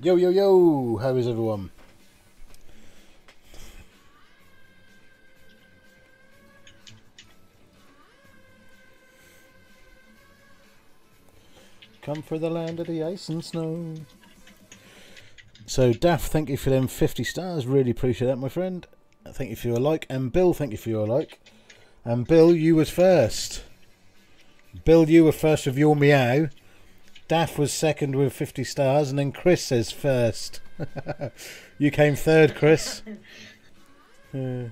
Yo, yo, yo! How is everyone? Come for the land of the ice and snow. So, Daff, thank you for them 50 stars. Really appreciate that, my friend. Thank you for your like. And Bill, thank you for your like. And Bill, you was first. Bill, you were first with your meow. Daff was second with 50 stars, and then Chris says first. you came third, Chris. Uh,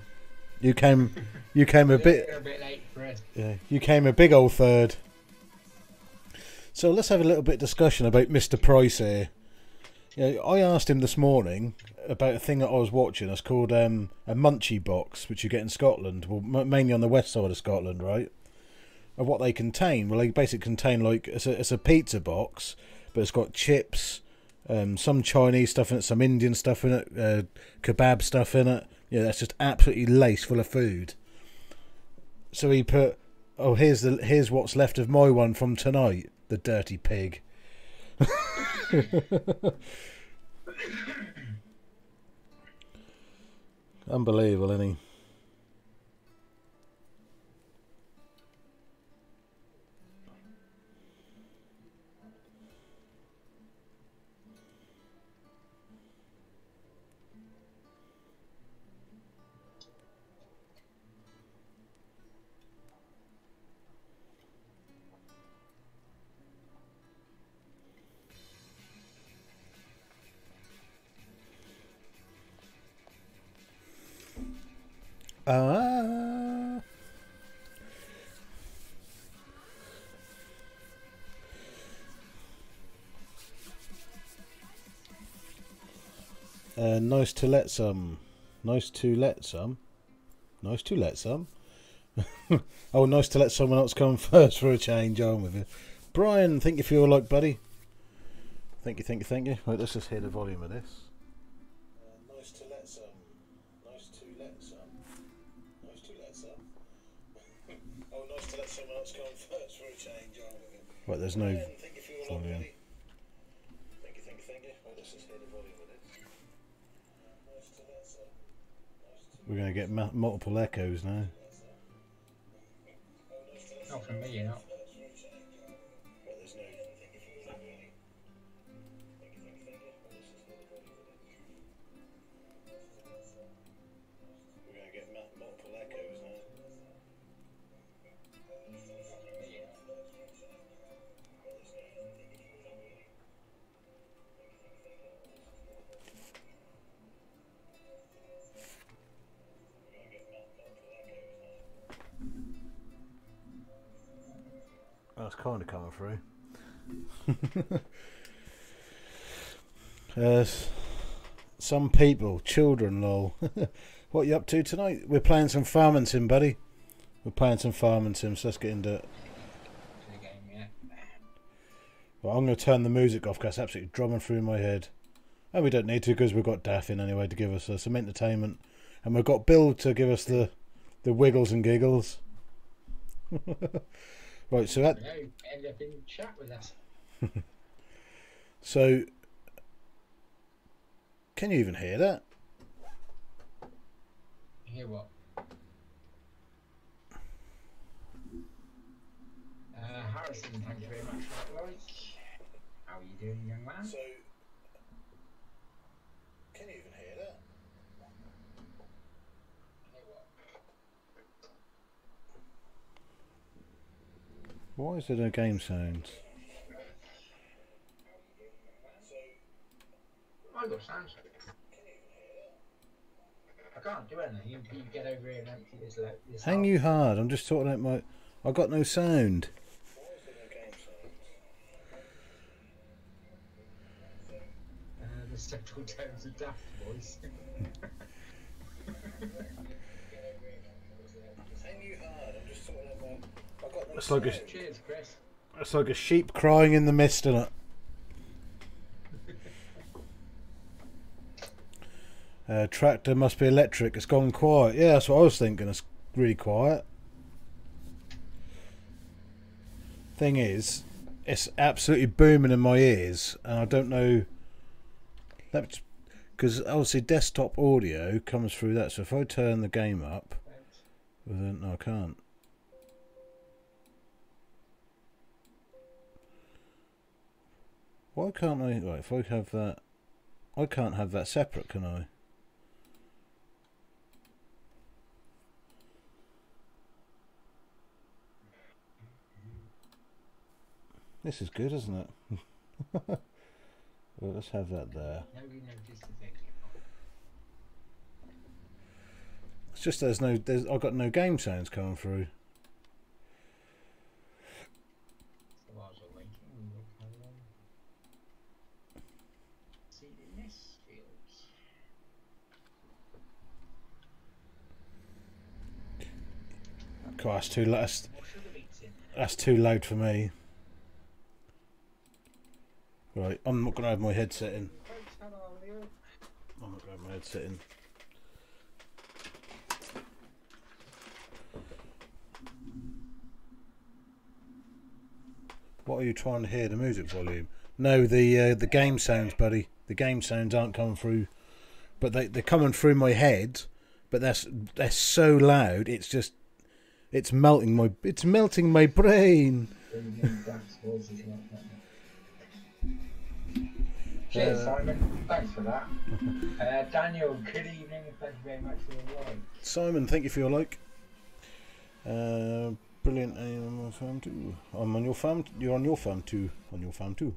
you came, you came a bit, a bit late for yeah, you came a big old third. So let's have a little bit of discussion about Mr. Price here. Yeah, I asked him this morning about a thing that I was watching. It's called um, a munchie box, which you get in Scotland, well, mainly on the west side of Scotland, right? Of what they contain. Well, they basically contain like it's a it's a pizza box, but it's got chips, um, some Chinese stuff in it, some Indian stuff in it, uh, kebab stuff in it. Yeah, that's just absolutely laced full of food. So he put, oh, here's the here's what's left of my one from tonight. The dirty pig. Unbelievable, isn't he? Ah. Uh, nice to let some. Nice to let some. Nice to let some. oh, nice to let someone else come first for a change. I'm with you. Brian, thank you for your like, buddy. Thank you, thank you, thank you. Let's just hear the volume of this. Let there's no volume. We're going to get multiple echoes now. Not from me, you know. Kind of coming through. uh, some people, children, lol. what are you up to tonight? We're playing some farming sim, buddy. We're playing some farming sim, so let's get into it. Well, I'm going to turn the music off because it's absolutely drumming through my head. And we don't need to because we've got Daff in anyway to give us uh, some entertainment. And we've got Bill to give us the, the wiggles and giggles. right, so that, end up in chat with us. So, can you even hear that? Hear what? Uh, Harrison, thank you very much for that like. How are you doing, young man? So, can you even hear that? Hear what? Why is there no game sounds? I got sound. I can't do anything. You, you get over here and empty this. This Hang you hard. I'm just talking about my. I got no sound. Why is there no game sounds? Uh, the several tones of Daft Boys. It's like a. Cheers, Chris. it's like a sheep crying in the mist, isn't it? Uh, tractor must be electric. It's gone quiet. Yeah, that's what I was thinking. It's really quiet. Thing is, it's absolutely booming in my ears, and I don't know. That's because obviously desktop audio comes through that. So if I turn the game up, then no, I can't. Why can't I? Right, if I have that, I can't have that separate, can I? This is good, isn't it? well, let's have that there. Nobody noticed the thing. It's just there's no, there's I've got no game sounds coming through. So whilst we're waiting, we will carry on. See the nest fields. Too loud. That's, that's too loud for me. Right, I'm not gonna have my headset in. I'm not gonna have my headset in. What are you trying to hear? The music volume? No, the uh, the game sounds, buddy. The game sounds aren't coming through, but they they're coming through my head. But that's they're so loud. It's just it's melting my it's melting my brain. Bringing in Daff's voices like that. Cheers, Simon. Thanks for that. Uh, Daniel, good evening. Thank you very much for the like. Simon, thank you for your like. Uh, brilliant. I'm on farm too. I'm on your farm. You're on your farm too. On your farm too.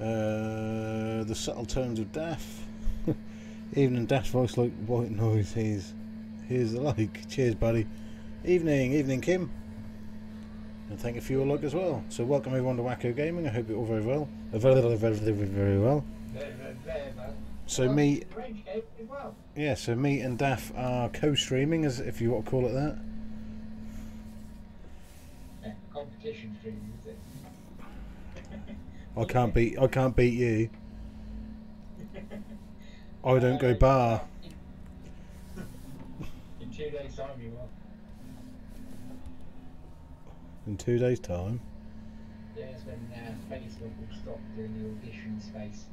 Uh, the subtle tones of Daff. Evening Daff's voice like white noise. He's here's the like. Cheers, buddy. Evening, evening, Kim. And thank you for your like as well. So welcome everyone to Wacko Gaming. I hope you're all very well. Very, very, very, very, very well. Very, very, very well. So me, Range game as well. yeah, so me and Daff are co-streaming, as if you want to call it that. Competition stream, is it? I can't beat, I can't beat you. I don't go bar. In two days' time, you will. In two days' time. Yes, when uh, Facebook will stop doing the audition space,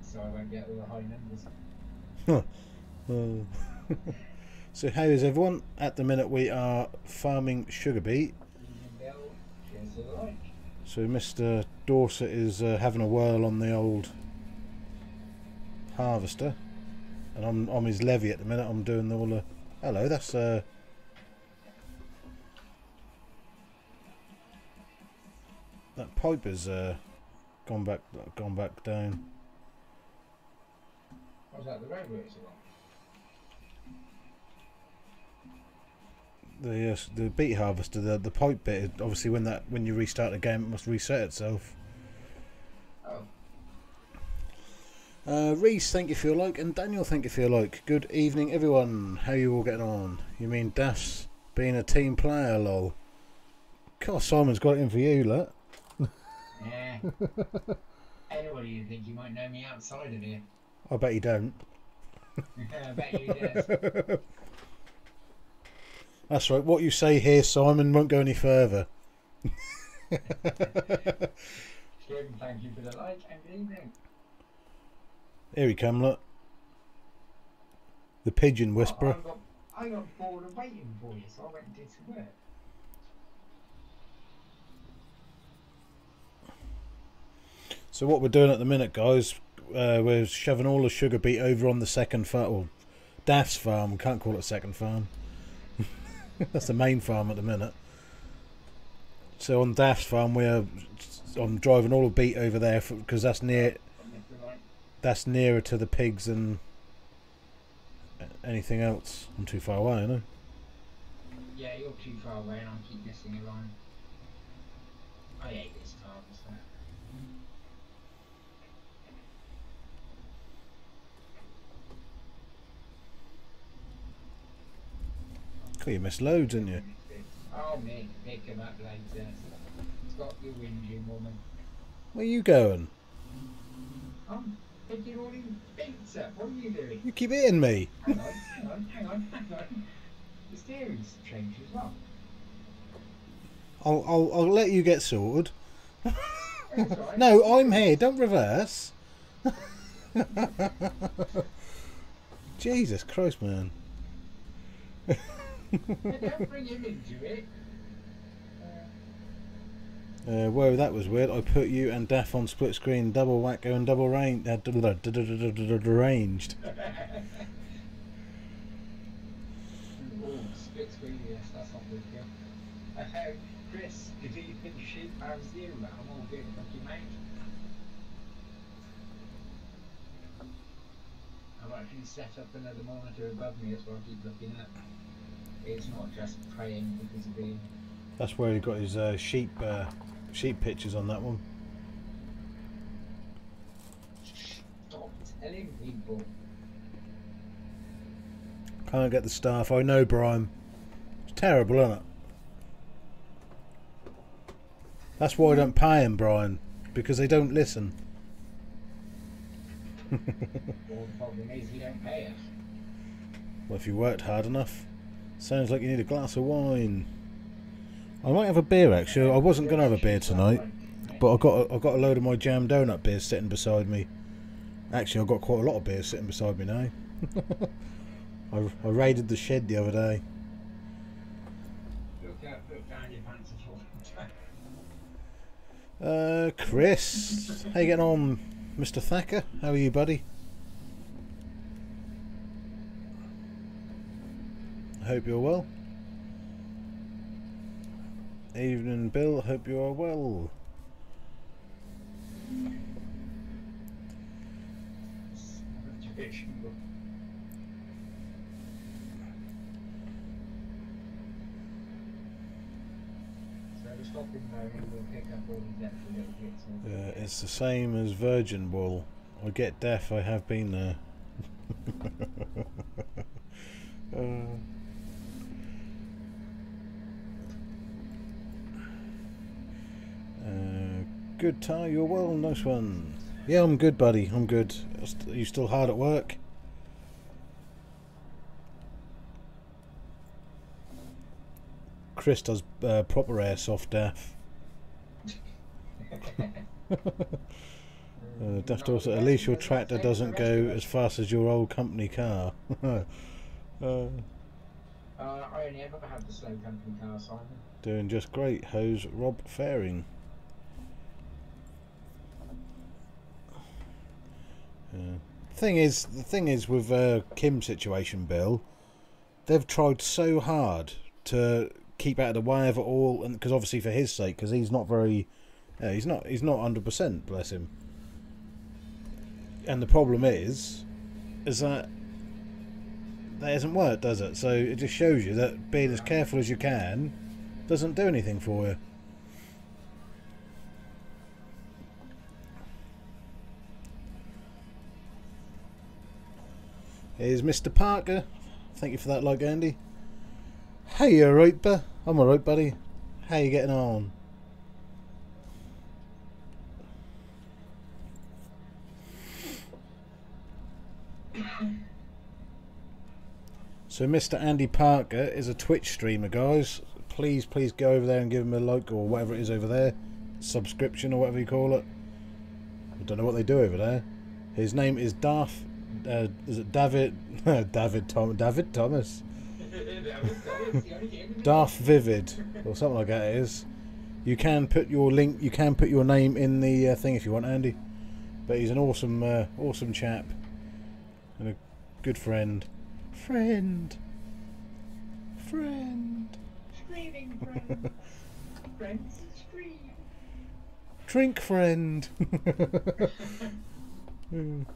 so I won't get all the high numbers. Uh, so how is everyone? At the minute we are farming sugar beet. Evening, Bill. Cheers to the like. So Mr. Dorset is uh, having a whirl on the old harvester, and I'm on his levy at the minute. I'm doing all the. Hello, that's uh. That pipe has uh, gone back, gone back down. Was that the along? The uh, the beet harvester, the the pipe bit. Obviously, when that when you restart the game, it must reset itself. Uh, Reese, thank you for your like, and Daniel, thank you for your like. Good evening, everyone. How you all getting on? You mean Daff's being a team player, lol? God, Simon's got it in for you, look. yeah. Anybody you think you might know me outside of here? I bet you don't. I bet you did. That's right. What you say here, Simon, won't go any further. Jim, thank you for the like and good evening. Here he come, look. The pigeon whisperer. I, got, I got bored of waiting for you, so I went and did some work. So what we're doing at the minute, guys, uh, we're shoving all the sugar beet over on the second farm, or Daff's farm. We can't call it second farm. That's the main farm at the minute. So on Daff's farm, we're I'm driving all the beet over there because that's near From Mr. Light. That's nearer to the pigs than anything else. I'm too far away, I know. Yeah, you're too far away and I keep missing around. I hate this car, so. God, you missed loads, didn't you? Oh, Mick, pick him up later. Stop your whinging, woman. Where you going? I'm picking all these beats up. What are you doing? You keep hitting me. Hang on, hang on, hang on, hang on. The steering's changed as well. I'll, I'll, I'll let you get sorted. No, I'm here. Don't reverse. Jesus Christ, man. Don't bring him into it. Uh, whoa, that was weird. I put you and Daff on split screen, double wacko and double range, uh, d- d- d- d- d- d- d- ranged. oh, split screen, yes, that's not good. Yeah. Uh, Chris, did you finish it? How's you? I'm all good, thank you, mate. I've actually set up another monitor above me as well, I keep looking at. It's not just praying because of That's where he got his uh, sheep uh, sheep pictures on that one. Stop telling people. Can't get the staff. I know, Brian. It's terrible, isn't it? That's why I don't pay him, Brian, because they don't listen. Well, the problem is you don't pay us. Well, if you worked hard enough. Sounds like you need a glass of wine. I might have a beer actually. I wasn't going to have a beer tonight, but I got a, I got a load of my jam donut beers sitting beside me. Actually, I've got quite a lot of beers sitting beside me now. I, I raided the shed the other day. Look out, look down your pants if you want. Uh, Chris, how you getting on, Mr. Thacker? How are you, buddy? I hope you're well. Evening, Bill. Hope you are well. Uh, it's the same as Virgin Wool. I get deaf. I have been there. uh, uh, good Ty, you're well, nice one. Yeah, I'm good, buddy. I'm good. Are you still hard at work? Chris does uh, proper airsoft deaf. Uh, Daff also, at least your tractor doesn't go as fast as your old company car. uh, Uh, I only ever had the slow company car, Simon. doing just great, hose Rob Faring. Thing is, the thing is with uh, Kim's situation, Bill, they've tried so hard to keep out of the way of it all, and because obviously for his sake, because he's not very, yeah, he's not, he's not hundred percent, bless him. And the problem is, is that that hasn't worked, does it? So it just shows you that being as careful as you can doesn't do anything for you. Here's Mr. Parker. Thank you for that like, Andy. Hey, you alright, bu? I'm alright, buddy. How you getting on? So Mr. Andy Parker is a Twitch streamer, guys. Please, please go over there and give him a like or whatever it is over there. Subscription or whatever you call it. I don't know what they do over there. His name is Darth. Uh, is it David? David Tom. David Thomas. Darth Vivid or something like that. It is. You can put your link. You can put your name in the uh, thing if you want, Andy. But he's an awesome, uh, awesome chap and a good friend. Friend. Friend. Screaming friend. Friends scream. Drink friend. Hmm.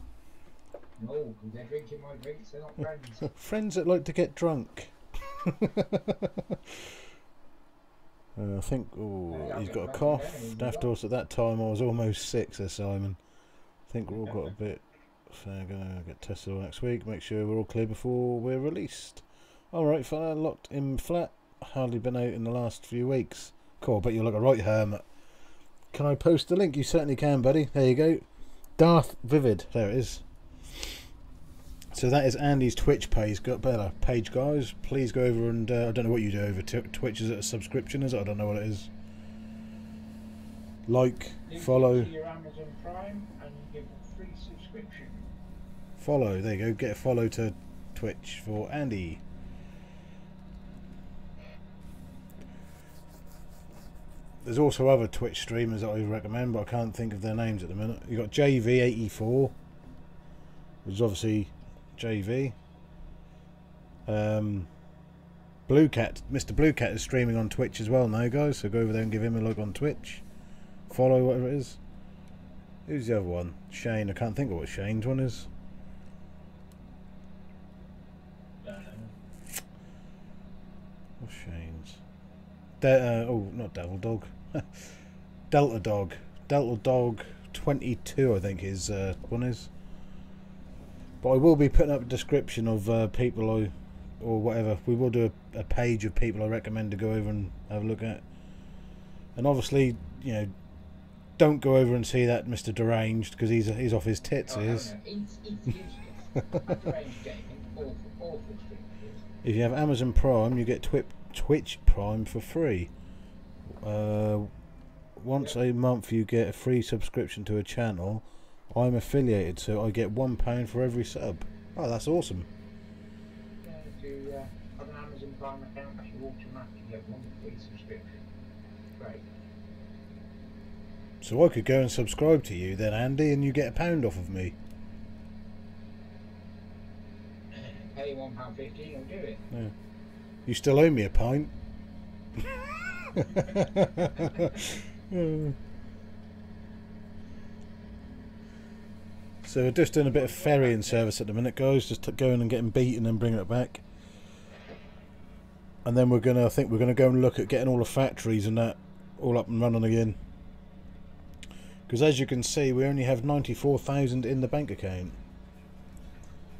No, because they're drinking my drinks, they're not friends. Friends that like to get drunk. Uh, I think. Oh, I'll he's got a cough. Daft horse. At that time, I was almost sick. Says Simon. I think we're all got a bit. So I'm gonna get tested all next week. Make sure we're all clear before we're released. All right, fella. Locked in flat. Hardly been out in the last few weeks. Cool. But you look a right hermit. Can I post the link? You certainly can, buddy. There you go. Darth Vivid. There it is. So that is Andy's Twitch page. Got better page, guys. Please go over and uh, I don't know what you do over Twitch. Is it a subscription? Is it? I don't know what it is. Like, follow, your Amazon Prime and you give a free subscription. follow. There you go. Get a follow to Twitch for Andy. There's also other Twitch streamers that I recommend, but I can't think of their names at the minute. You got JV84, which is obviously JV. Um, Blue Cat, Mr. Blue Cat is streaming on Twitch as well now, guys. So go over there and give him a look on Twitch. Follow whatever it is. Who's the other one? Shane. I can't think of what Shane's one is. What's Shane's? De- uh, oh, not Devil Dog. Delta Dog. Delta Dog 22, I think his uh, one is. But I will be putting up a description of uh, people I, or whatever. We will do a, a page of people I recommend to go over and have a look at. And obviously, you know, don't go over and see that Mr. Deranged because he's he's off his tits. Oh, he is. no, It's, it's useless. Awful, awful stream it is. If you have Amazon Prime, you get Twi- Twitch Prime for free. Uh, once a month, you get a free subscription to a channel. I'm affiliated, so I get one pound for every sub. Oh, that's awesome! Yeah, uh, have an Amazon Prime account, you automatically get one free subscription. Great. So I could go and subscribe to you then, Andy, and you get a pound off of me. Pay one pound fifty, I'll do it. You still owe me a pint. so we're just doing a bit of ferrying service at the minute, guys. Just going and getting beaten and bringing it back. And then we're gonna, I think we're gonna go and look at getting all the factories and that all up and running again. Because as you can see, we only have ninety-four thousand in the bank account.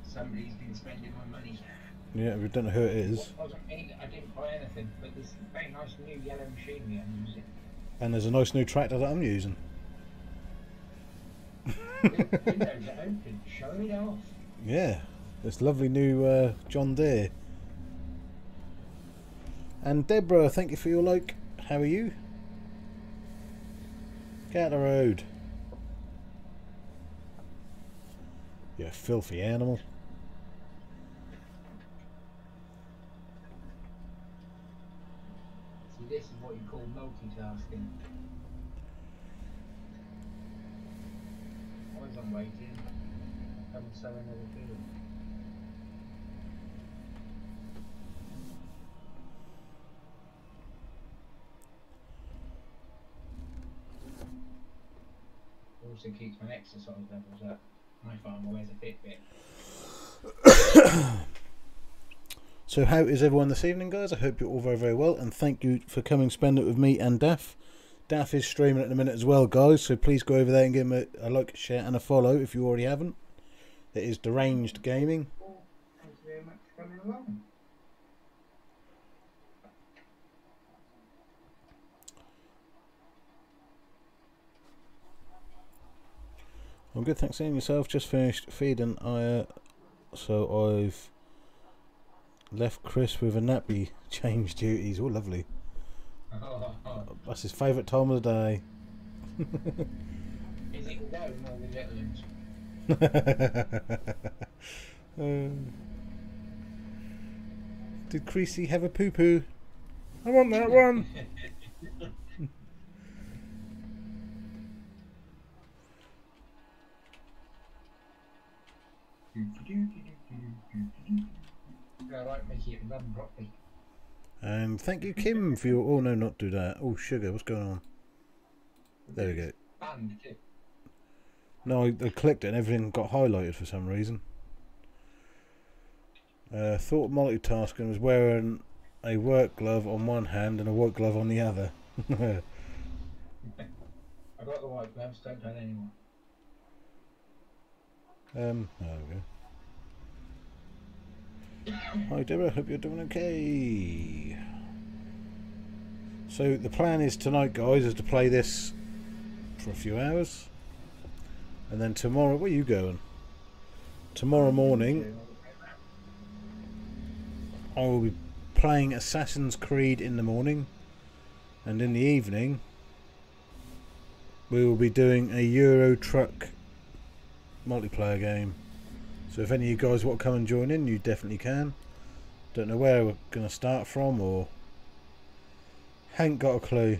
Somebody's been spending my money. Yeah, we don't know who it is. I didn't buy anything, but this very nice new yellow using. And there's a nice new tractor that I'm using. Windows are open, show it off. Yeah, this lovely new uh, John Deere. And Deborah, thank you for your like. How are you? Get out the road. You filthy animal. See, this is what you call multitasking. Always I'm waiting. Come and sell another field. Also keeps my exercise levels up. My farmer wears a Fitbit. So, how is everyone this evening, guys? I hope you're all very, very well, and thank you for coming spend it with me and Daff. Daff is streaming at the minute as well, guys. So please go over there and give him a, a like, share, and a follow if you already haven't. It is Deranged Gaming. I'm good, thanks. Seeing yourself. Just finished feeding Aya, so I've left Chris with a nappy change duties. Oh, lovely. That's his favourite time of the day. Is it or the? Um, did Creasy have a poo poo? I want that one. Yeah, right, make it run properly. And thank you, Kim, for your. Oh no, not do that. Oh, sugar, what's going on? There we go. No, I, I clicked it and everything got highlighted for some reason. Uh, thought multitasking was wearing a work glove on one hand and a work glove on the other. I got the white gloves, don't tell anyone. um, there we go. Hi Deborah, hope you're doing okay. So the plan is tonight, guys, is to play this for a few hours, and then tomorrow. Where are you going? tomorrow morning I will be playing Assassin's Creed in the morning, and in the evening we will be doing a Euro Truck multiplayer game. So if any of you guys want to come and join in, you definitely can. Don't know where we're going to start from, or haven't got a clue.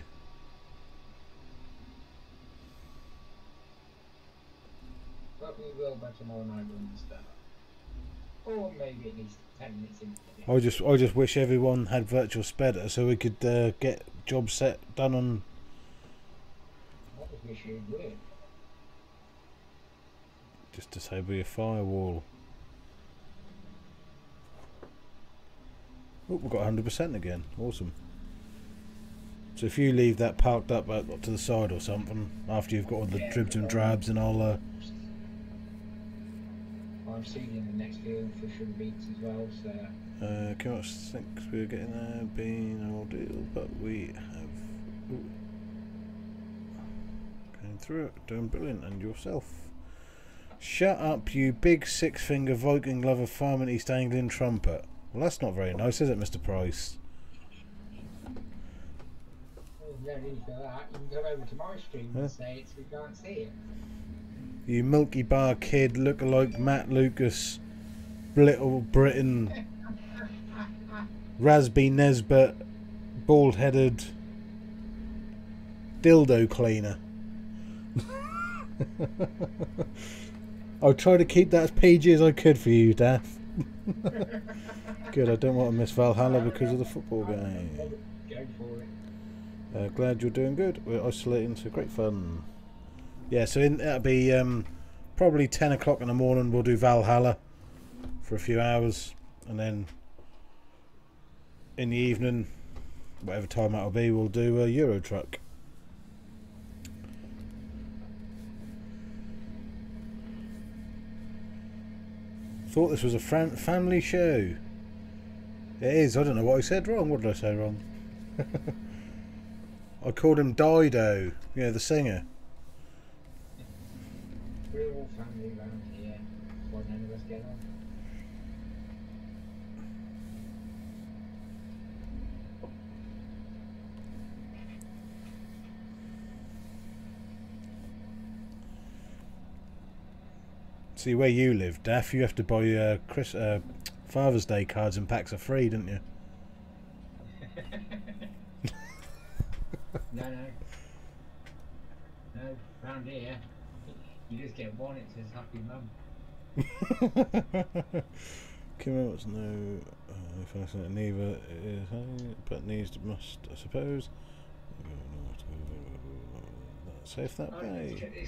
But we will by tomorrow night when we start. Or maybe at least 10 minutes into the I just I just wish everyone had Virtual Speditor so we could uh, get job set done on. Was wish you would? Just disable your firewall. Oh, we've got 100% again. Awesome. So if you leave that parked up up to the side or something after you've got all the Yeah, dribs and drabs and I'll uh, I'm seeing in the next field for sugar beets as well, so uh came up thinks we're getting there being an ordeal but we have ooh, going through it doing brilliant and yourself shut up you big six finger Viking lover farming East Anglian trumpet well that's not very nice is it Mr Price there's no need for that. You can go over to my stream Huh? and say it's we can't see it. you Milky Bar kid look like Matt Lucas Little Britain Rab C. Nesbitt bald headed dildo cleaner I'll try to keep that as PG as I could for you, Daff. Good, I don't want to miss Valhalla because of the football game. Go for it. Uh, glad you're doing good. We're isolating, so great fun. Yeah, so in, that'll be um, probably 10 o'clock in the morning. We'll do Valhalla for a few hours, and then in the evening, whatever time that'll be, we'll do a Euro Truck. Thought this was a family show. It is. I don't know what I said wrong. What did I say wrong? I called him Dido, you know, the singer. We're all family around here. Why none of us get on? See where you live, Daff. You have to buy uh, Chris uh, Father's Day cards and packs of free, didn't you? No, no. No, round here, you just get one, it says happy mum. Kim wants no uh, fascinating neither is but needs to must I suppose. Safe that Alright, let's way.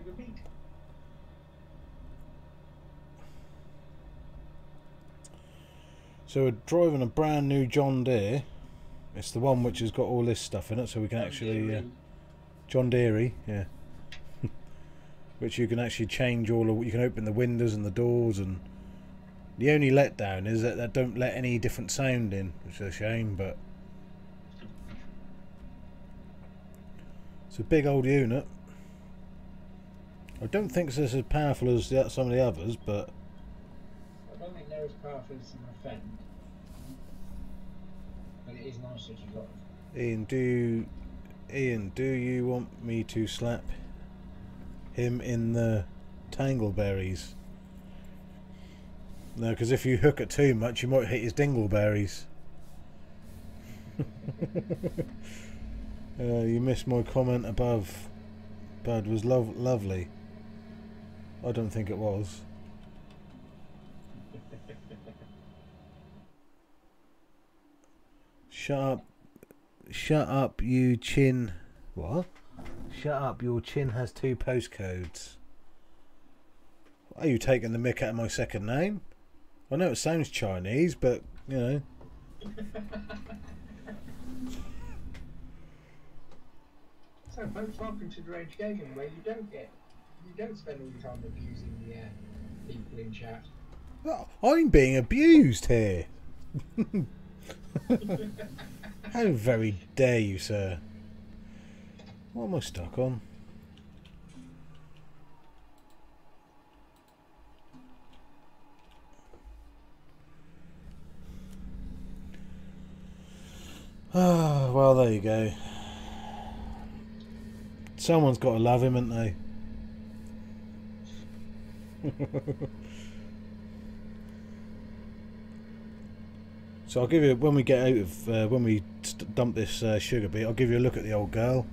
Check this field we sounds sugar beet. So we're driving a brand new John Deere. It's the one which has got all this stuff in it, so we can Oh, actually uh. John Deere, yeah. Which you can actually change all of. You can open the windows and the doors, and the only letdown is that they don't let any different sound in, which is a shame. But it's a big old unit. I don't think this is as powerful as the, some of the others, but I don't think they're as powerful as my friend. But it is nice that you got Ian, do you, Ian, do you want me to slap him in the tangleberries? No, because if you hook it too much, you might hit his dingleberries. uh, you missed my comment above. Bud was lov- lovely. I don't think it was. Shut up. Shut up, you chin. What? Shut up, your chin has two postcodes. Are you taking the mick out of my second name? I know it sounds Chinese, but, you know. So, folks, welcome to Deranged Gaming, where you don't get, you don't spend all your time abusing the uh, people in chat. I'm being abused here. How very dare you, sir? What am I stuck on? Ah, well, there you go. Someone's got to love him, haven't they? so I'll give you when we get out of uh, when we dump this uh, sugar beet. I'll give you a look at the old girl.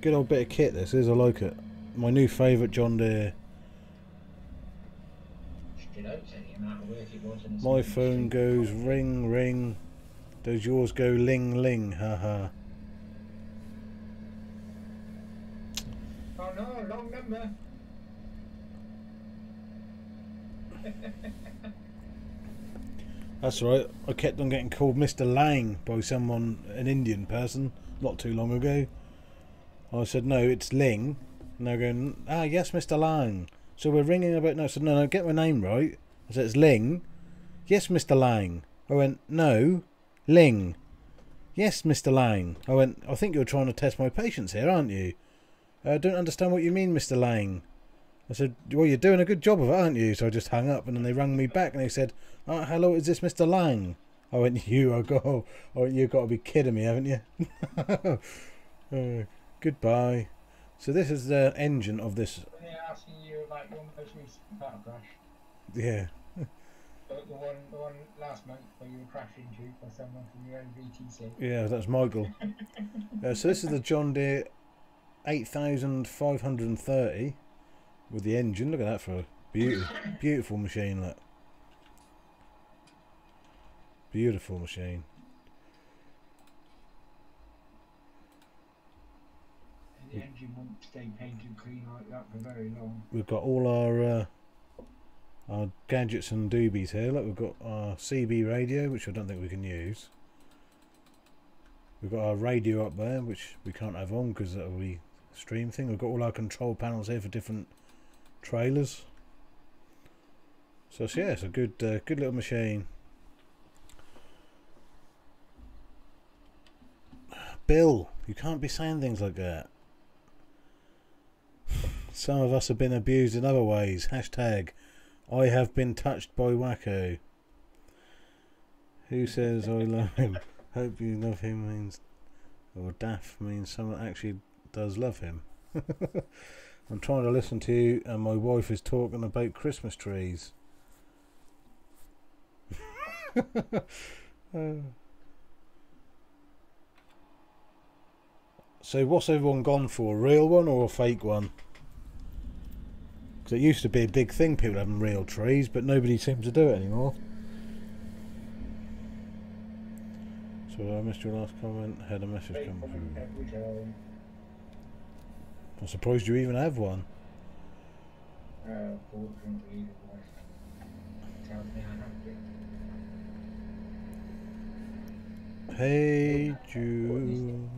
Good old bit of kit. This is. I like it. My new favourite John Deere. Stood out to the amount of work it was. and it's My phone goes ring ring. Does yours go ling ling? Haha. No, wrong number. That's right. I kept on getting called Mr. Lang by someone, an Indian person, not too long ago. I said, no, it's Ling. And they're going, ah, yes, Mr. Lang. So we're ringing about. No, I said, no, no, get my name right. I said, it's Ling. Yes, Mr. Lang. I went, no, Ling. Yes, Mr. Lang. I went, I think you're trying to test my patience here, aren't you? I don't understand what you mean, Mr. Lang. I said, well, you're doing a good job of it, aren't you? So I just hung up and then they rang me back and they said, oh, hello, is this Mr. Lang? I went, you, I go, oh, you've got to be kidding me, haven't you? Uh, goodbye. So this is the engine of this, you about your most recent car crash, yeah, the, the one, the one last month where you were crashed into by someone from your own VTC. yeah, that's Michael. uh, so this is the John Deere 8530 with the engine. Look at that for a beautiful, beautiful machine, look. Beautiful machine. The engine won't stay painted clean like that for very long. we've got all our uh, our gadgets and doobies here. Look, we've got our CB radio, which I don't think we can use. We've got our radio up there, which we can't have on because that'll be stream thing. We've got all our control panels here for different trailers. So it's- yeah, it's a good uh, good little machine. Bill, you can't be saying things like that. Some of us have been abused in other ways. Hashtag I have been touched by Wacko. Who says I love him? Hope you love him means or daff means someone actually does love him. I'm trying to listen to you and my wife is talking about Christmas trees. Uh. So what's everyone gone for? A real one or a fake one? Because it used to be a big thing, people having real trees, but nobody seems to do it anymore. So I missed your last comment. Had a message come through. I'm surprised you even have one. Uh, fortunately, the wife tells me I have to. Hey Jude.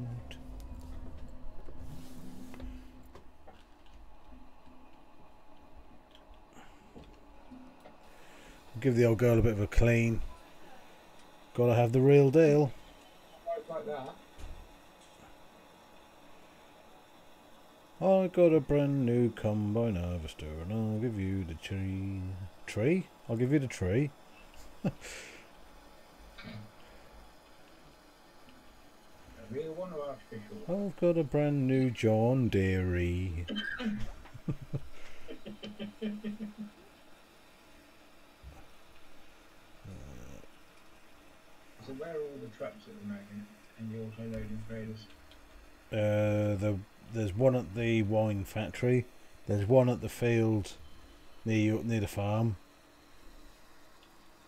Give the old girl a bit of a clean. Gotta have the real deal. Like that. I got a brand new combine harvester and I'll give you the tree. Tree? I'll give you the tree. A real one or artificial? I've got a brand new John Deere. So where are all the trucks at the moment? And the auto loading trailers? Uh, the, there's one at the wine factory. There's one at the field near you, near the farm.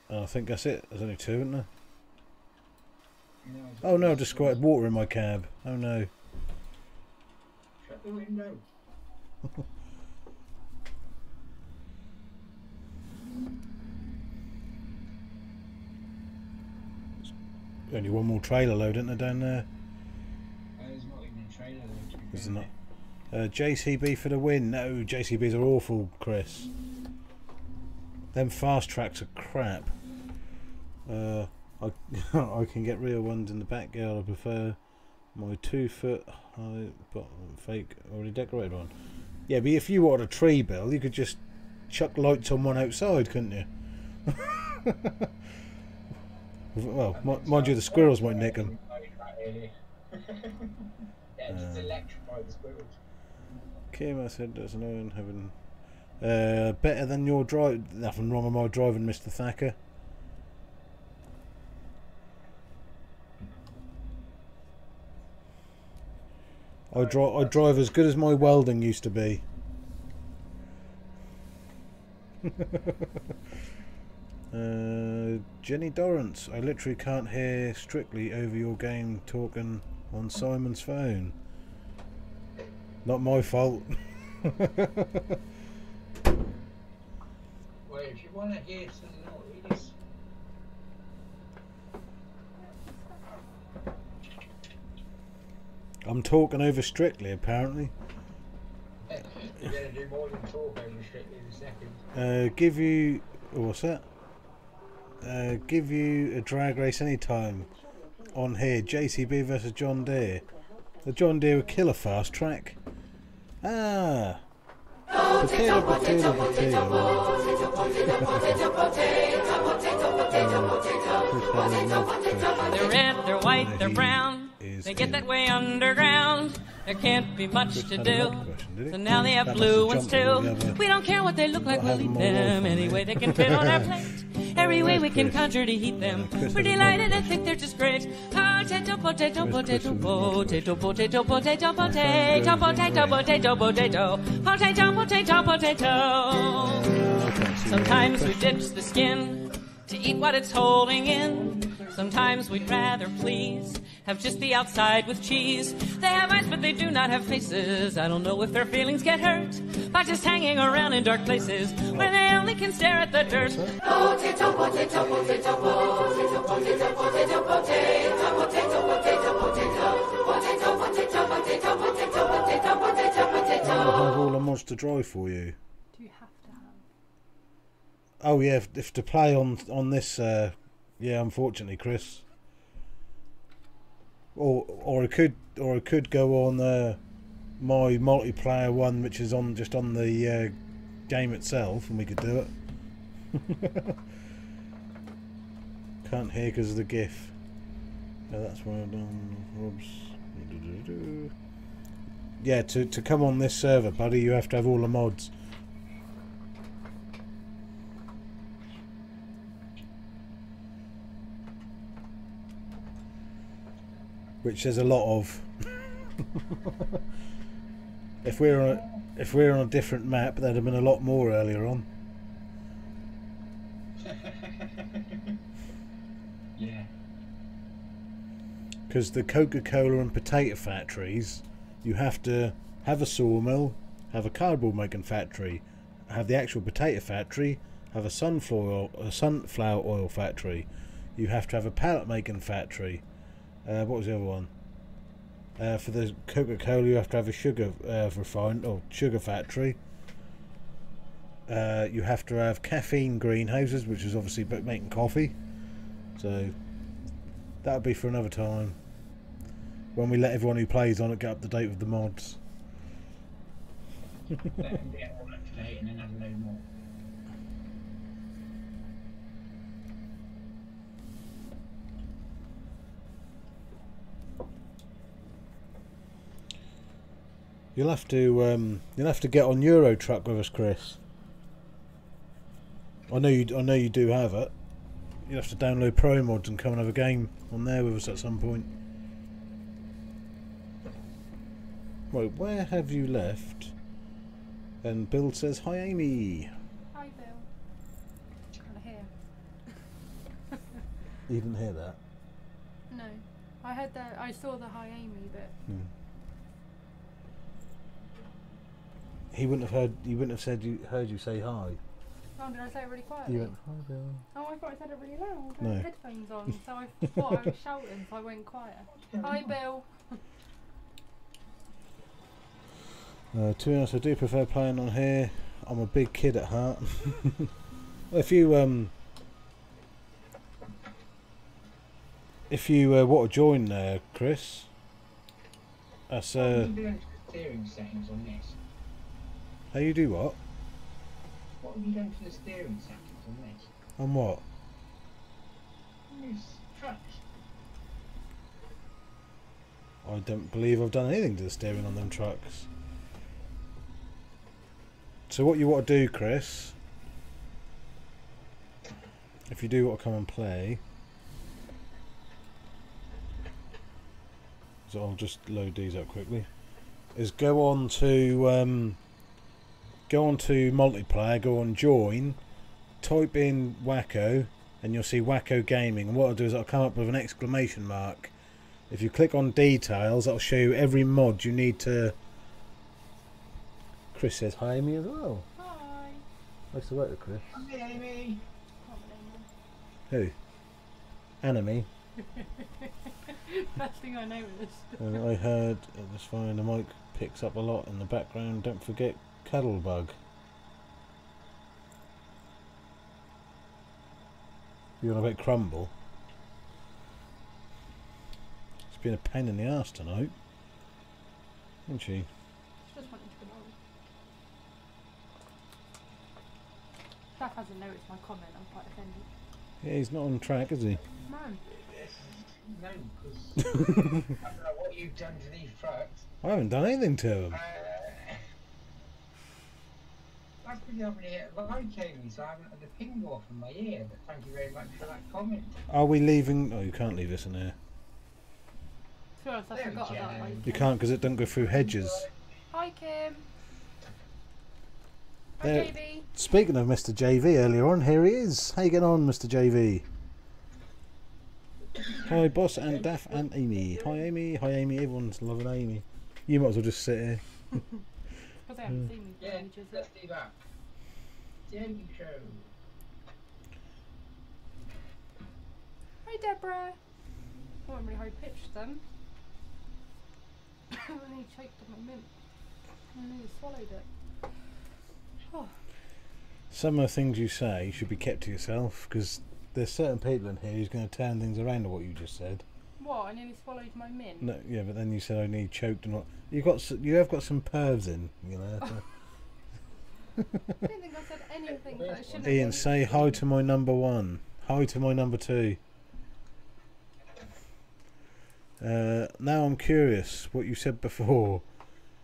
And I think that's it. There's only two, isn't there? Know, Oh no, I just squirted water in my cab. Oh no. Shut the window. Only one more trailer load, isn't there, down there? Uh, there's not even a Is not? Uh, JCB for the win. No, JCBs are awful, Chris. Them Fastracs are crap. Uh, I I can get real ones in the back backyard. I prefer my two foot high, but fake already decorated one. Yeah, but if you wanted a tree, Bill, you could just chuck lights on one outside, couldn't you? Well, mind you, the squirrels might nick them. yeah, just electrify the squirrels. Kim, I said there's no one having. Uh, better than your drive. Nothing wrong with my driving, Mr. Thacker. I drive. I drive as good as my welding used to be. uh, Jenny Dorrance, I literally can't hear strictly over your game talking on Simon's phone. Not my fault. Well, if you want to hear some noise, I'm talking over strictly, apparently. you're going to do more than talk over strictly in a second. Uh, give you. What's that? Uh, give you a drag race anytime on here. JCB versus John Deere. The John Deere would kill a Fastrac. Ah. Potato, potato, potato. They're red, they're white, they're brown. They get that way underground. There can't be much to do. question. So now they have That blue ones too. We don't care what they look like, we'll eat them all them off on any way they can fit on our plate. Every way we can conjure to heat them. We're has a mod delighted and think they're just great. Potato, potato, potato, with the mod potato, potato, potato, potato, potato, potato, potato, potato, potato, potato. I can't see Sometimes we ditch the skin to eat what it's holding in. Sometimes we'd rather please have just the outside with cheese. They have eyes, but they do not have faces. I don't know if their feelings get hurt by just hanging around in dark places where they only can stare at the dirt. I'll have all the mods to drive for you. Do you have to have? Oh yeah, if, if to play on on this, uh, yeah, unfortunately, Chris. Or or it could or it could go on uh, my multiplayer one, which is on just on the uh, game itself, and we could do it. Can't hear because of the GIF. Yeah, that's why I've done Rob's. Yeah, to to come on this server, buddy, you have to have all the mods. Which there's a lot of. if we're on a, if we're on a different map, there'd have been a lot more earlier on. Yeah. Because the Coca-Cola and potato factories, you have to have a sawmill, have a cardboard making factory, have the actual potato factory, have a sunflower a sunflower oil factory. You have to have a pallet making factory. Uh, what was the other one? Uh, for the Coca-Cola, you have to have a sugar uh, refine or sugar factory. Uh, you have to have caffeine greenhouses, which is obviously about making coffee. So that'll be for another time. When we let everyone who plays on it get up to date with the mods. Let them get all up to date and then have a load more. You'll have to um, you'll have to get on Euro Truck with us, Chris. I know you I know you do have it. You'll have to download Pro Mods and come and have a game on there with us at some point. Right, where have you left? And Bill says, "Hi, Amy." Hi, Bill. You kind of here. You didn't hear that. No, I heard that. I saw the hi Amy, but He wouldn't have heard. He wouldn't have said you heard you say hi. oh, did I say it really quietly? You went, "Hi, Bill." Oh, I thought I said it really loud. I No. had headphones on, so I thought I was shouting, so I went quiet. Hi, Bill. Uh, to be honest, I do prefer playing on here. I'm a big kid at heart. if you um, if you uh, want to join there, Chris, that's What are uh, you doing to steering settings on this? How you do what What have you done to the steering settings on this? on what? Yes. trucks. I don't believe I've done anything to the steering on them trucks. So what you want to do, Chris? If you do want to come and play, so I'll just load these up quickly. Is go on to um, go on to multiplayer, go on join, type in Wacko, and you'll see Wacko Gaming. And what I'll do is I'll come up with an exclamation mark. If you click on details, that'll show you every mod you need to. Chris says hi Amy as well. Hi. Nice to work with Chris. Hi, Amy. Who? Enemy. First thing I noticed. And I heard it was fine. The mic picks up a lot in the background. Don't forget Cuddlebug. You want about Crumble? It's been a pain in the ass tonight, isn't she? She just wanted to belong. Jack hasn't noticed my comment. I'm quite offended. Yeah, he's not on track, is he? Man, No, because I don't know what you've done to these trucks. I haven't done anything to them. Uh, that's because you haven't hit live Amy, so I haven't had the ping off in my ear. But thank you very much for that comment. Are we leaving? Oh, you can't leave this in there. to be honest, I forgot about my. You can't because it don't go through hedges. Hi, Kim. Hi, There- JB. Speaking of Mr. JV earlier on, here he is. How you getting on, Mr. JV? Hi, boss and Daff and Amy. Hi, Amy. Hi, Amy. Everyone's loving Amy. You might as well just sit here. Because they haven't hmm. seen me Yeah, ages. let's do that. Daily show. Hi, Deborah. I wasn't really high pitched then. I nearly choked on my mint. I nearly swallowed it. Oh, Some of the things you say should be kept to yourself because there's certain people in here who's going to turn things around to what you just said. What? I nearly swallowed my mint. No, yeah, but then you said I need choked and what. You got, s- you have got some pervs in, you know. so- I don't think I said anything that I shouldn't Ian, have. say hi to my number one. Hi to my number two. Uh, now I'm curious what you said before.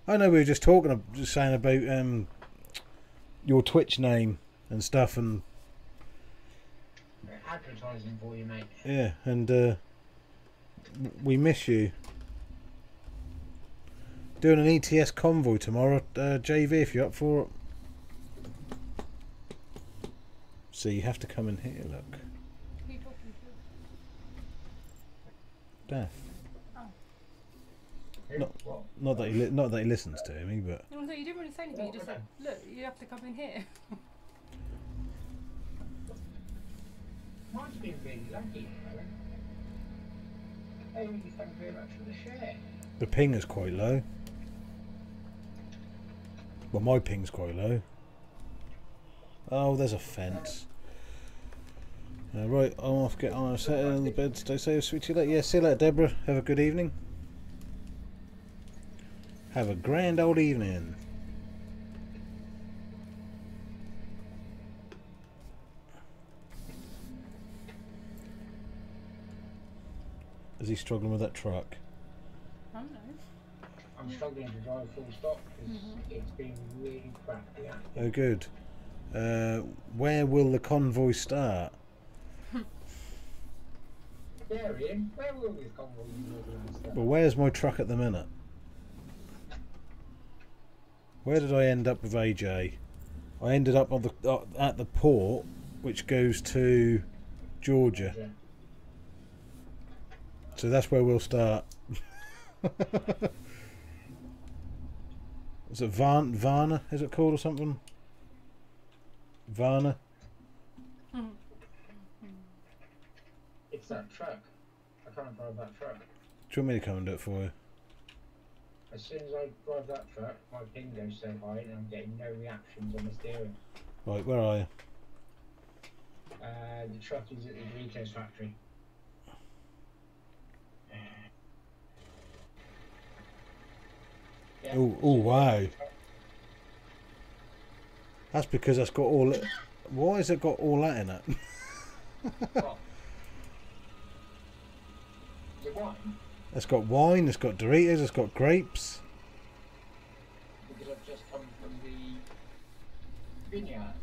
I know we were just talking, ab- just saying about um, your Twitch name and stuff, and Advertising for you, mate. yeah, and uh, w- we miss you. Doing an ETS convoy tomorrow, uh, JV, if you're up for it. So you have to come in here, look. Who you talking to? Daff. Who? No. What? Not that he li- not that he listens to me, but No, no, you didn't really say anything. You just said, look, you have to come in here. Mine's been really lucky, though. Thank you very much for the share. the ping is quite low. Well, my ping's quite low. Oh, there's a fence. Uh, right, I'm off. Get on. Set in the bed. Stay safe. Sweet you later. Yeah, see you later, Deborah. Have a good evening. Have a grand old evening. Is he struggling with that truck? I don't know. I'm struggling to drive full stop because it's been really crap. Yeah. Oh, good. Uh, where will the convoy start? There, Ian. Where will this convoy be organized? Well, where's my truck at the minute? Where did I end up with AJ? I ended up on the uh, at the port, which goes to Georgia. Yeah. So that's where we'll start. is it Van Varna? Is it called or something? Varna. It's that truck. I can't drive that truck. Do you want me to come and do it for you? As soon as I drive that truck, my ping goes so high and I'm getting no reactions on the steering. Right, where are you? Uh, the truck is at the Doritos factory. Oh, oh wow. That's because that's got all. Why has it got all that in it? It's got wine. It's got Doritos. It's got grapes. because I've just come from the vineyard.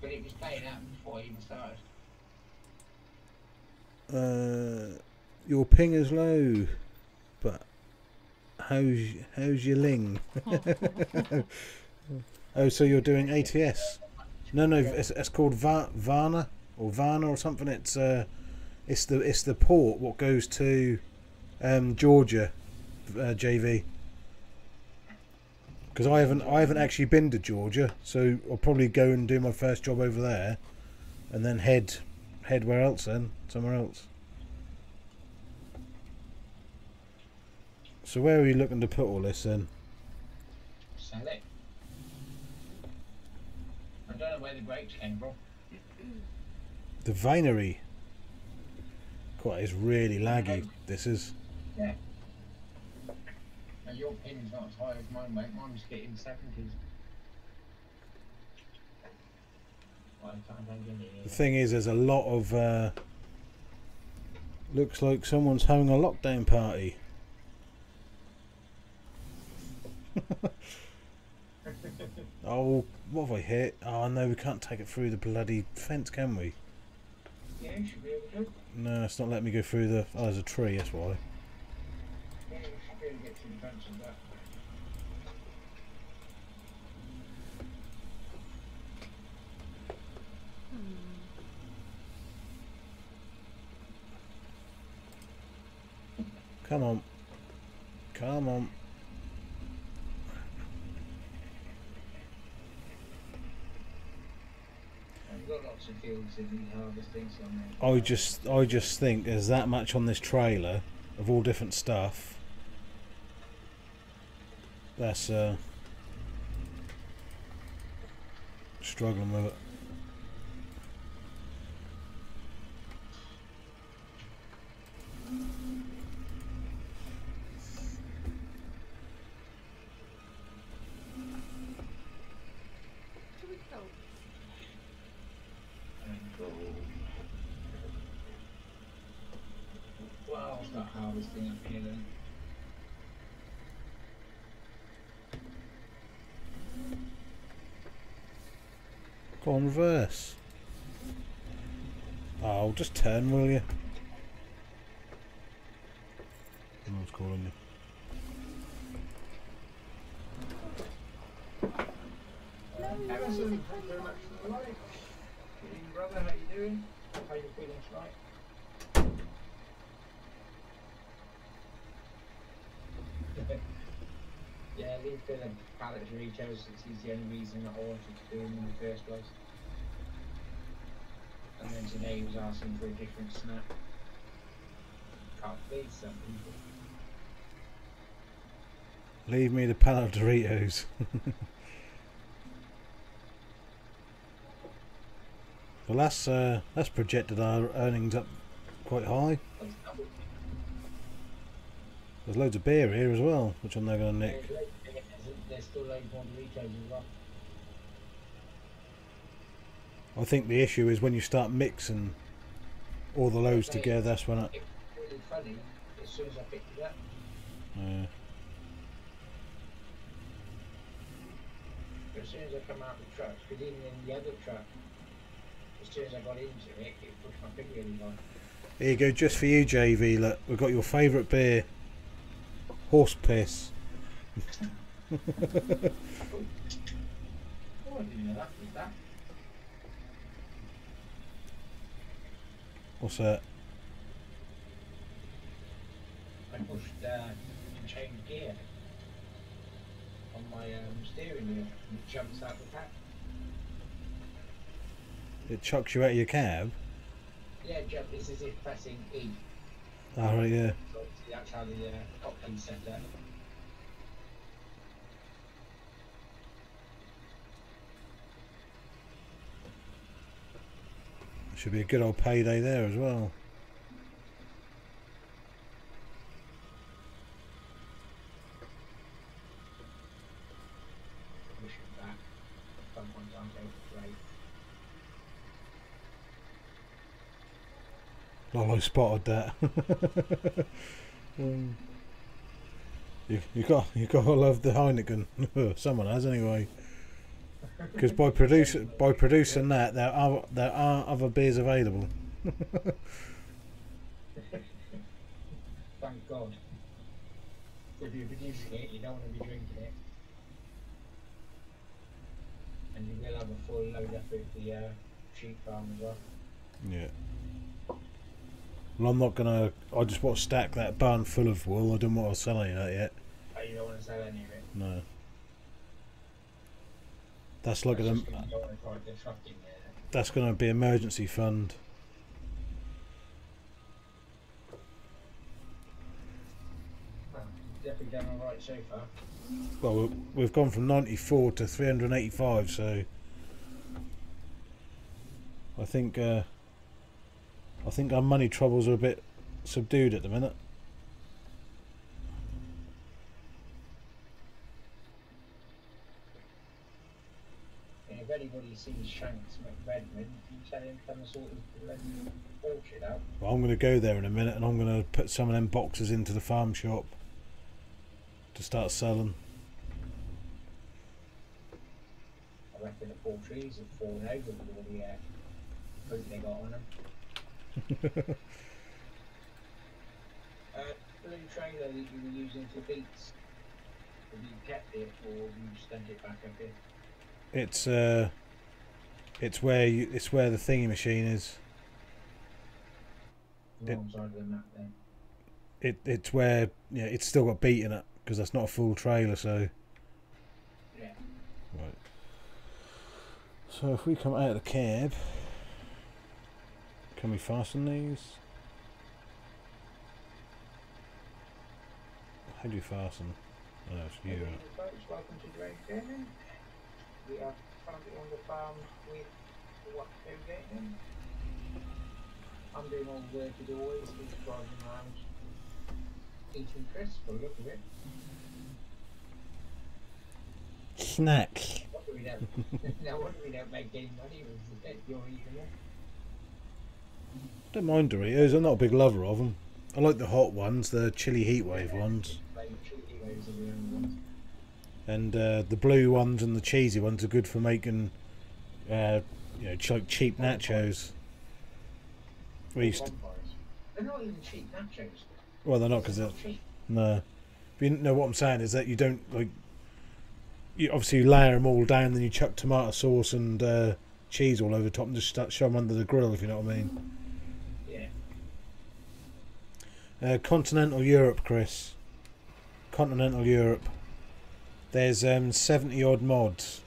But it was playing out before I even started. Uh, your ping is low, how's how's your ling? oh, so you're doing ATS? No, no, it's, it's called Va- Varna or Varna or something. It's uh, it's the it's the port what goes to um, Georgia, uh, JV. Because I haven't I haven't actually been to Georgia, so I'll probably go and do my first job over there, and then head head where else then somewhere else. So where are you looking to put all this in? Sell it. I don't know where the grapes came from. The vinery. Quite is really laggy. This is. Now your pin's not as high as mine, mate. Mine's getting seventies. Well, I can't hang in The thing is, there's a lot of. Uh, looks like someone's having a lockdown party. oh, what have I hit? Oh no, we can't take it through the bloody fence, can we? Yeah, you should be able to. No, it's not letting me go through the. Oh, there's a tree. That's why. Yeah, you should be able to get to the fence of that. Come on. Come on. I just I just think there's that much on this trailer of all different stuff. That's uh struggling with it. Harvesting up here then. Go on reverse. Oh, just turn, will you? Someone's calling you. Harrison, thank you very much for the life. Good evening, brother. How you doing? How you feeling tonight? Yeah, leave the pallet Doritos. It's he's the only reason that I wanted to do them in the first place. And then today he was asking for a different snack. Can't please some people. Leave me the pan of Doritos. well, that's uh, that's projected our earnings up quite high. There's loads of beer here as well, which I'm now going to nick. There's still more Doritos as well. I think the issue is when you start mixing all the loads together. That's when it. It was really funny as soon as I picked it up. Uh, But as soon as I come out of the truck, because even in the other truck, as soon as I got into it, it pushed my finger in the here you go, just for you, JV. Look, we've got your favourite beer, horse piss. Oh, I didn't know that was that. What's that? I pushed uh, change gear on my um, steering wheel and it jumps out the pack. It chucks you out of your cab. Yeah, jump. It's as if pressing E. All right, yeah. So that's how the uh, set up. Should be a good old payday there as well. Push it back. Someone's on go great. Lol, I spotted that. Um, you you got you got to love the Heineken. Someone has anyway. Because by produce by producing that, there are there are other beers available. Thank God. If you're producing it, you don't want to be drinking it. And you will have a full load up at the uh, sheep farm as well. Yeah. Well, I'm not gonna. I just want to stack that barn full of wool. I don't want to sell any of that yet. But you don't want to sell any of it. No. That's like That's an. gonna go on quite the trucking there. That's going to be emergency fund. Well, we've gone from 94 to 385, so I think uh, I think our money troubles are a bit subdued at the minute. If anybody sees Shanks McRedmond, you tell him to come and sort his orchard out. Well, I'm going to go there in a minute, and I'm going to put some of them boxes into the farm shop to start selling. I reckon the poor trees have fallen over with all the uh, fruit they got on them. uh, blue trailer that you were using for beets, have you kept it or have you sent it back up here? It's uh, it's where you, it's where the thingy machine is. The It- wrong side of the map then. It it's where yeah, it's still got beat in it because that's not a full trailer. So Yeah. right. So if we come out of the cab, can we fasten these? How do you fasten? Oh, it's you folks, welcome to Drake Gaming. We are currently on the uh, farm with Wacko Gaming. I'm doing all the work as always, he's driving around eating crisps for the look of it. Snacks. What do we don't, no wonder we don't make any money with it, you're eating them. Don't mind Doritos. I'm not a big lover of them. I like the hot ones, the chili heatwave ones, Like, chili waves are the only ones. And uh, the blue ones and the cheesy ones are good for making, uh, you know, like cheap nachos. We used to, They're not even cheap nachos. well, they're not because they're cheap. no. But you know what I'm saying is that you don't like. You obviously you layer them all down, then you chuck tomato sauce and uh, cheese all over the top, and just start shove them under the grill, if you know what I mean. Yeah. Uh, continental Europe, Chris. Continental Europe. There's um, 70 odd mods.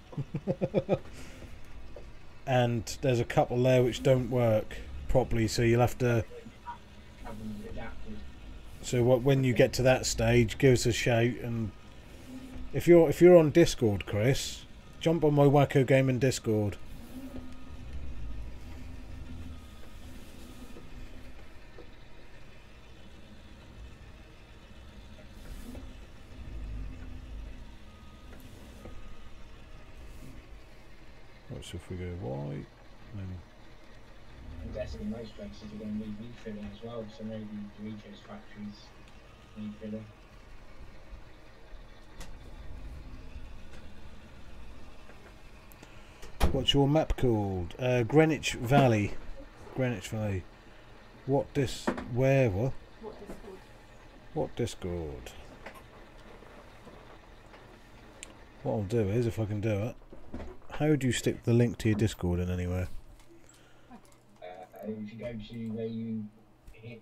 and there's a couple there which don't work properly, so you'll have to. So what, when you get to that stage, give us a shout. And if you're if you're on Discord, Chris, jump on my Wacko Gaming Discord. So if we go white, then I'm guessing most places are going to need refilling as well, so maybe Doritos factories need filling. What's your map called? Uh, Greenwich Valley. Greenwich Valley. What dis? Where? What? What is called? What Discord? What I'll do is, if I can do it, how do you stick the link to your Discord in anywhere? Uh, if you go to where you hit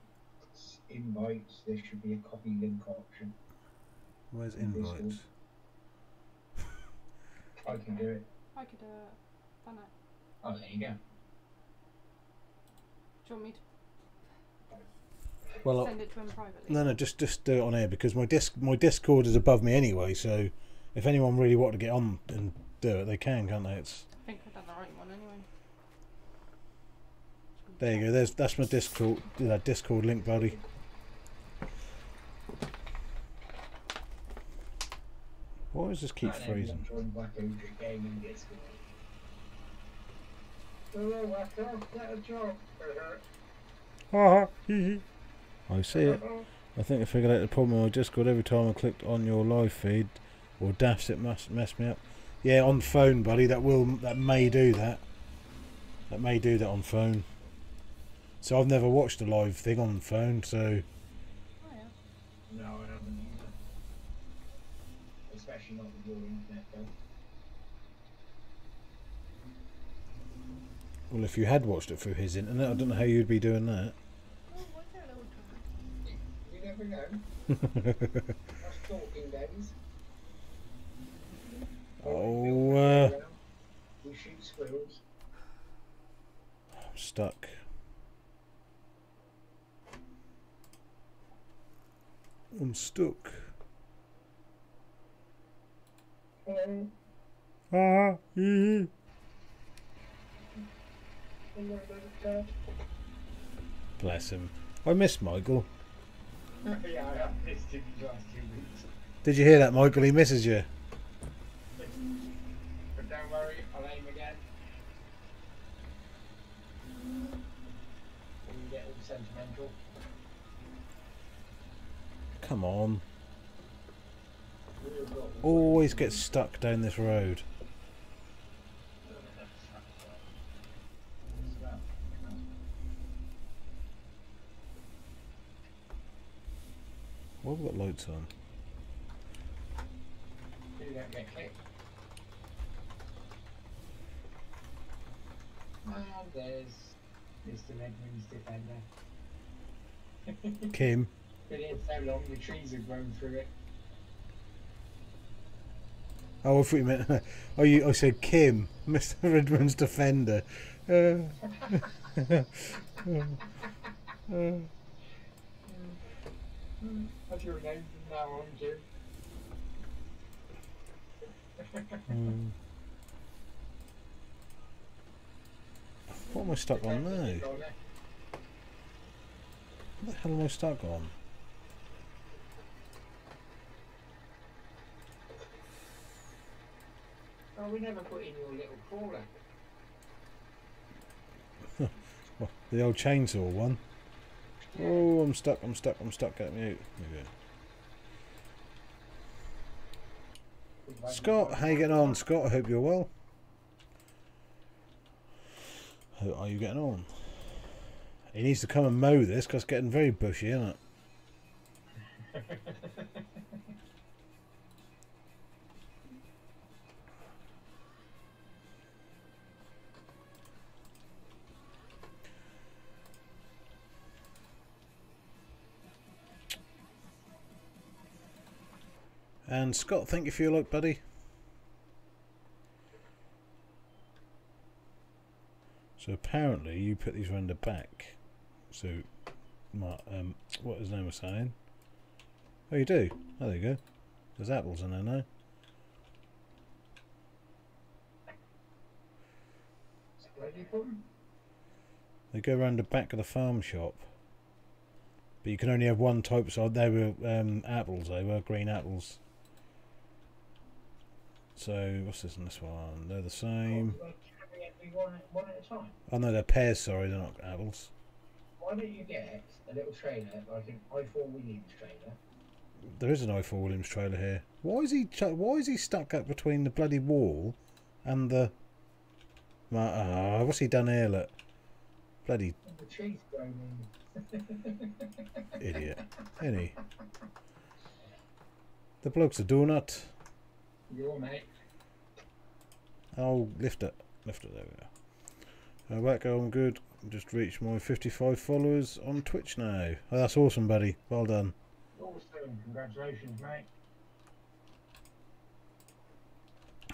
invites, there should be a copy link option. Where's In Discord. invites? I can do it. I could, uh, done it. Oh, there you go. Do you want me to Well, send it to him privately? no, no, just just do it on air because my disc my Discord is above me anyway. So if anyone really want to get on and do it, they can, can't they? It's I think I've done the right one anyway. there you go. There's that's my Discord that Discord link, buddy. Why does this keep And then freezing? Join Wacko Gaming Discord. Hello, Wacko. Get a job. I see it. I think I figured out the problem with my Discord every time I clicked on your live feed or dashed it must mess me up. Yeah, on phone, buddy. That will that may do that. That may do that on phone. So I've never watched a live thing on phone, so Oh, yeah. No, I haven't either. Especially not with your internet though. well if you had watched it through his internet, I don't know how you'd be doing that. Oh, what's that little? You never know. That's talking days. Oh, uh, We shoot squirrels. I'm stuck. I'm stuck. Hello. Ah, hee Doctor. Bless him. I miss Michael. yeah, I missed him these last two weeks. Did you hear that, Michael? He misses you. But don't worry, I'll aim again. When you get all sentimental. Come on. Always get stuck down this road. Why have we got lights on? You don't get kicked. And there's Mr. Defender. Kim. Been here so long, the trees have grown through it. Oh, I thought you meant. Oh, you. I said Kim, Mr. Redmond's defender. Uh, That's your name from now on, Jim. hmm. What am I stuck on now? What the hell am I stuck on? Oh, we never put in your little crawler. The old chainsaw one. Oh, I'm stuck. I'm stuck. I'm stuck. Get me out. Scott, how you getting on, Scott? I hope you're well. How are you getting on? He needs to come and mow this because it's getting very bushy, isn't it? And Scott, thank you for your luck, buddy. So apparently you put these round the back. So, um, what his name was saying? Oh, you do. Oh, there you go. There's apples in there now. They go around the back of the farm shop. But you can only have one type. So they were um, apples. They were green apples. So what's this and this one? They're the same. Oh, you carry every one, one at a time. Oh no, they're pears. Sorry, they're not apples. Why don't you get a little trailer, like an Ifor Williams trailer? There is an Ifor Williams trailer here. Why is he? Why is he stuck up between the bloody wall and the? Ah, what's he done here? Look, bloody the trees grown idiot. Isn't? The bloke's a donut. Your mate. Oh, lift it. Lift it, there we go. Uh, I'm good. Just reached my 55 followers on Twitch now. Oh, that's awesome, buddy. Well done. Awesome. Congratulations, mate.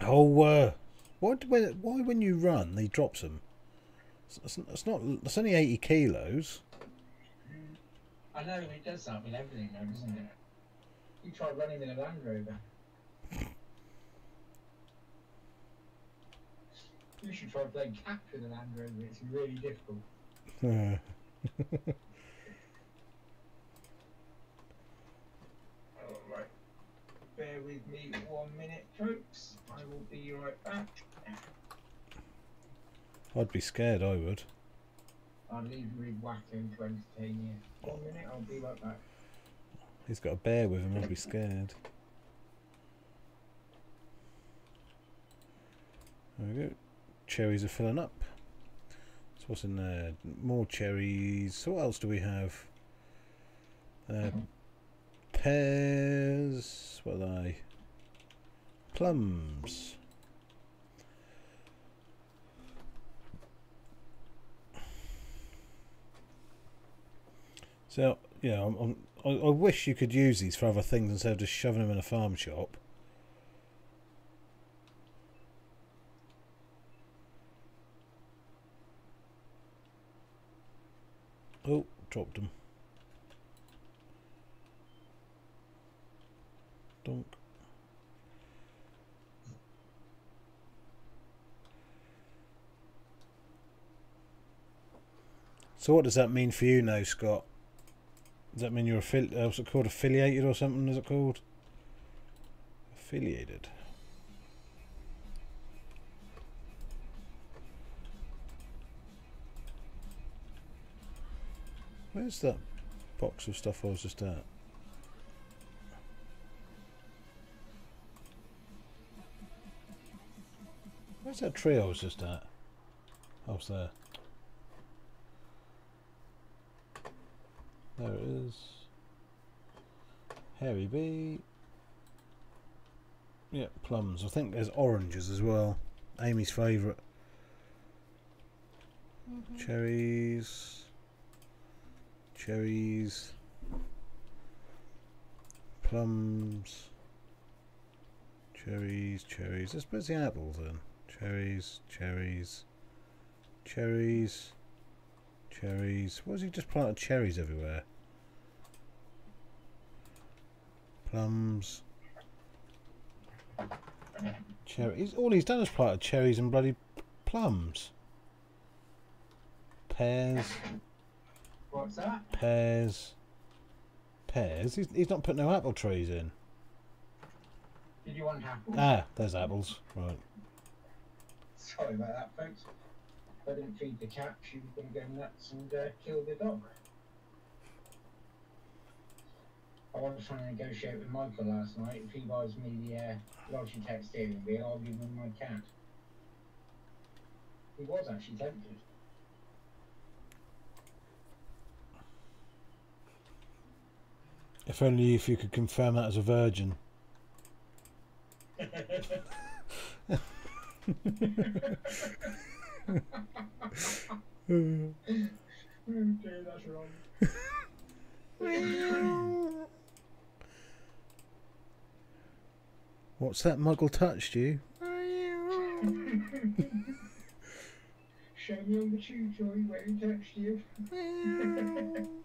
Oh, uh, why, when, why when you run, he drops them? It's, it's, it's not. It's only 80 kilos. I know it does that with everything, though, doesn't it? You try running in a Land Rover. You should try playing captain with a Land Rover. It's really difficult. Alright. Bear with me one minute, folks. I will be right back. I'd be scared. I would. I'll leave you with Wacko to entertain you. One oh. minute, I'll be right back. He's got a bear with him. I'll be scared. There we go. Cherries are filling up. So what's in there? More cherries. So what else do we have? Uh, pears. What are they? Plums. So yeah, I'm, I'm, I, I wish you could use these for other things instead of just shoving them in a farm shop. Oh, dropped them. Donk. So what does that mean for you now, Scott? Does that mean you're affili- uh, what's it called? Affiliated or something? Is it called? Affiliated. Where's that box of stuff I was just at? Where's that tree I was just at? Oh, it's there. There it is. Hairy bee. Yeah, plums. I think there's oranges as well. Amy's favourite. Mhm. Cherries. Cherries. Plums. Cherries, cherries. Let's where's the apples then? Cherries, cherries. Cherries. Cherries. Why has he just planted cherries everywhere? Plums. Cherries. All he's done is planted cherries and bloody plums. Pears. What's that? Pears. Pears? He's, he's not put no apple trees in. Did you want apples? Ah, there's apples. Right. Sorry about that, folks. If I didn't feed the cat, she was going to go nuts and uh, kill the dog. I was trying to negotiate with Michael last night. If he buys me the uh, Logitech steering wheel, I'll give him my cat. He was actually tempted. If only if you could confirm that as a virgin. Okay, that's wrong. What's that muggle touched you? Show me on the chew toy where he touched you.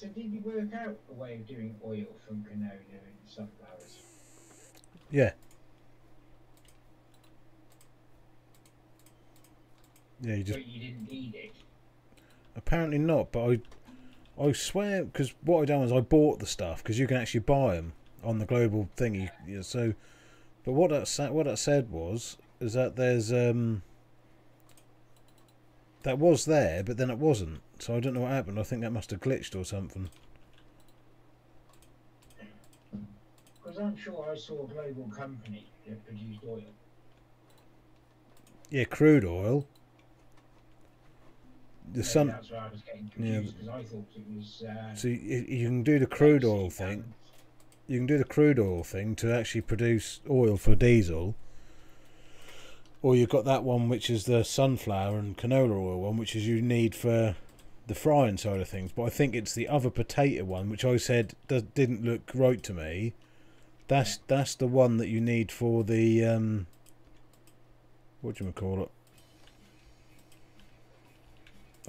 So out a way of doing oil from canola and sunflowers? Yeah. Yeah, you just But you didn't need it. apparently not. But I, I swear, because what I done was I bought the stuff because you can actually buy them on the global thingy. Yeah, so, but what that sa- what that said was is that there's um that was there, but then it wasn't. So I don't know what happened. I think that must have glitched or something. Because I'm sure I saw a global company that produced oil. Yeah, crude oil. The Maybe sun. That's I was getting confused because I thought it was. Uh, So you, you can do the crude oil thing. you can do the crude oil thing to actually produce oil for diesel. Or you've got that one which is the sunflower and canola oil one, which is you need for the frying side of things. But I think it's the other potato one, which I said does, didn't look right to me. That's that's the one that you need for the um, what do you call it?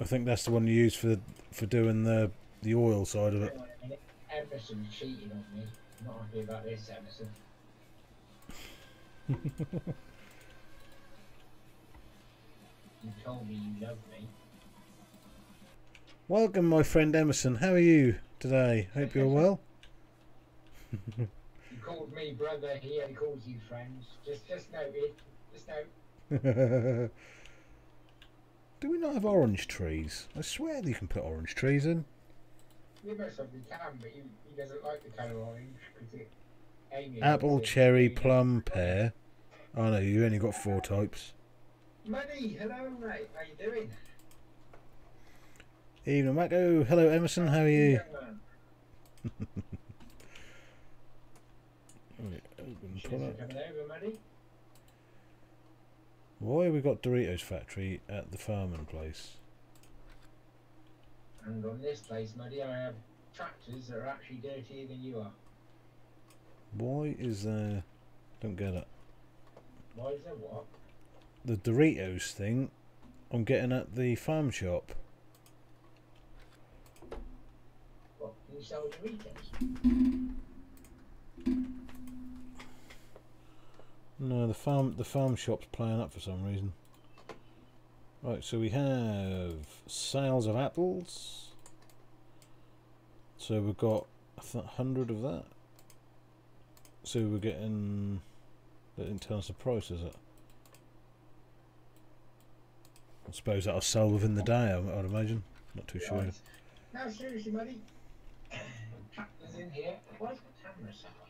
I think that's the one you use for for doing the the oil side of it. Hang on a. Emerson cheated on me. I'm not happy about this, Emerson. You told me you loved me. Welcome, my friend Emerson. How are you today? Hope you're well. Called me brother, he only calls you friends. Just just noted. Just note. Do we not have orange trees? I swear you can put orange trees in. You most probably can, but he, he doesn't like the colour orange because it Amy Apple, it. cherry, plum, pear. Oh no, you only got four types. Money, hello mate, how you doing? Evening, Mako. Hello, Emerson. How are you? Young man. Right, open Cheers for product. coming over, Money. Why have we got Doritos factory at the farming place? And on this place, Muddy, I have tractors that are actually dirtier than you are. Why is there? Don't get it. Why is there what? The Doritos thing. I'm getting at the farm shop. What? Can you sell Doritos? No, the farm the farm shop's playing up for some reason. Right, so we have sales of apples. So we've got a hundred of that. So we're getting. That didn't tell us the price, is it? I suppose that'll sell within the day. I, I'd imagine. Not too sure. Right. No, seriously, Muddy. Tractors in here. Why is the camera so high?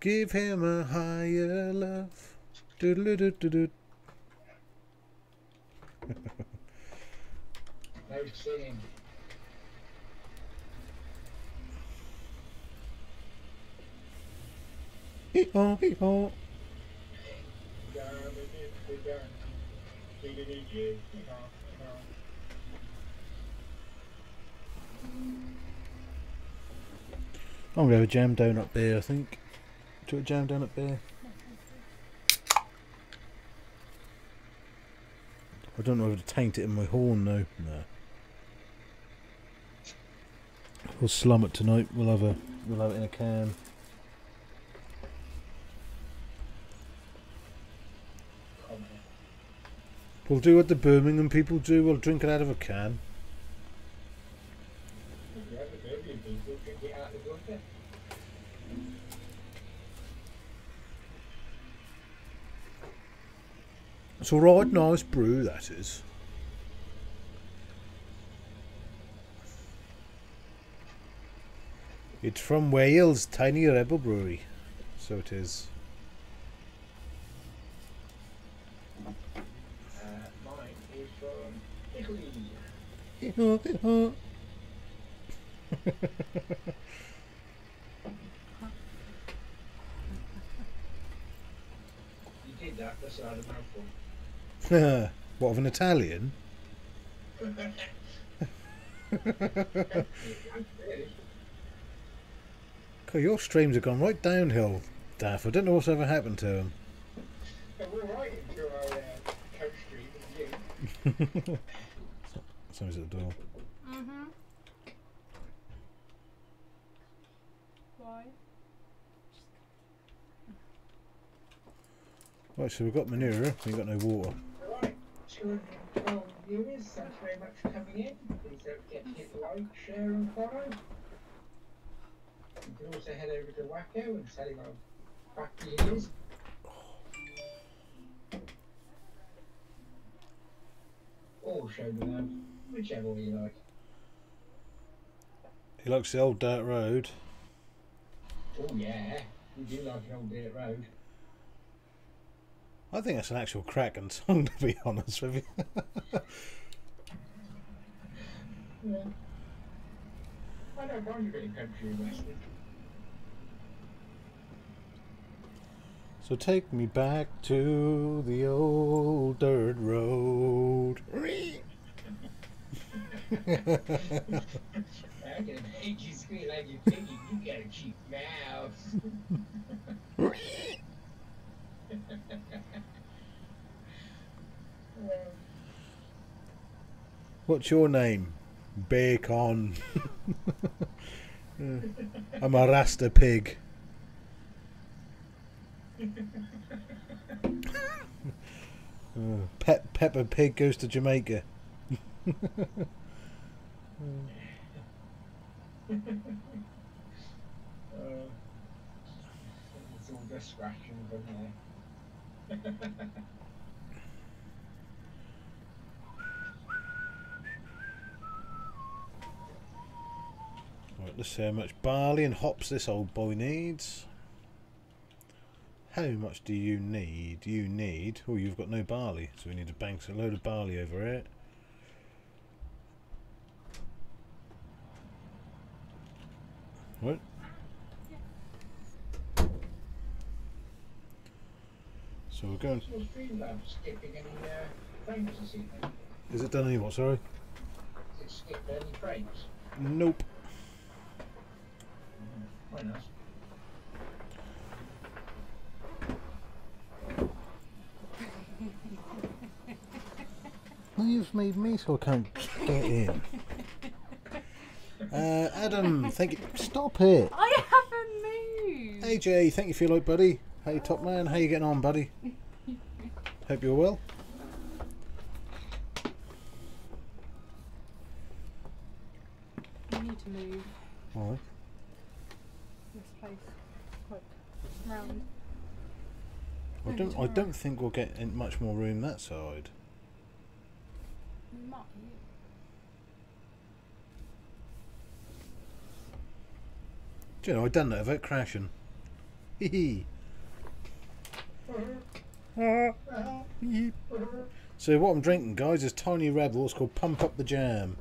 Give him a higher love. Doodle-doo-doo-doo. No singing. Hee-haw, hee-haw. Oh, I'm gonna have a jam donut beer, I think. Want a jam donut beer? I don't know if to taint it in my horn though. No. We'll slum it tonight. We'll have a we'll have it in a can. We'll do what the Birmingham people do. We'll drink it out of a can. It's a right nice brew that is. It's from Wales, Tiny Rebel Brewery. So it is. You did that, that's out of mouthful. what of an Italian? God, your streams have gone right downhill, Daff. I don't know what's ever happened to them. We're right into our uh, coach stream you. Someone's at the door. Mm-hmm. Why? Right, so we've got manure. We've got no water. Right, 212 viewers, thanks very much for coming in. Please don't forget to hit like, share and follow. You can also head over to Wacko and tell him how cracky he is. Or show love, whichever way you like. He likes the old dirt road. Oh yeah, we do like an old dirt road. I think that's an actual cracking song, to be honest with you. Yeah. I don't mind a bit of country and western. So take me back to the old dirt road. I can make you squeal like you piggy. You got a cheap mouth. What's your name? Bacon. I'm a Rasta pig. Uh, Pep Peppa Pig goes to Jamaica. Uh, it's all just scratching from there. See how much barley and hops this old boy needs. How much do you need? You need. Oh, you've got no barley, so we need to bank a load of barley over it. What? So we're going. So Streamlab skipping any uh, frames this evening? Is it done any what? Sorry. Is it skipped any frames? Nope. Why not? Well, you've made me so I can't get in. Uh, Adam, thank you. Stop it. I haven't moved. AJ, thank you for your like, buddy. Hey, top man, how you getting on, buddy? Hope you're well. You need to move Alright. this place quite round. I don't. I don't think we'll get in much more room that side. You. Do you know? I done that without crashing. Hee hee. So what I'm drinking, guys, is Tiny Rebel. It's called Pump Up the Jam.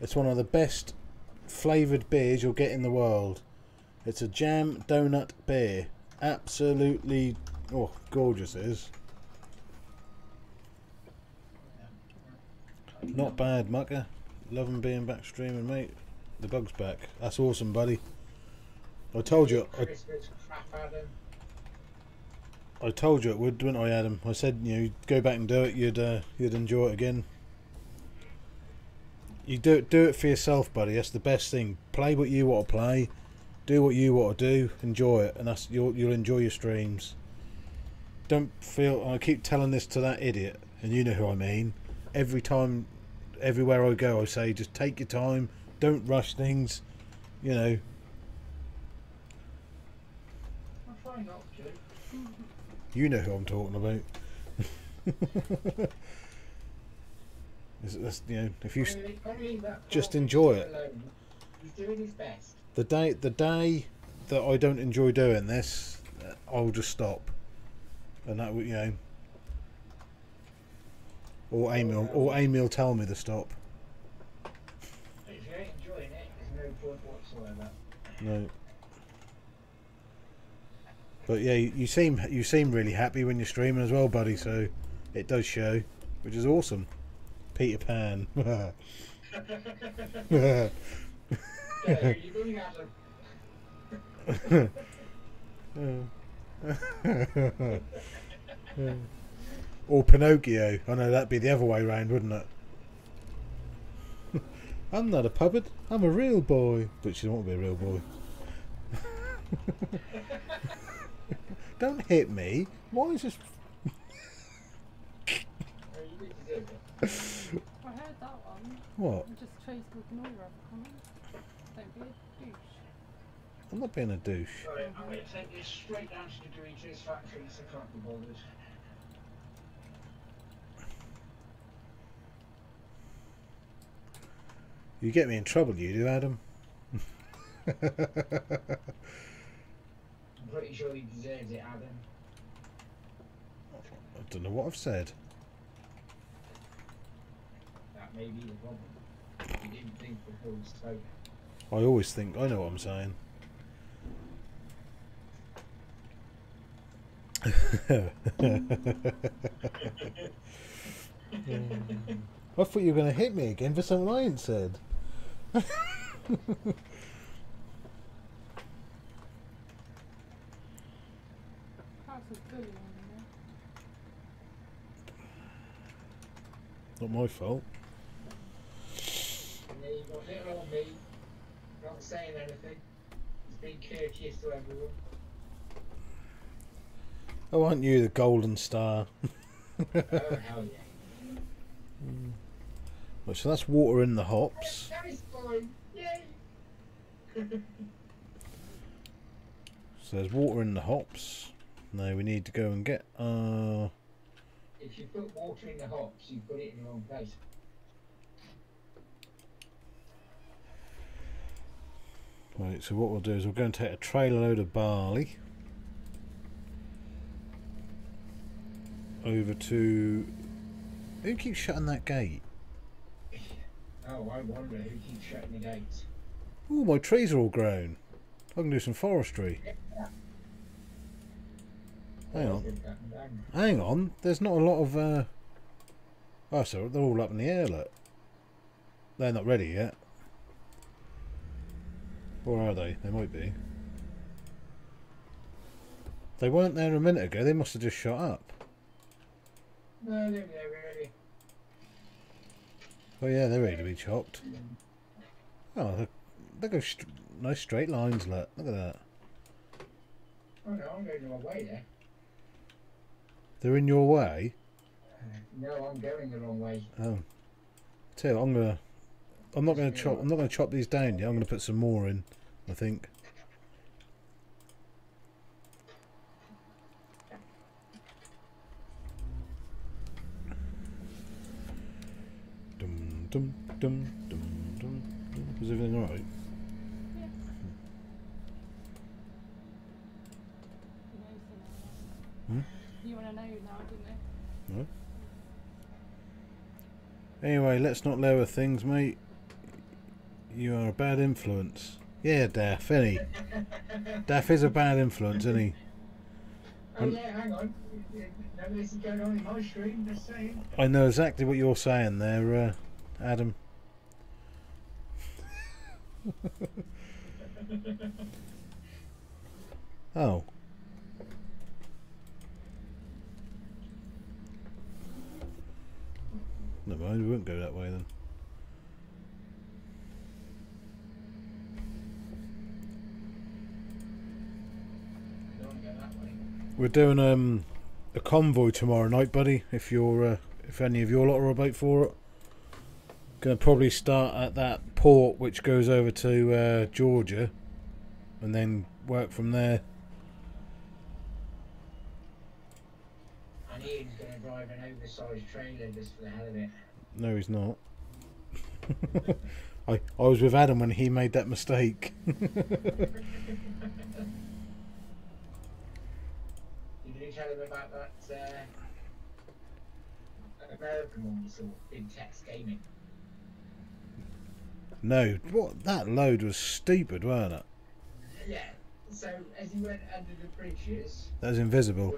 It's one of the best flavoured beers you'll get in the world. It's a jam donut beer. Absolutely, oh, gorgeous it is. Not bad, mucker. Loving being back streaming, mate. The bug's back. That's awesome, buddy. I told you. I, I told you it would, didn't I, Adam? I said you know, go back and do it. You'd uh, you'd enjoy it again. You do it, do it for yourself, buddy. That's the best thing. Play what you want to play. Do what you want to do. Enjoy it, and that's you'll you'll enjoy your streams. Don't feel. I keep telling this to that idiot, and you know who I mean. Every time, everywhere I go, I say just take your time. Don't rush things. You know. I'm trying not to. You know who I'm talking about. Is it- that's, you know, if you Only- only just enjoy it. alone. He's doing his best. The day the day that I don't enjoy doing this, I'll just stop, and that would you know, or Amy will, or Amy will tell me to stop. If you ain't enjoying it, there's no point whatsoever. No. But yeah, you seem you seem really happy when you're streaming as well, buddy. So it does show, which is awesome. Peter Pan. Yeah, you doing Adam. or Pinocchio. I know that'd be the other way round, wouldn't it? I'm not a puppet. I'm a real boy. But she don't want to be a real boy. don't hit me. Why is this? You did deserve it. I heard that one. What? I just chose to ignore other comments. Don't be a douche. I'm not being a douche. I'm going to take this straight down to Doritos factory so I can't be bothered. You get me in trouble, you do, Adam. I'm pretty sure he deserves it, Adam. I don't know what I've said. That may be the problem. You didn't think before you spoke. I always think I know what I'm saying. I thought you were going to hit me again for something I ain't said. On. Not my fault. Then you got little old me, not saying anything. He's being courteous to everyone. Oh, aren't you the golden star? Oh. Right, so that's water in the hops. That is fine. Yay! So there's water in the hops. Now we need to go and get uh If you put water in the hops, you put it in the wrong place. right, so what we'll do is we'll go and take a trailer load of barley over to who keeps shutting that gate? Oh, I wonder who keeps shutting the gates. Oh my trees are all grown. I can do some forestry. Hang on. Good cutting down. Hang on, there's not a lot of uh Oh so they're all up in the air look. They're not ready yet. Or are they? They might be. They weren't there a minute ago, they must have just shot up. No, they're, ready. Oh yeah, they're ready to be chopped. Hmm. Oh, they, they go st- nice straight lines, look. Look at that. Oh no, I'm going the wrong way there. They're in your way. Uh, no, I'm going the wrong way. Oh. Tell you, I'm gonna. I'm not gonna chop. I'm not gonna chop these down yet. I'm gonna put some more in. I think. Dum dum dum dum dum. dum. Is everything alright? Hmm? You want to know now, didn't you? Anyway, let's not lower things, mate. You are a bad influence. Yeah, Daff, any. Daff is a bad influence, isn't he? Oh yeah, hang on. None this is going on in my stream, just saying. I know exactly what you're saying there, uh, Adam. oh. Never mind, we won't go that way then. We're doing um, a convoy tomorrow night, buddy. If you're, uh, if any of your lot are about for it, gonna probably start at that port which goes over to uh, Georgia, and then work from there. And Ian's going to drive an oversized trailer just for the hell of it. No, he's not. I I was with Adam when he made that mistake. Did you tell him about that uh, American one we saw, Big Text Gaming? No, what that load was stupid, weren't it? Yeah. So as he went under the bridges, That was invisible.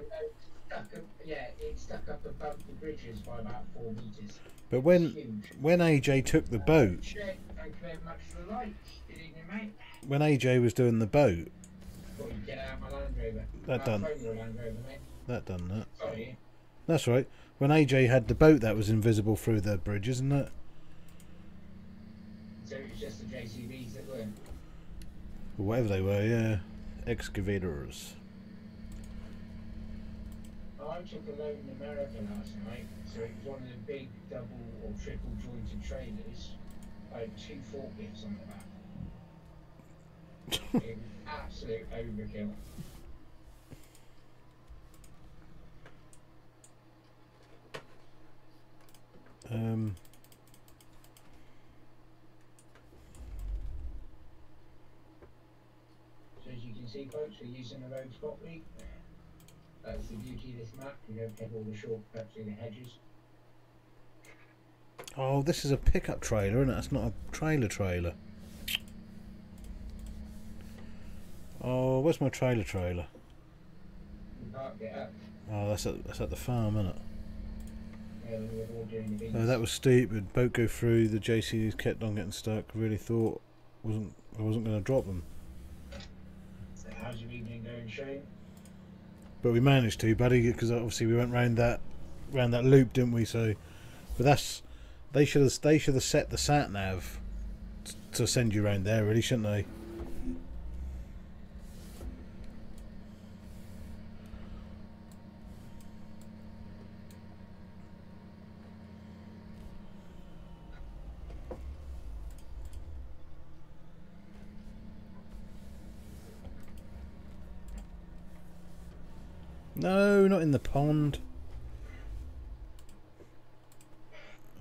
up, yeah, it stuck up above the bridges by about four meters. But when when AJ took the uh, boat, Shit, don't care much for the lights. Good evening, mate. when AJ was doing the boat, Thought get out my Land Rover. That done. Land Rover, mate. that done that. Sorry. That's right. When AJ had the boat that was invisible through the bridge, isn't it? So it was just the JCBs that were. Or whatever they were, yeah. Excavators. I took a load in America last night, so it was one of the big double or triple jointed trailers. I had two forklifts on the back. it was absolute overkill. Um, So as you can see, folks, we're using the roads properly. That's the beauty of this map. You don't have all the shortcuts in the hedges. oh, this is a pickup trailer, isn't it? That's not a trailer trailer. Oh, where's my trailer trailer? You can't get up. Oh, that's at that's at the farm, isn't it? You know, we're all doing the Oh, that was stupid. Boat go through. The JCs kept on getting stuck. Really thought wasn't I wasn't going to drop them, how's your evening going, Shane? but we managed to, buddy, because obviously we went round that round that loop, didn't we? So, but that's they should have they should have set the sat nav to send you round there, really, shouldn't they? No, not in the pond.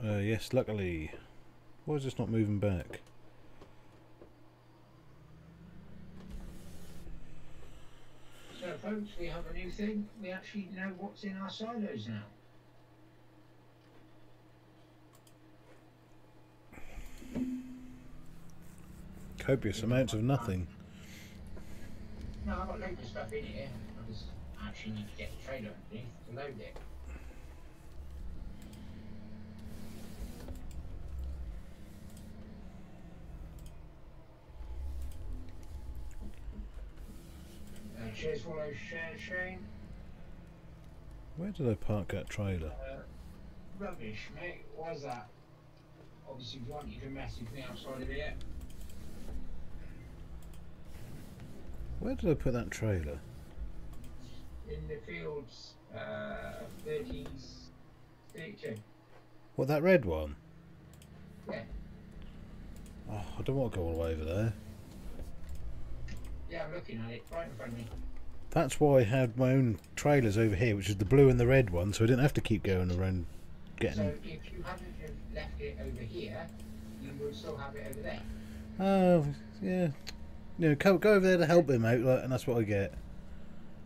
Uh, yes, luckily. Why is this not moving back? So, folks, we have a new thing. We actually know what's in our silos now. Copious amounts of nothing. No, I've got loads of stuff in here. Actually need to get the trailer underneath to load it. Cheers, follow, share, Shane. Where did I park that trailer? Uh, rubbish, mate. What was that? Obviously, if you want, you can message me outside of here. Where did I put that trailer? In the fields, uh, 30s, 32. What, that red one? Yeah. Oh, I don't want to go all the way over there. Yeah, I'm looking at it right in front of me. That's why I had my own trailers over here, which is the blue and the red one, so I didn't have to keep going around getting... So if you hadn't have left it over here, you would still have it over there. Oh, yeah. You know, go, go over there to help him out, like, and that's what I get.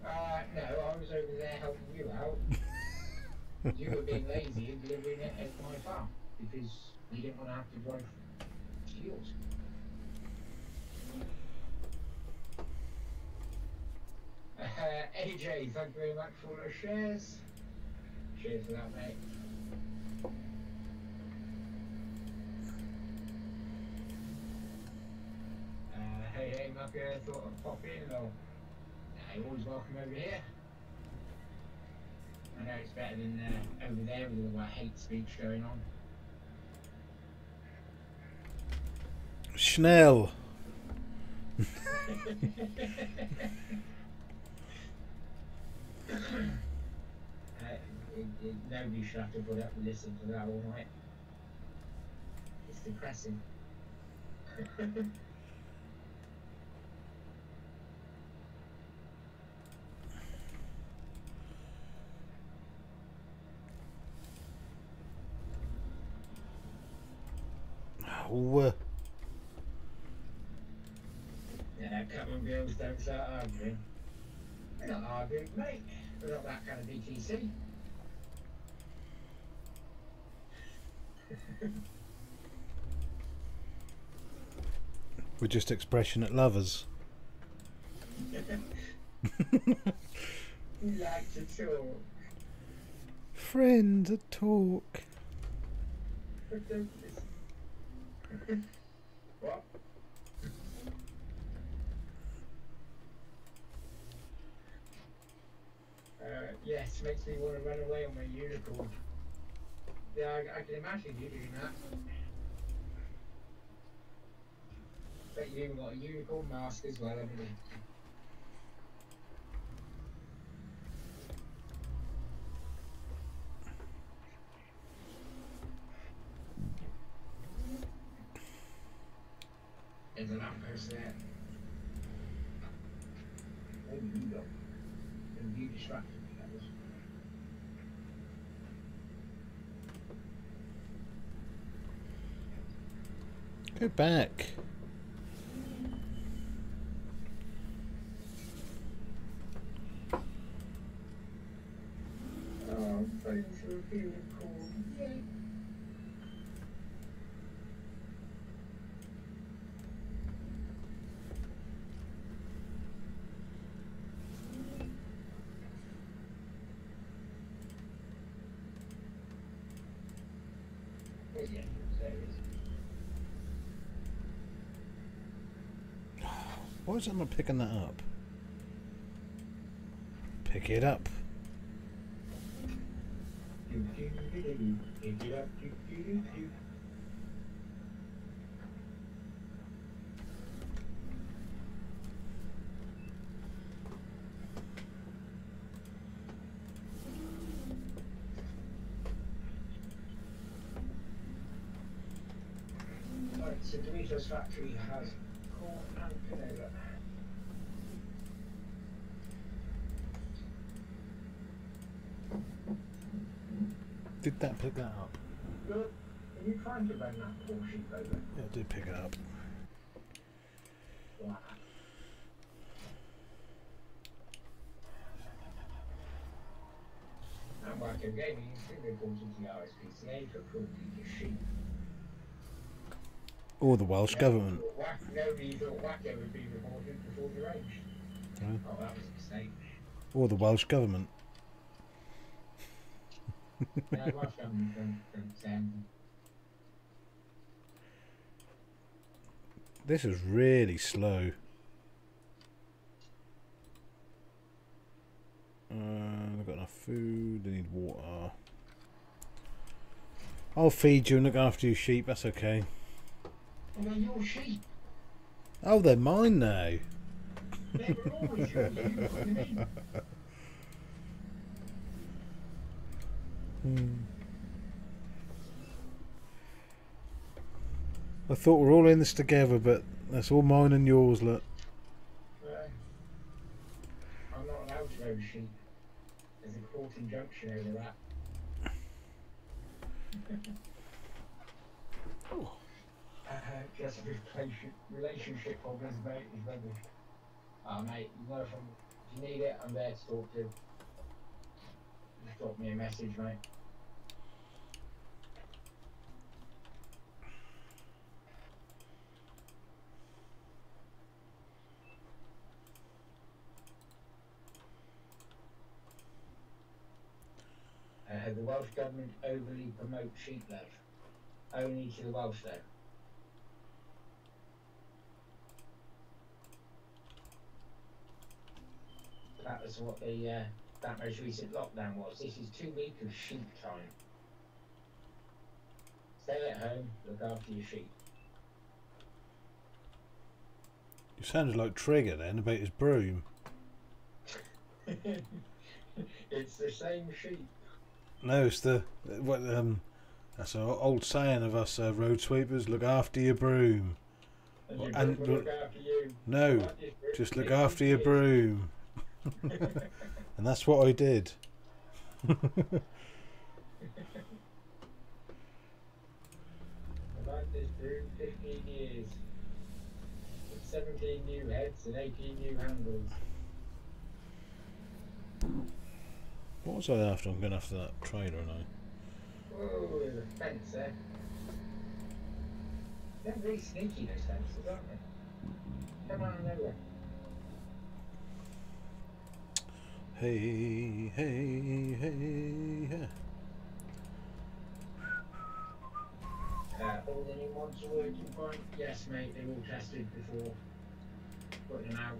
Uh, no, I was over there helping you out. You were being lazy and delivering it at my farm because you didn't want to have to drive to yours. Uh, AJ, thank you very much for those shares. Cheers for that, mate. Uh, hey, hey, Mucker, thought I'd pop you're always welcome over here. I know it's better than uh, over there with all that hate speech going on. Schnell. Uh, nobody should have to put up and listen to that all night. It's depressing. Yeah, come on, girls, don't start arguing. We're not arguing, mate. We're not that kind of BTC. we're just expressionate lovers. We like to talk, Friends at talk. but don't listen. what? Uh, yes, makes me want to run away on my unicorn. Yeah, I, I can imagine you doing that. Bet you got a unicorn mask as well, haven't you? There's a lamppost there. Oh, you go. And you distracted me, that was. Go back. Oh, thanks for being cool. Yay. Yeah, there it is. Why is it not picking that up? Pick it up. Right, so Doritos factory has corn and canola. Did that pick that up? Look, are you trying to run that poor sheep over? Yeah, did pick it up. Wow. Wacko Gaming is reported to the RSPCA for cruelty to sheep. Or the Welsh government. Whack, nobody thought Wacko would be reported before the arranged. Right. Oh, that was a mistake. Or the Welsh government. No, Welsh government don't, don't um, This is really slow. Uh, they've got enough food, I need water. I'll feed you and look after your sheep, that's okay. Well, they're your sheep. Oh, they're mine now. They were always your sheep. What do you mean? I thought we're all in this together, but that's all mine and yours, look. I'm not allowed to own sheep. There's a court injunction over that. uh, just relationship, problems, mate, is rubbish. Ah, mate, you know, from, if you need it, I'm there to talk to. Drop me a message, mate. Uh, the Welsh government overly promote sheep love. Only to the Welsh though. That was what the uh, that most recent lockdown was. This is two weeks of sheep time. Stay at home, look after your sheep. You sounded like Trigger then about his broom. it's the same sheep. No, it's the what um. That's an old saying of us uh, road sweepers: look after your broom. And your And look- after you. No, Not this broom, just look after your broom. And that's what I did. I've this broom 15 years. With 17 new heads and 18 new handles. What was I after? I'm going after that trailer, and I. Whoa, there's a fence there. They're really sneaky, those fences, aren't they? Come on over. Hey, hey, hey, hey. Uh, all the new mods are working fine? Yes, mate, they're all tested before putting them out.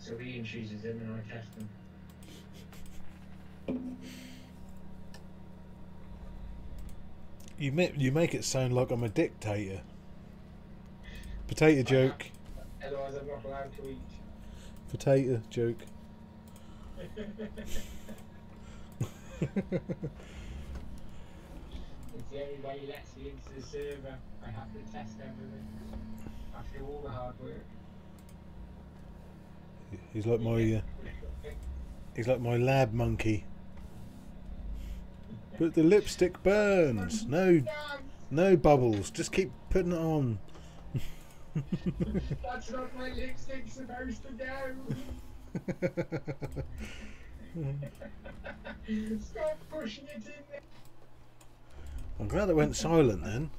So Ian chooses them and I test them. You make you make it sound like I'm a dictator. Potato joke. Otherwise, I'm not allowed to eat. Potato joke. It's the only way he lets me into the server. I have to test everything. After all the hard work. He's like my uh, he's like my lab monkey. But the lipstick burns. No, no bubbles. Just keep putting it on. That's not my lipstick's supposed to go. Stop pushing it in there. I'm glad it went silent then.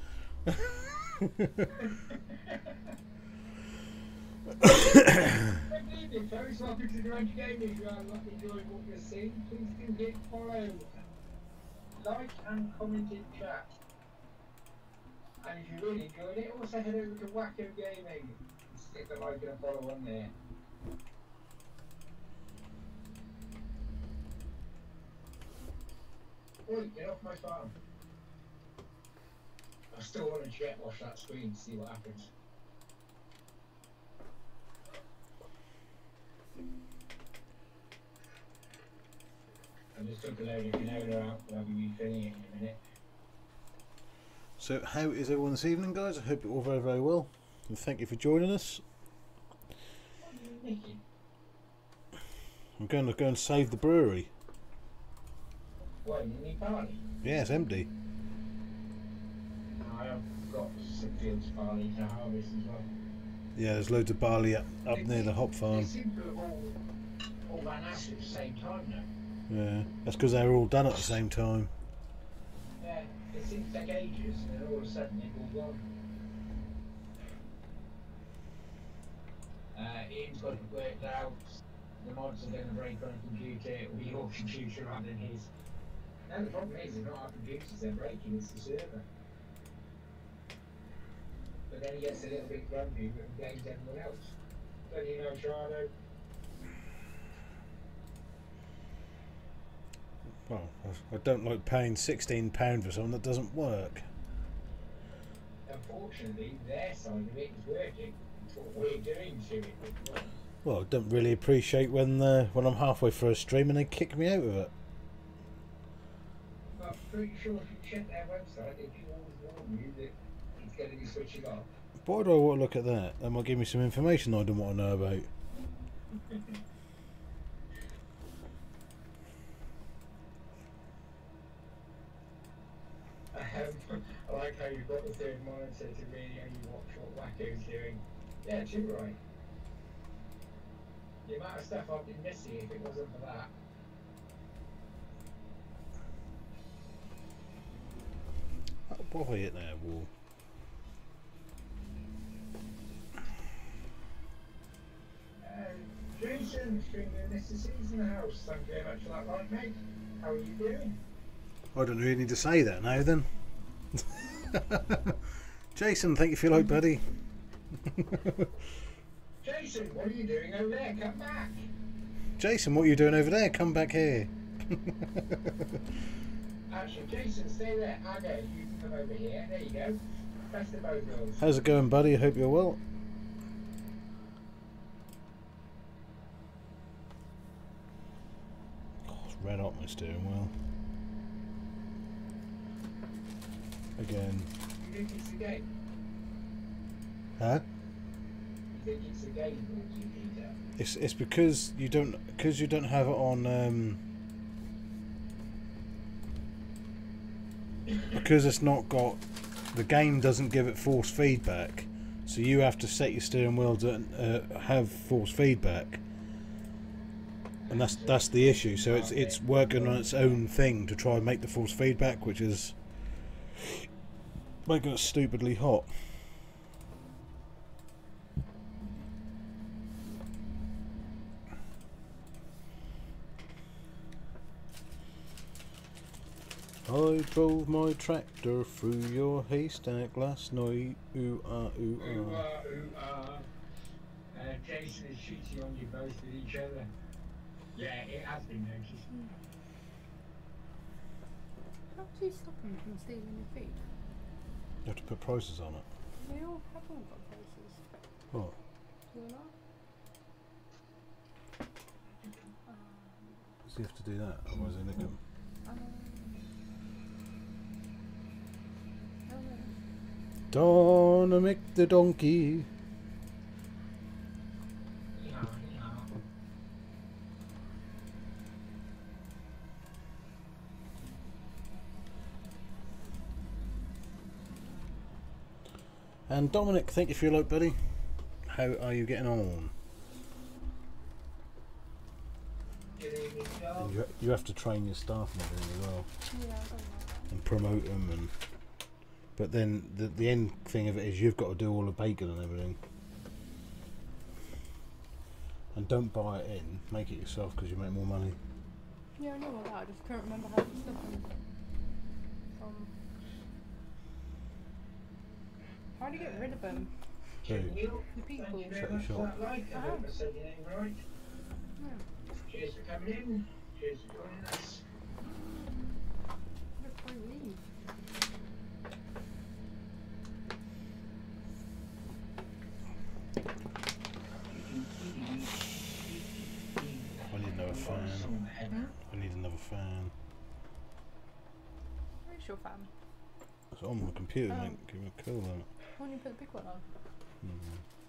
Like and comment in chat. And if you really enjoyed it, also head over to Wacko Gaming. Stick the like and a follow on there. Get off my farm. I still want to jet wash that screen to see what happens. I just took a load of canola out, but I'll be refilling it in a minute. So, how is everyone this evening, guys? I hope you're all very, very well. And thank you for joining us. What are you? I'm going to go and save the brewery. What, need barley? Yeah, it's empty. I have got some fields barley to harvest as well. Yeah, there's loads of barley up, up near the hop They farm. seem to have all, all out at the same time now. Yeah, that's because they were all done at the same time. Yeah, it seems like ages and all of a sudden they've all gone. Uh, Ian's got it worked out. The mods are going to break on a computer. It will be your computer rather than his. Now the problem is, not our computers they're breaking, it's the server. But then he gets a little bit grumpy and blames everyone else. Don't you know, Charlo? Well, I- don't like paying sixteen pound for something that doesn't work. Unfortunately, their side of it is working. It's what we're doing to it. Well, I don't really appreciate when uh, when I'm halfway through a stream and they kick me out of it. I'm pretty sure if you check their website, they do always warn you that it's going to be switching off. Why do I want to look at that? That might give me some information I don't want to know about. Um, I like how you've got the third monitor to really only watch what Wacko's doing. Yeah, too right. The amount of stuff I've been missing if it wasn't for that. What have I hit there, wall? Uh, Jason, Mr. Season House, thank you very much for that mate. How are you doing? I don't really need to say that now then. Jason, thank you for your like, buddy. Jason, what are you doing over there? Come back. Jason, what are you doing over there? Come back here. Actually, Jason, stay there. You can come over here. There you go. Press the bow girls. How's it going, buddy? I hope you're well. It's red hot my steering wheel. Again. You think it's a game? Huh? You think it's a game or do you need that? It's it's because you don't because you don't have it on um because it's not got the game doesn't give it force feedback, so you have to set your steering wheel to uh, have force feedback, and that's that's the issue. So it's it's working on its own thing to try and make the force feedback, which is making it stupidly hot. I drove my tractor through your haystack last night. Ooh ah ooh Ooh, ah. uh, ooh, uh. Uh, Jason is cheating on you both with each other. Yeah, it has been noticed. How do you stop them from stealing your feed? You have to put prices on it. They all have all got prices. What? Do they not? Does he have to do that? Otherwise they nick him. Um, oh, no. Donna the donkey. And Dominic, thank you for your like, buddy. How are you getting on? Good evening, you, you have to train your staff and everything as well, Yeah, I've done that. and promote them. And but then the the end thing of it is you've got to do all the bacon and everything. And don't buy it in. Make it yourself because you make more money. Yeah, I know all that. I just can't remember how to stuff them from. How do you get rid of them? Who? The people. Thank you very Shut much your for shop. that like. I hope I said your name right. Yeah, Cheers for coming in. Cheers for joining us. just probably leave. I need another fan. I need another fan. Where's your fan? It's on my computer, Oh. mate. Give me a cool on it. Why don't you put the big one on?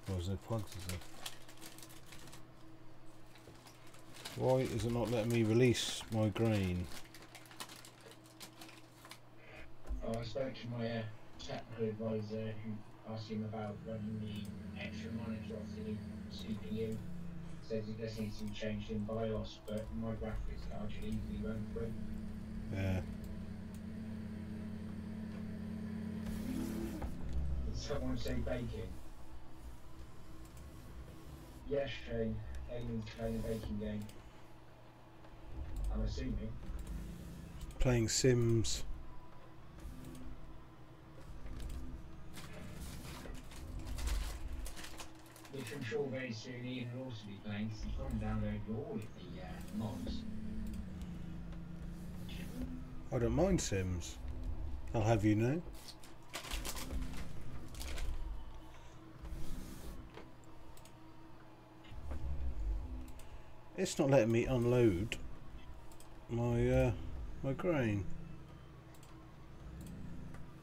Why is there plugs and stuff? Why is it not letting me release my grain? Oh, I spoke to my uh, technical advisor who asked him about running the extra monitor off the CPU. Says it does need to be changed in BIOS, but my graphics card should easily run through. Yeah. Did someone say baking? Yes, Shane. Amy's playing a baking game. I'm assuming. Playing Sims. Which I'm sure very soon Ian will also be playing, he's gone and downloaded all of the uh, mods. I don't mind Sims. I'll have you know. It's not letting me unload my uh, my grain.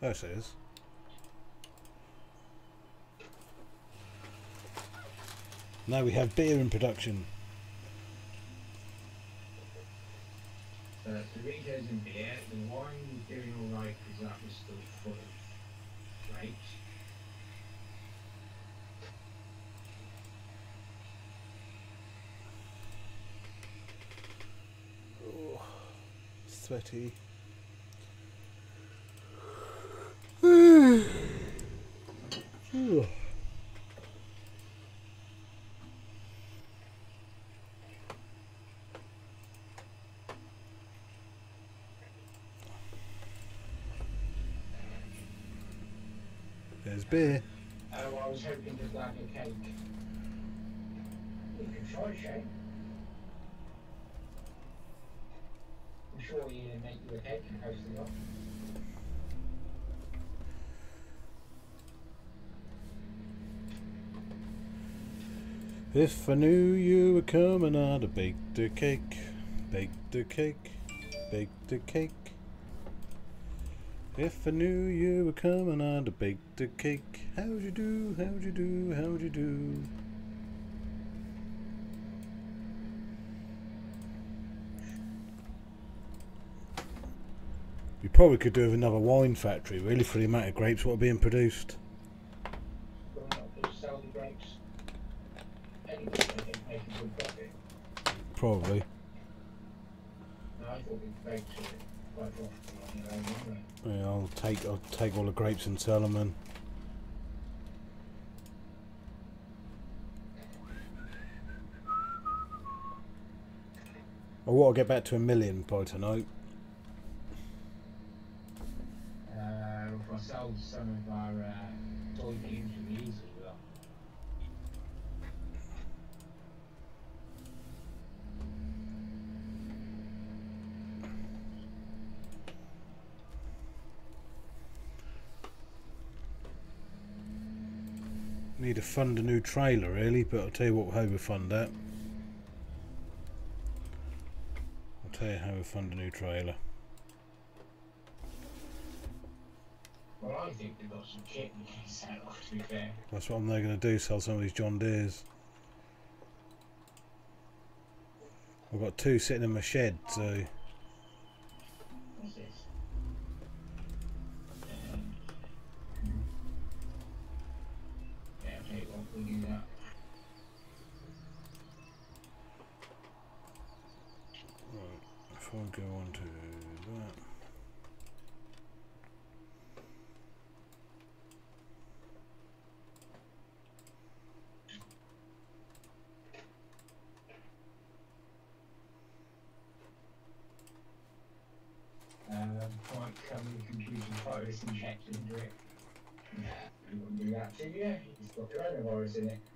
Oh, it is. Now we have beer in production. Uh, Doritos and beer, the wine was doing alright because that was still full of grapes. Sweaty. There's beer. Oh, I was hoping to grab a cake. You can try, Shane. I'm sure Ian will make you a cake and post it up. If I knew you were coming, I'd have baked a cake. Baked a cake. Baked a cake. If I knew you were coming, I'd have baked a cake. How'd you do? How'd you do? How'd you do? We probably could do with another wine factory, really, for the amount of grapes what are being produced. Going up to sell the grapes. Anyway, they can make a good profit. Probably. No, I thought the grapes were quite profitable on their own anyway. Yeah, I'll take I'll take all the grapes and sell them and I want to get back to a million by tonight. Uh, of our uh, we easily will. Need to fund a new trailer really, but I'll tell you what how we fund that. I'll tell you how we fund a new trailer. Well, I think we've got some can sell to be fair. That's what I'm now going to do, sell some of these John Deeres. I've got two sitting in my shed, so What's this? In it.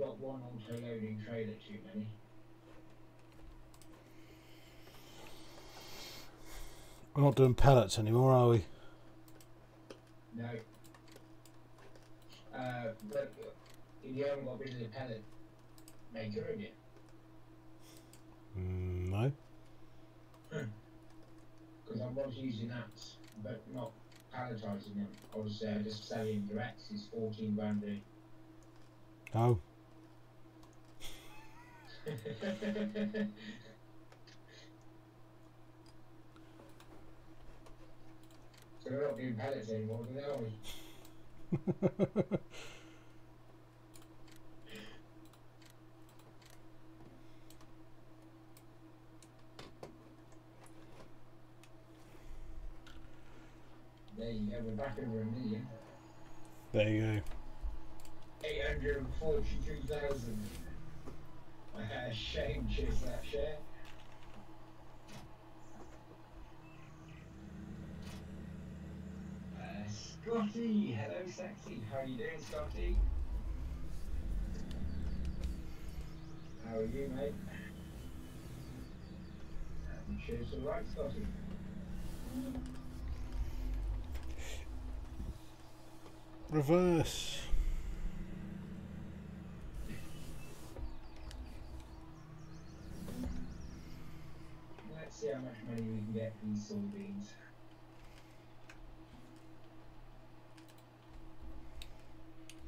got one onto loading trailer too many. We're not doing pellets anymore, are we? No. Uh, but you haven't got rid of the pellet maker, have you? Mm, no. Because I was using that, but not palletizing them. I was uh, just selling directs. It's 14 grand a. Oh so we're not doing pellets anymore, do they, are we? There you go, we're back over a million. There you go. 843,000. Uh, shame, chase that share. Uh, Scotty, hello sexy. How are you doing, Scotty? How are you, mate? Um, cheers all right, Scotty. Reverse. Let's see how much money we can get these soybeans.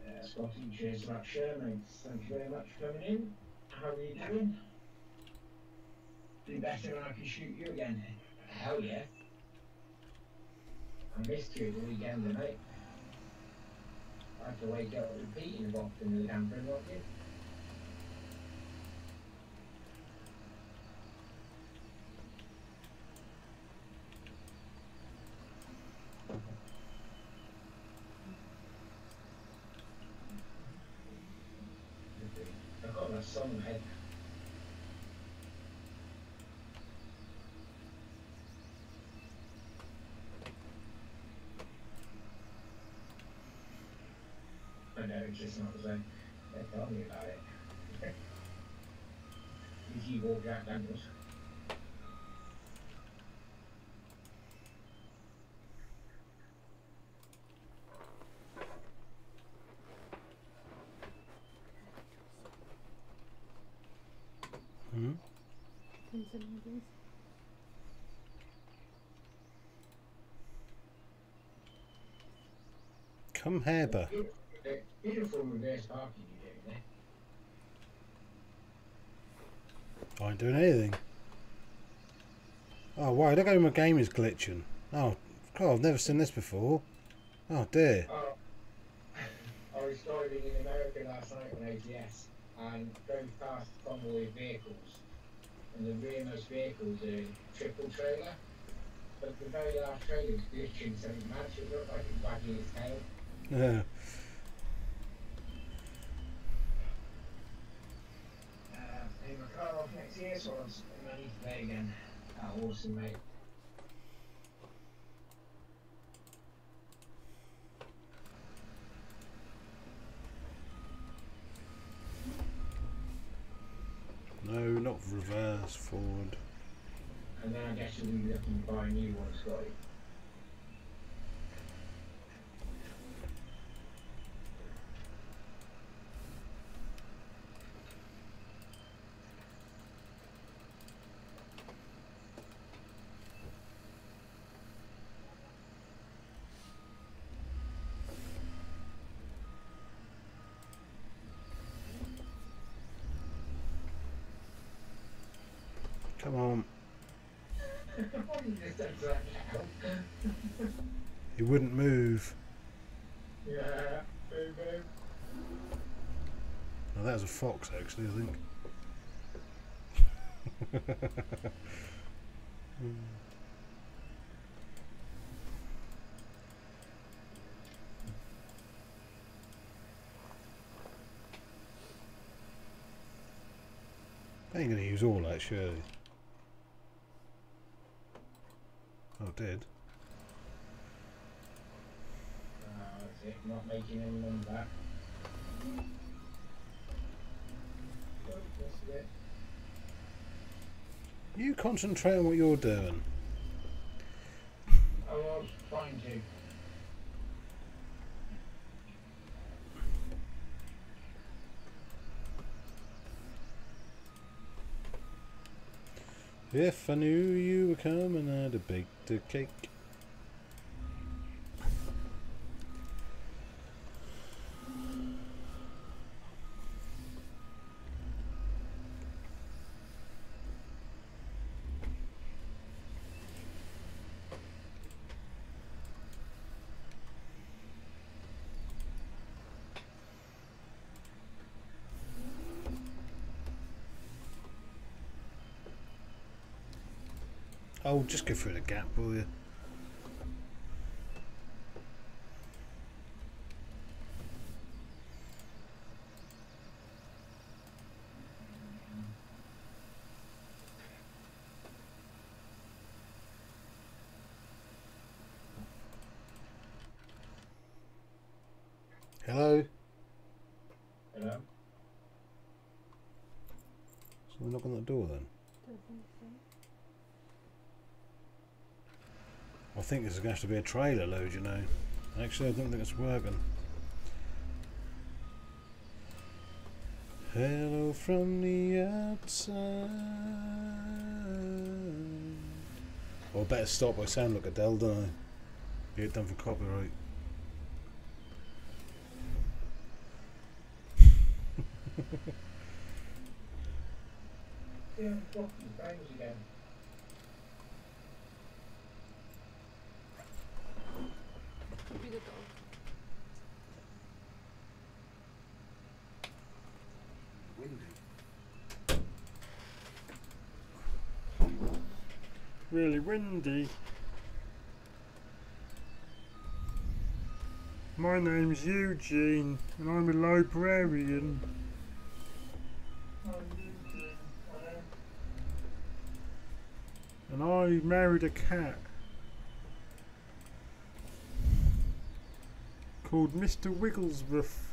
Uh, Scotty, cheers share, mate. Thank you very much for coming in. How are you doing? Do better when I can shoot you again. Hell yeah. I missed you the weekend, mate. I have to wake up repeating as often as I can for not you. I've got my. I know, it's just not the same. They tell me about it. Did you walk Jack Daniels? Hmm? Continue, please. Come Haber. Beautiful, reverse parking you're doing there. I ain't doing anything. Oh, wow, look how my game is glitching. Oh, God, I've never seen this before. Oh, dear. Oh, I was driving in America last night on ATS and drove past convoy vehicles. And the rearmost vehicles are a triple trailer. But the very last trailer was glitching so it matched. It looked like it was wagging its tail. Yeah. Uh, pay my car off next year, so I'll spend money to again. Oh, awesome, mate. No, not reverse, forward. And then I guess you'll be looking to buy a new one, Scotty. Come on. That cow? He wouldn't move. Yeah, boom, boom. Oh, that was a fox, actually, I think. I ain't going to use all that, surely. Oh, did. Uh, not making any money back. You concentrate on what you're doing. I was trying to. If I knew you were coming, I'd have baked a cake. Oh, just go through the gap, will you? Hello? Hello? So we knock on that door then? Don't think so. I think this is going to have to be a trailer load, you know. Actually, I don't think it's working. Hello from the outside. Well, I better stop. I sound like Adele, don't I? Get done for copyright. Yeah, blocking frames again. Could be the dog. Really windy. My name's Eugene and I'm a librarian. And I married a cat called Mr. Wigglesworth.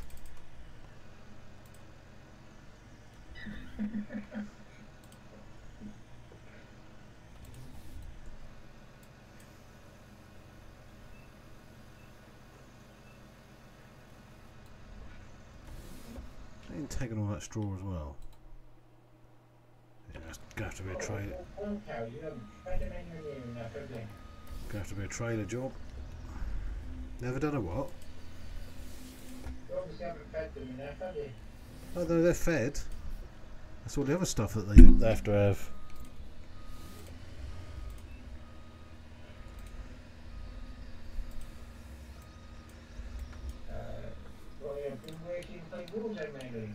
Ain't taking all that straw as well. Yeah, it's gonna have to be a oh, trailer. You know, better than you knew enough, have? Gonna have to be a trailer job. Never done a what? You obviously haven't fed them enough, have you? Oh, no, they're fed. That's all the other stuff that they, they have to have. Uh, well, yeah, been working playing Warzone mainly.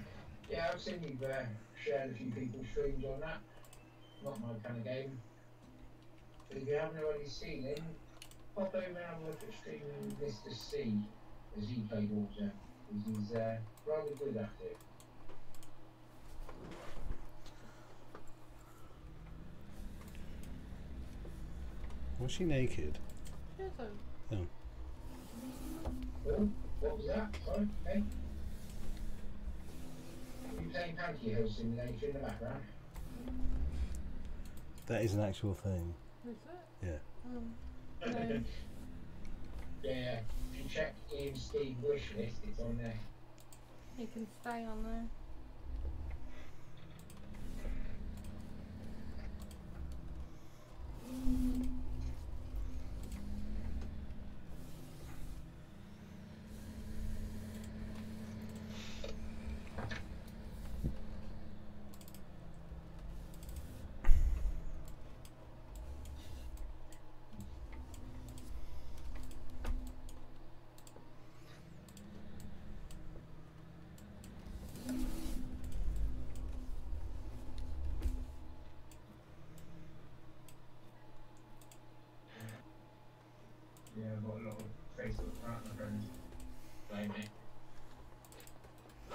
Yeah, I've seen you've uh, shared a few people's streams on that. Not my kind of game. But if you haven't already seen him, pop over and have a look at streaming Mr. C as he played Warzone. He's, he's uh, rather good at it. Was she naked? Yes, I Oh, what was that? Sorry, hey? You playing Pantyhose Simulator in the background? That is an actual thing. Is it? Yeah. Um, no. Yeah, if you check Ian Steve wish list, it's on there. You can stay on there. Yeah,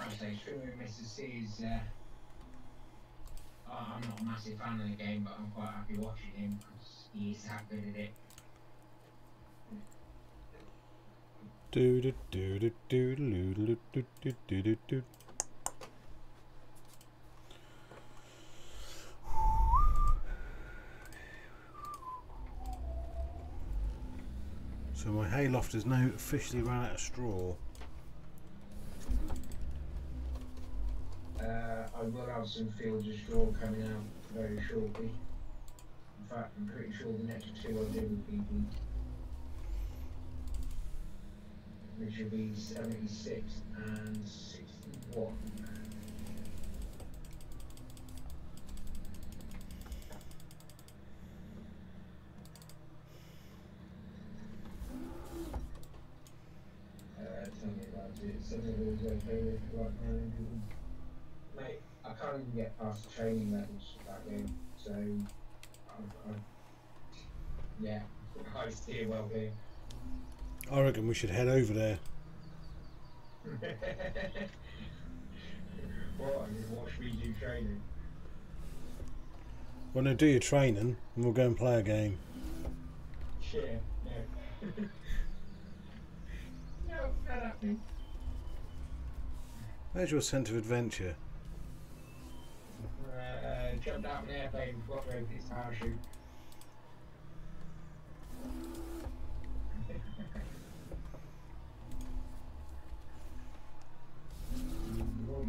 I say, Mrs. C is, uh, I'm not a massive fan of the game, but I'm quite happy watching him because he is that good it. Do do do do do do do do do do do do. Hayloft has now officially run out of straw. Uh, I will have some fields of straw coming out very shortly. In fact, I'm pretty sure the next two I do will be the which will be 76 and 61. Uh, tell me about it. Some of those okay with right now. Mate, I can't even get past the training levels back then, so I, I, yeah, I steer well here. I reckon we should head over there. what? And just watch me do training. Well, now do your training and we'll go and play a game. Shit, no. no, not happening. Where's your sense of adventure? Uh, jumped out of an airplane, got over his parachute.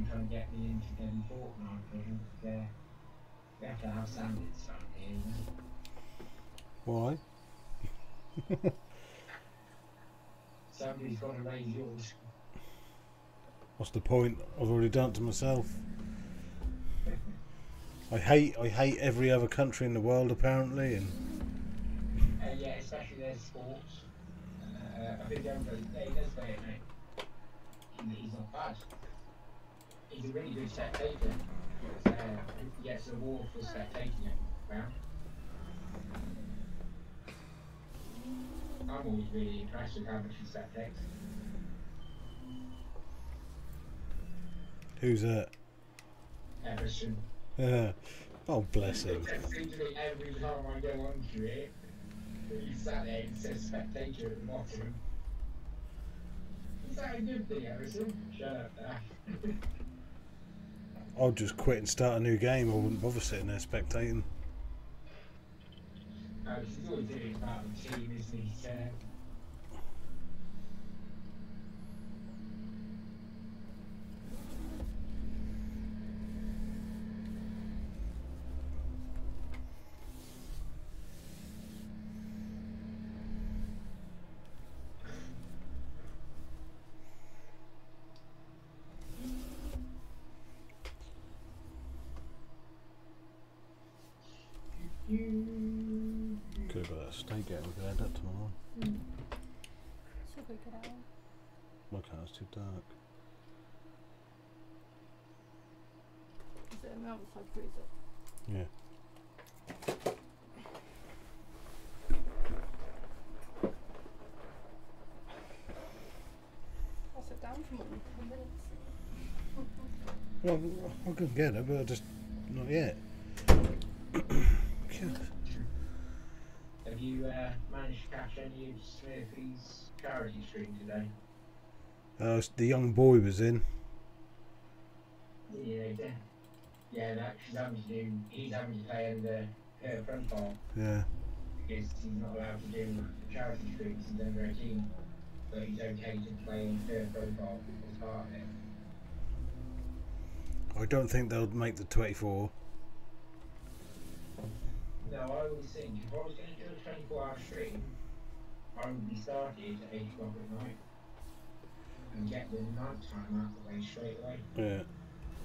Trying to get me into getting Fortnite, I think. Yeah. We have to have here. Why? Somebody's got to raise yours. What's the point? I've already done it to myself. I hate I hate every other country in the world apparently and Uh, yeah, especially their sports. Uh, I think everybody, he does play it, mate. He's not bad. He's a really good spectator. Uh, he gets an award for spectating it round. I'm always really impressed with how much he spectates. Who's that? Everson. Uh, oh bless him. It seems to me every time I go onto it, he sat there and says spectator at the bottom. Is that a good thing, Everson? Shut up. I'll just quit and start a new game. I wouldn't bother sitting there spectating. He's always doing part of the team, isn't he? So, you. Could have got that steak out. We could add that tomorrow. Hmm. Should we get out? My car's too dark. Is it an outside freezer? Yeah. I'll sit down for more than 10 minutes. Well, I could get it, but I just not yet. God. Have you uh, managed to catch any charity stream today? Uh, the young boy was in. Yeah, yeah. Yeah, that she's having to do. He's having to pay under her profile Yeah. because he's not allowed to do charity streams. He's under 18, but he's okay to play on her profile as part of it. I don't think they'll make the 24. No, I always think if I was going to do a 24 hour stream, I would be started at 8 o'clock at night and get the night time out of the way straight away. Yeah.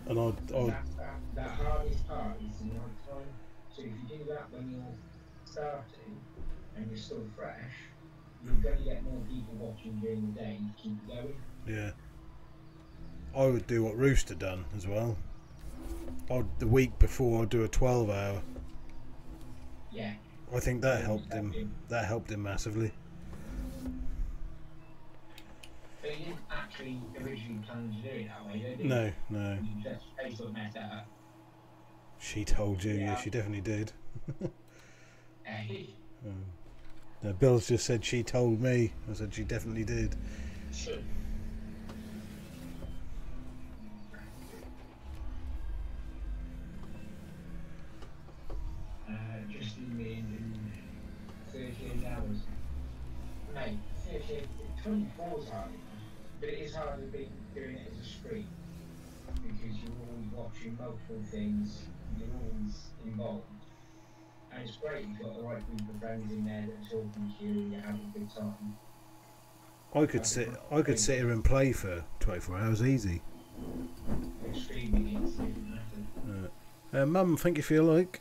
And I'd, I'd That, that, that hardest part is the night time. So if you do that when you're starting and you're still fresh, you're going to get more people watching during the day to keep going. Yeah. I would do what Rooster done as well. I'd, the week before, I'd do a 12 hour. Yeah. I think that helped him. That helped him massively. He didn't actually originally plan to do it that way, did he? No, no. Just Facebook messed that up. She told you. Yeah, Yeah. she definitely did. Hey. No, Bill's just said she told me. I said she definitely did. Uh, just in the in 38 hours. Mate, 24 is hard enough, but it is harder than doing it as a stream because you're always watching multiple things, you're always involved. And it's great, you've got the right group of friends in there that are talking to you and you're having a good time. I could sit. I could sit here and play for 24 hours easy. But streaming it doesn't matter. Uh, Mum, thank you for your like.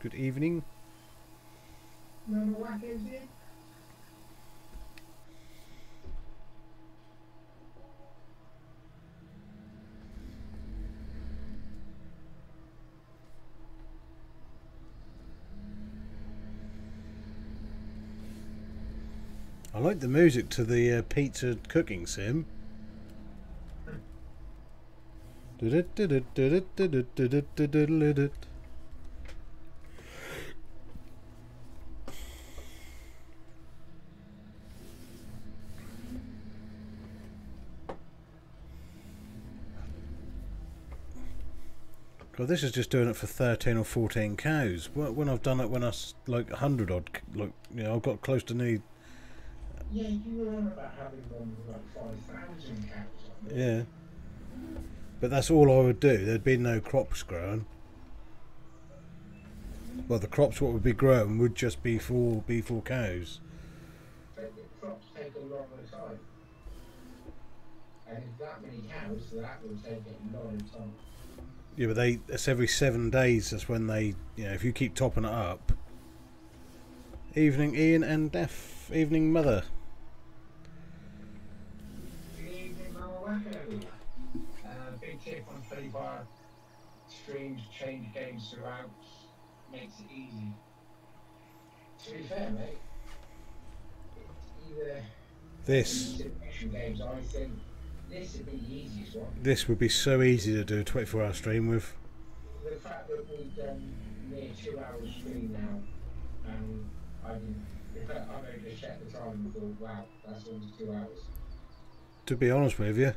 Good evening. Remember Wackos did? I like the music to the uh, pizza cooking sim. God, this is just doing it for 13 or 14 cows. When I've done it when I like 100 odd, like, you know, I've got close to need, Yeah, you were on about having one with like 5,000 cows yeah. But that's all I would do. There'd be no crops growing. Well, the crops what would be grown would just be for be for cows. But the crops take a long time. And if that many cows, that will take a of time. Yeah, but they that's every seven days. That's when they, you know, if you keep topping it up. Evening, Ian and Daff. Evening, Mother. Good Mama Wacko. Uh, big tip on 24 streams, change games throughout, makes it easy. To be fair, mate, it's either This games, I think this would be the easiest one. this would be so easy to do a 24 hour stream with. The fact that we've done near two hours stream now, and I didn't, in fact, I've only just checked the time and thought, wow, that's almost two hours. To be honest with you,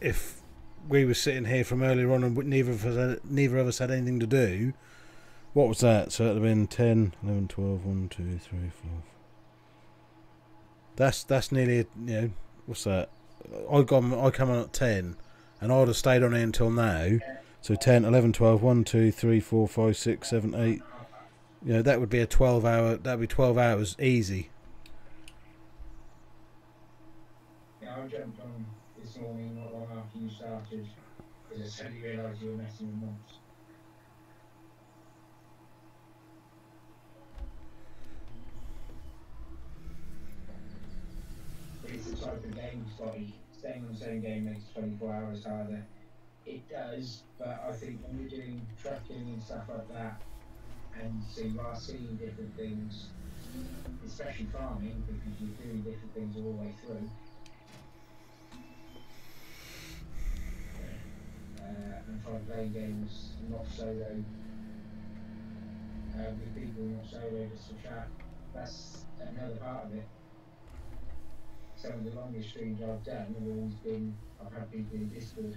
if we were sitting here from earlier on and neither of us had, neither of us had anything to do, what was that? So it'd have been 10, 11, 12, 1, 2, 3, 4. That's that's nearly you know what's that? I got I come on at 10 and I'd have stayed on here until now. So 10, 11, 12, 1, 2, 3, 4, 5, 6, 7, 8. You know, that would be a 12 hour, that'd be 12 hours easy. I jumped on this morning not long after you started because I suddenly realised you were messing with mobs. It's the type of game, Scotty. Staying on the same game makes 24 hours harder. It does, but I think when you're doing trucking and stuff like that, and so you are seeing different things, especially farming, because you're doing different things all the way through. Uh, and try and play games not solo uh, with people not solo just to chat. That's another part of it. Some of the longest streams I've done have always been I've had people in Discord.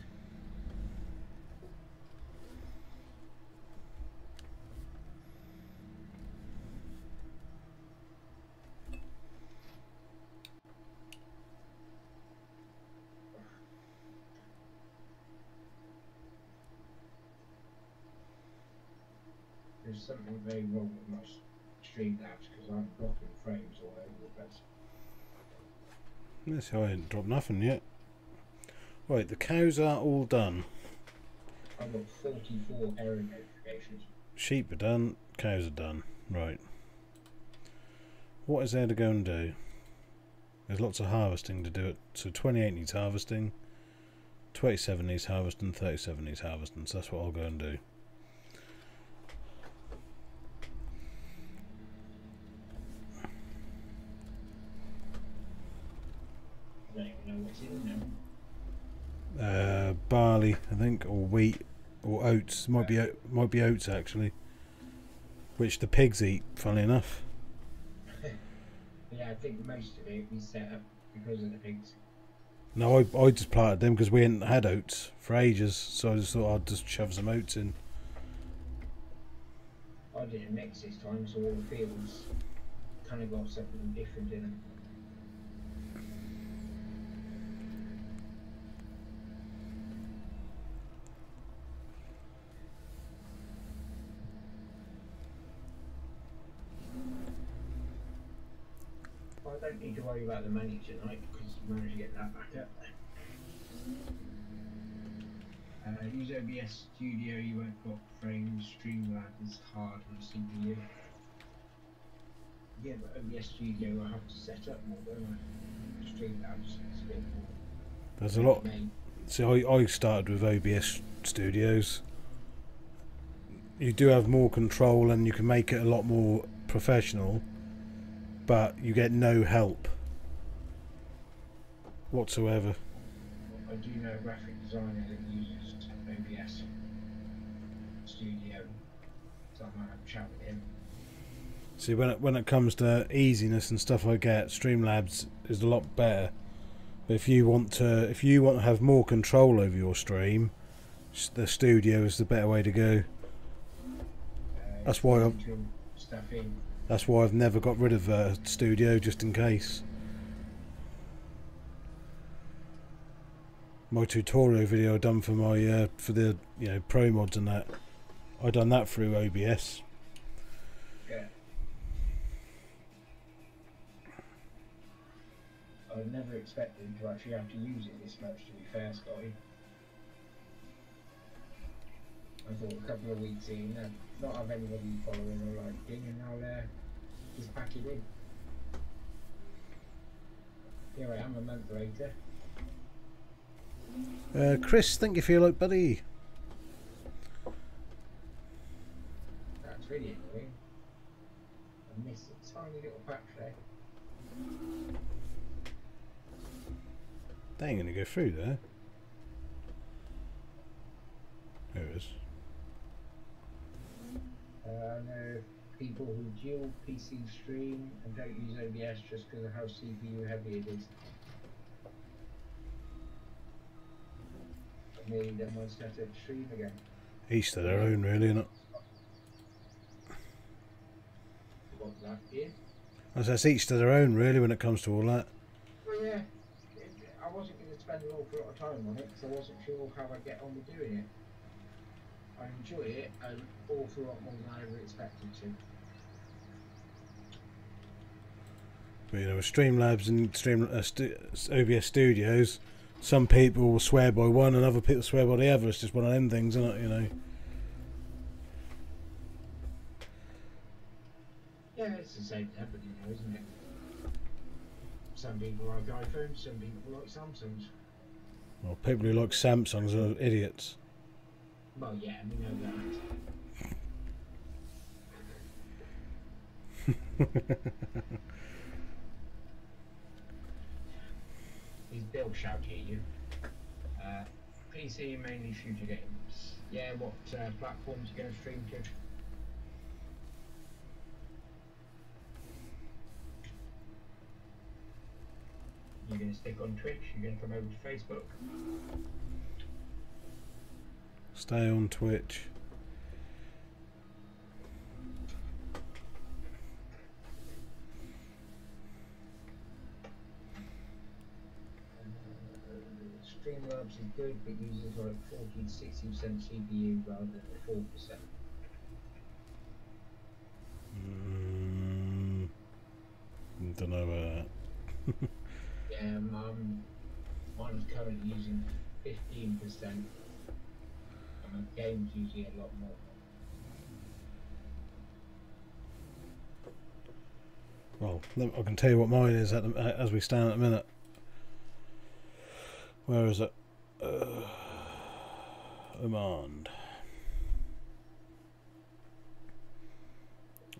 Something very wrong with my s- Streamlabs because I'm blocking frames all over the place. Yes, I ain't dropped nothing yet. Right, the cows are all done. I've got 44 error notifications. Sheep are done, cows are done. Right. What is there to go and do? There's lots of harvesting to do it. So 28 needs harvesting, 27 needs harvesting, 37 needs harvesting. So that's what I'll go and do. I don't even know what's in them. Uh, barley, I think, or wheat, or oats. Might be might be oats actually, which the pigs eat. Funnily enough. Yeah, I think most of it we set up because of the pigs. No, I, I just planted them because we hadn't had oats for ages, so I just thought I'd just shove some oats in. I did a mix this time, so all the fields kind of got something different in them. Don't need to worry about the money tonight because I managed to get that back up. Uh, use OBS Studio, you won't got frames. Streamlabs is hard on CPU. Yeah, but OBS Studio I have to set up more, don't I? Streamlabs a bit more. There's a lot. See, I, I started with OBS Studios. You do have more control and you can make it a lot more professional, but you get no help whatsoever. I do know a graphic designer that uses OBS Studio, so I might have a chat with him. See, when it, when it comes to easiness and stuff I get, Streamlabs is a lot better. But if you want to, if you want to have more control over your stream, the studio is the better way to go. Uh, That's why I'm- stuff in. That's why I've never got rid of a Studio, just in case. My tutorial video I done for my uh, for the you know pro mods and that, I done that through OBS. Yeah. I never expected to actually have to use it this much, to be fair, Scotty. I thought a couple of weeks in, uh, not have anybody following or liking, and now uh, just pack it in. Here I am a month later. Uh, Chris, thank you for your like, buddy. That's really annoying. I miss a tiny little patch there. They ain't gonna go through there. There it is. Uh, I know people who dual PC stream and don't use OBS just because of how CPU heavy it is. I nearly done my set to stream again. Each to their own, really, innit? What was that here? As that's each to their own, really, when it comes to all that. Well, yeah. I wasn't going to spend an awful lot of time on it because I wasn't sure how I'd get on with doing it. I enjoy it an awful lot more than I ever expected to. But, you know, with Streamlabs and Stream uh, stu- OBS Studios, some people will swear by one and other people swear by the other. It's just one of them things, isn't it? You know. Yeah, it's the same to everybody now, isn't it? Some people like iPhones, some people like Samsungs. Well, people who like Samsungs are idiots. Well, yeah, we know that. Is Bill shout at you? Uh, PC mainly shooter games. Yeah, what uh, platforms you going to stream to? You're going to stick on Twitch? You're going to come over to Facebook? Stay on Twitch. Streamlabs is good, but uses like 40 to 60 percent CPU rather than 4 percent. Mm, don't know about that. Yeah, um, mine's currently using 15 percent, and my game's using a lot more. Well, I can tell you what mine is at the, as we stand at the minute. Where is it? Uh, Amand.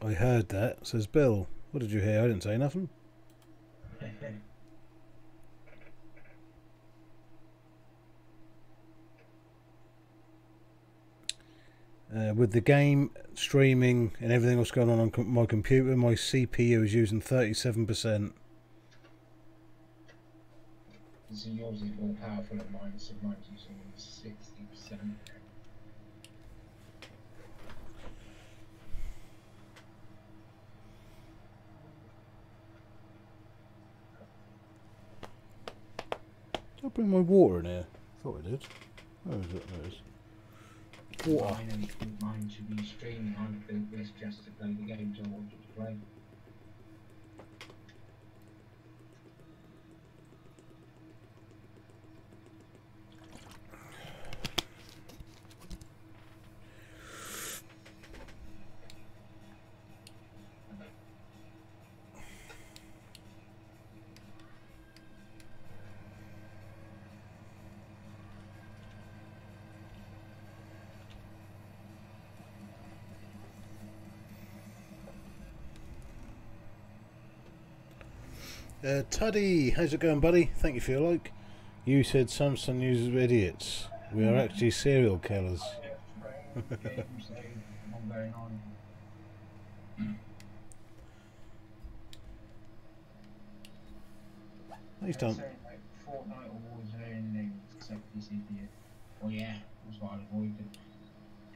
I heard that, says Bill. What did you hear? I didn't say nothing. Uh, with the game streaming and everything else going on on com my computer, my CPU is using 37%. Is yours is more powerful than mine, so mine's using 60%. Did I bring my water in here? I thought I did. Where is it? There it is. Water. Mine, and mine should be streaming. I built this just to play the games I wanted to play. Uh, Tuddy, how's it going, buddy? Thank you for your like. You said Samsung users are idiots. We are actually serial killers. games, so I'm going on. He's done. Saying, like, Fortnite or Warzone, they this idiot. Well, yeah, that's what I'd avoid.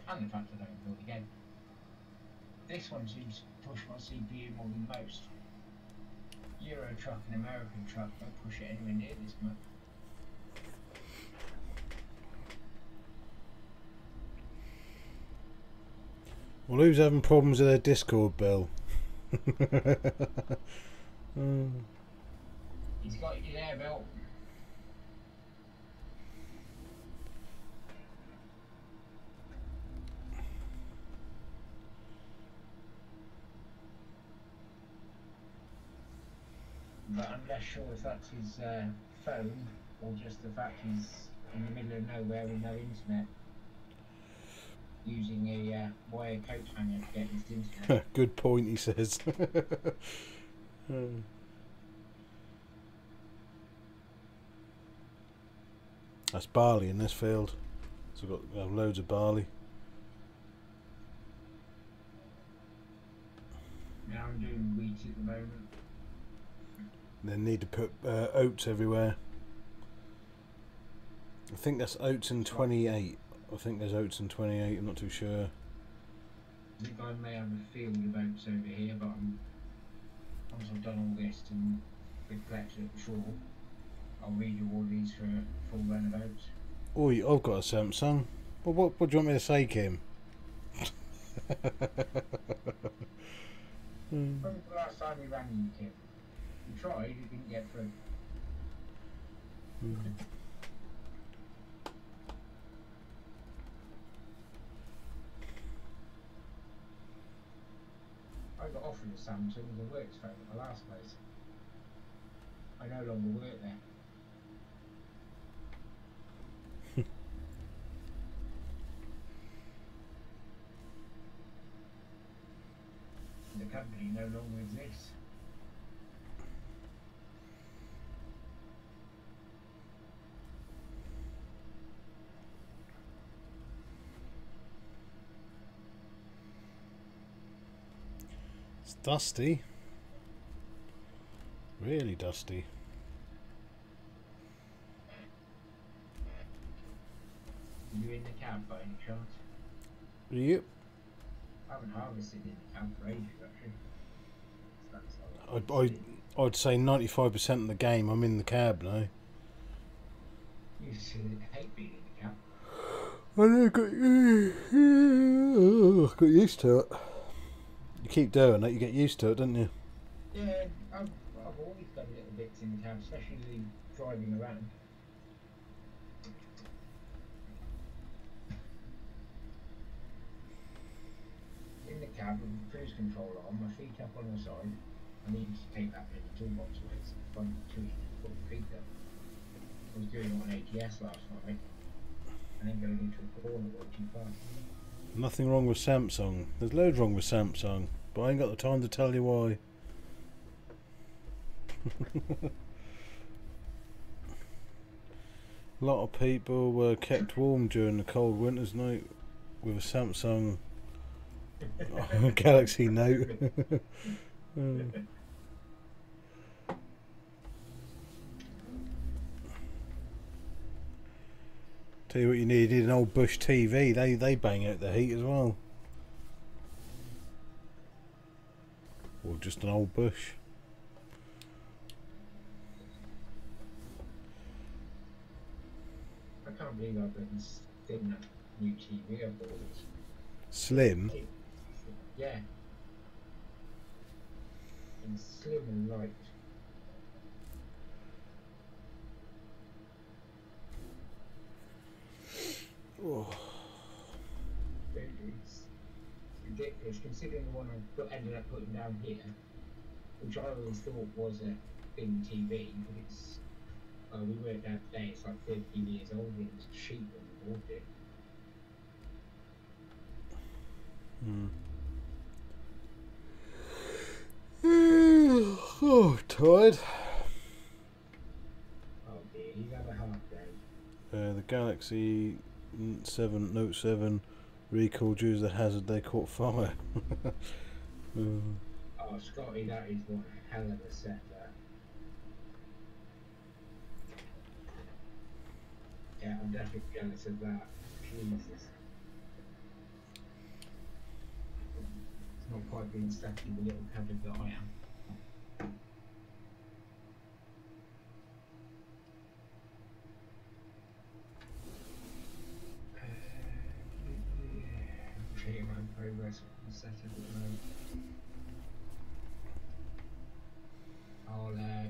And the fact I don't build the game. This one seems to push my CPU more than most. Euro truck and American truck don't push it anywhere near this much. Well, who's having problems with their Discord, Bill? Hmm. He's got you there, Bill. But I'm less sure if that's his uh, phone or just the fact he's in the middle of nowhere with no internet. Using a uh, wire coat hanger to get his internet. Good point, he says. Hmm. That's barley in this field. So we've got we have loads of barley. now I'm doing wheat at the moment. Then need to put uh, oats everywhere. I think that's oats in 28. I think there's oats in 28. I'm not too sure. I think I may have a field of oats over here, but I'm, once I've done all this and collected it for sure, I'll read you all these for a full run of oats. Oh, I've got a Samsung. Well, what, what do you want me to say, Kim? When was the last time you rang you, Kim? You tried, you didn't get through. Hmm. I got offered a Samsung with a works phone at the last place. I no longer work there. the company no longer exists. It's dusty. Really dusty. Are you in the cab by any chance? Yep. I haven't harvested in the cab for ages actually. That's. I, I, I'd say 95% of the game I'm in the cab now. You hate being in the cab. I know, got, got used to it. You keep doing it, you get used to it, don't you? Yeah, I've, I've always done little bits in the cab, especially driving around. In the cab with the cruise control on, my feet up on the side. I needed to take that little toolbox away, so the front tree to put my feet up. I was doing it on ATS last night, and then going into a corner way too fast. Nothing wrong with Samsung. There's loads wrong with Samsung, but I ain't got the time to tell you why. A lot of people were kept warm during the cold winters night with a Samsung Galaxy Note. Mm. Tell you what you need, an old Bush TV. They they bang out the heat as well. Or just an old Bush. I can't believe I've been that new TV I bought. Slim. Yeah. And slim and light. It's ridiculous considering the one I put, ended up putting down here, which I always thought was a thin TV, but it's. Well, we worked out today, it's like 30 years old, and it's cheap when we bought it. oh, tired. Oh dear, he's had a hard day. Uh, the Galaxy 7 Note 7 recall due to the hazard they caught fire. Um, Oh, Scotty, that is one hell of a set. Yeah, I'm definitely jealous of that. Jesus. It's not quite being stuck in the little cupboard that I am. Uh, Checking my progress setup at the moment. I'll uh,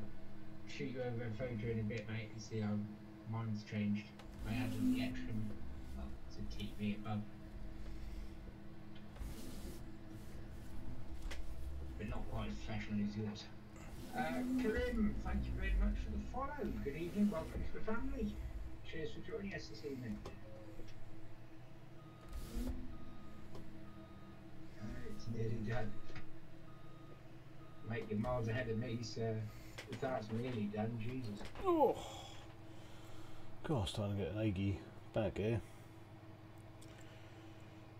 shoot you over a photo in a bit, mate, and see how mine's changed. I added the extra, well, it's a TV above. But not quite as professional as yours. Uh, Karim, thank you very much for the follow. Good evening, welcome to the family. Cheers for joining us this evening. Done. Mate, you're miles ahead of me, so if that's nearly done, Jesus. oh. God, starting to get an achy back here.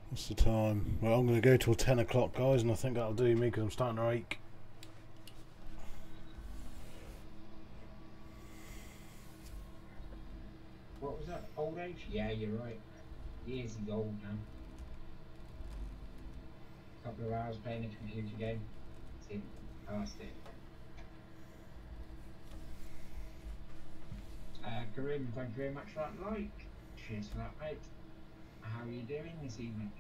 What's the time? Well, I'm going to go till 10 o'clock, guys, and I think that'll do me because I'm starting to ache. What was that? Old age? Yeah, you're right. Years is old now. Couple of hours playing a computer game. In. Past. Uh, Karim, thank you very much for that like. Cheers for that, mate. How are you doing this evening?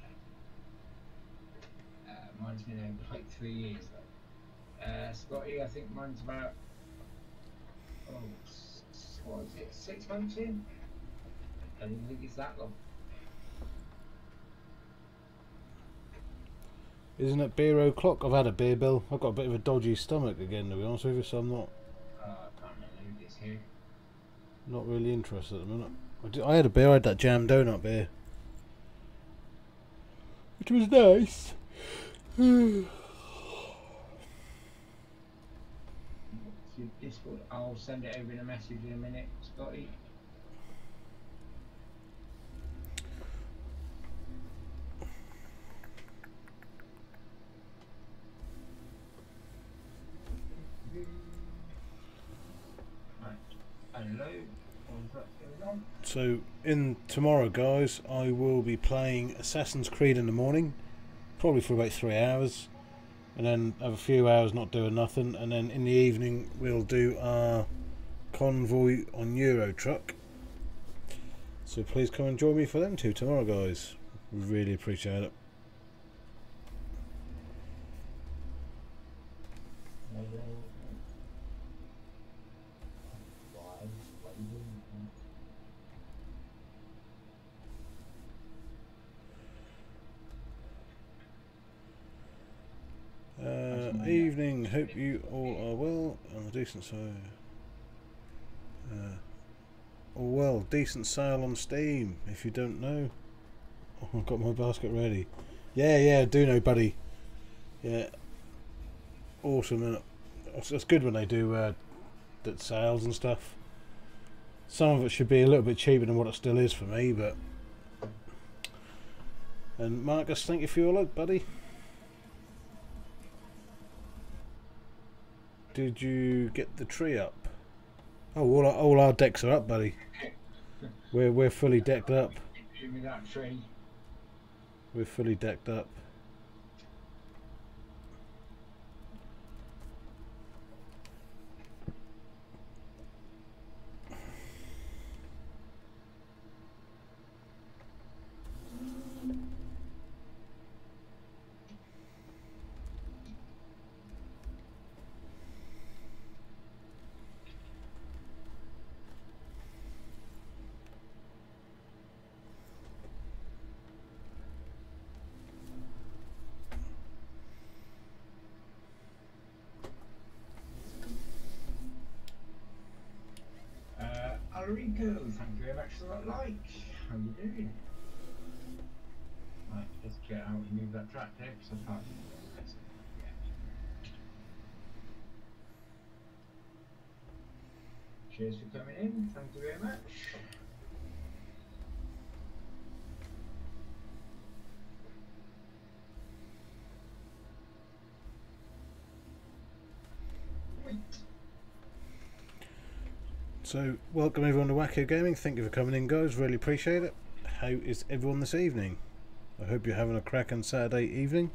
Uh, mine's been over like three years though. Uh, Scotty, I think mine's about, oh, what is it, six months in? I didn't think it's that long. Isn't it beer o'clock? I've had a beer bill. I've got a bit of a dodgy stomach again, to be honest with you, so I'm not not really interested at the minute. I, did, I had a beer, I had that jam donut beer. Which was nice. I'll send it over in a message in a minute, Scotty. Right. Hello. What's that going on? So, in tomorrow, guys, I will be playing Assassin's Creed in the morning, probably for about three hours, and then have a few hours not doing nothing, and then in the evening we'll do our convoy on Euro Truck. So please come and join me for them two tomorrow, guys. Really appreciate it. Uh, evening. Hope you all are well and a decent sale. Uh, well, decent sale on Steam. If you don't know, oh, I've got my basket ready. Yeah, yeah, do know, buddy. Yeah, awesome. And it's, it's good when they do uh, that sales and stuff. Some of it should be a little bit cheaper than what it still is for me, but. And Marcus, thank you for your luck, buddy. Did you get the tree up? Oh, all our, all our decks are up, buddy. We're we're fully decked up. Give me that tree. We're fully decked up. Ulrico, thank you very much for like. How you doing? Right, let's get out and move that track eh? there because I can't. Cheers for coming in, thank you very much. So, welcome everyone to Wacko Gaming. Thank you for coming in, guys. Really appreciate it. How is everyone this evening? I hope you're having a cracking Saturday evening.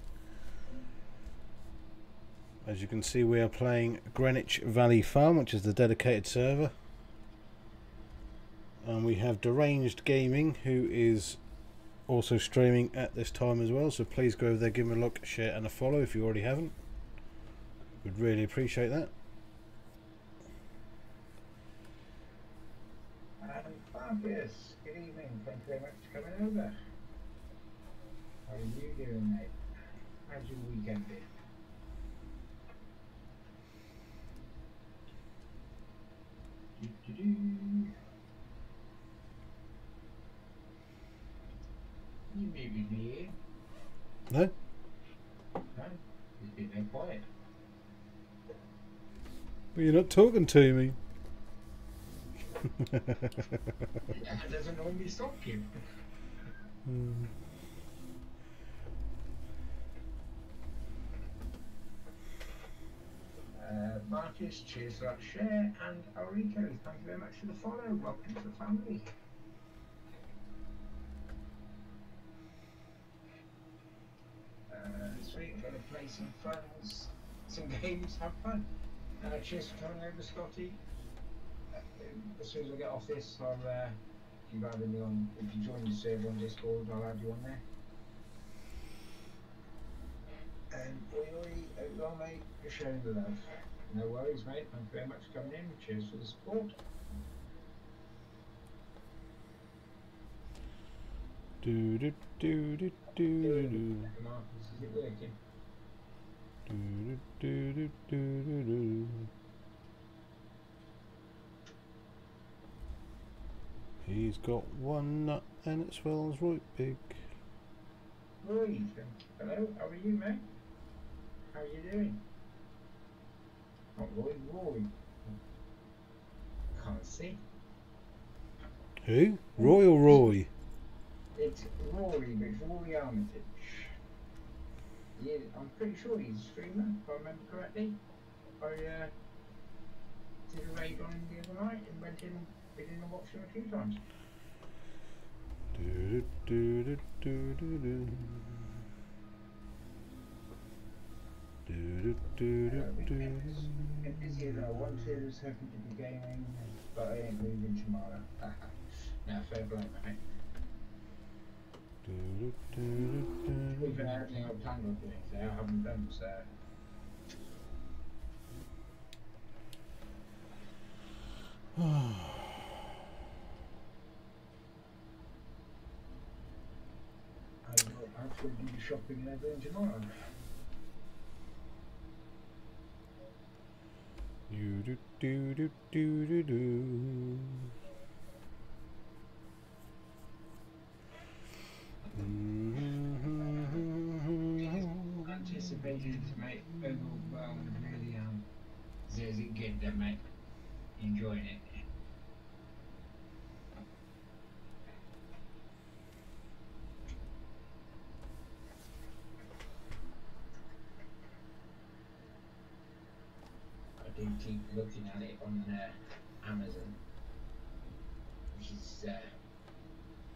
As you can see, we are playing Greenwich Valley Farm, which is the dedicated server. And we have Deranged Gaming, who is also streaming at this time as well. So please go over there, give him a look, share, and a follow if you already haven't. We'd really appreciate that. Fabius, good evening. Thank you very much for coming over. How are you doing, mate? How's your weekend been? Do-do-do. You muted me here. No? No? You've been quiet. Well, you're not talking to me. That doesn't normally stop. Hmm. Uh, Marcus, cheers for that share, and Ulrico, thank you very much for the follow. Welcome to the family. Uh, sweet, we're going to play some friends, some games, have fun. Uh, cheers for coming over, Scotty. As soon as I get off this, I'll uh, keep adding me on. If you join the server on Discord, I'll add you on there. And oi oi, you well, mate. You're showing the love. No worries, mate. Thank you very much for coming in. Cheers for the support. Do do do do do do. Marcus, is it working? Do do do do do do He's got one nut and it swells right big. Roy, hello. How are you, mate? How are you doing? Not Roy, Roy. Can't see. Who? Roy or Roy? It's Rory, but it's Rory Armitage. Yeah, I'm pretty sure he's a streamer, if I remember correctly. I uh, did a raid on him the other night and went in, been. Do do do do do do. Do do do do do. Been busy as I wanted, was hoping to be gaming, but I ain't moving tomorrow. now, fair play, mate. Even do. everything I planned on doing today, I haven't done, so. Will actually do the shopping and everything tomorrow. You do do do do do do. Anticipated, mate. Overwhelmed, really am. There's it good then, mate. Enjoying it. Keep looking at it on uh, Amazon, which is uh,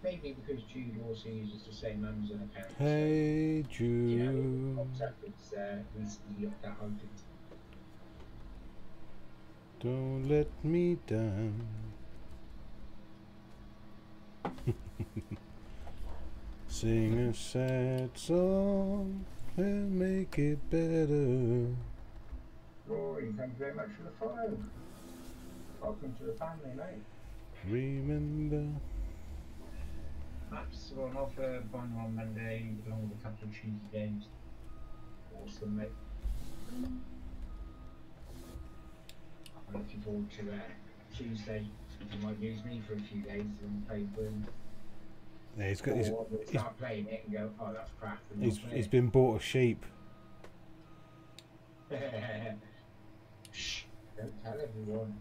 maybe because Jude also uses the same Amazon account. so- Hey you know, Jude. it pops up it's uh, recently looked at opened. Don't let me down. Sing a sad song and make it better. Rory, thank you very much for the follow. Welcome to the family, mate. Remember. Maps are on offer, buying on Monday, along with a couple of cheesy games. Awesome, mate. I'm looking forward to uh, Tuesday You might use me for a few days and play Bloom. Yeah, he's got. He's, we'll start playing it and go, oh, that's crap. He's, he's been bought a sheep. Tell everyone.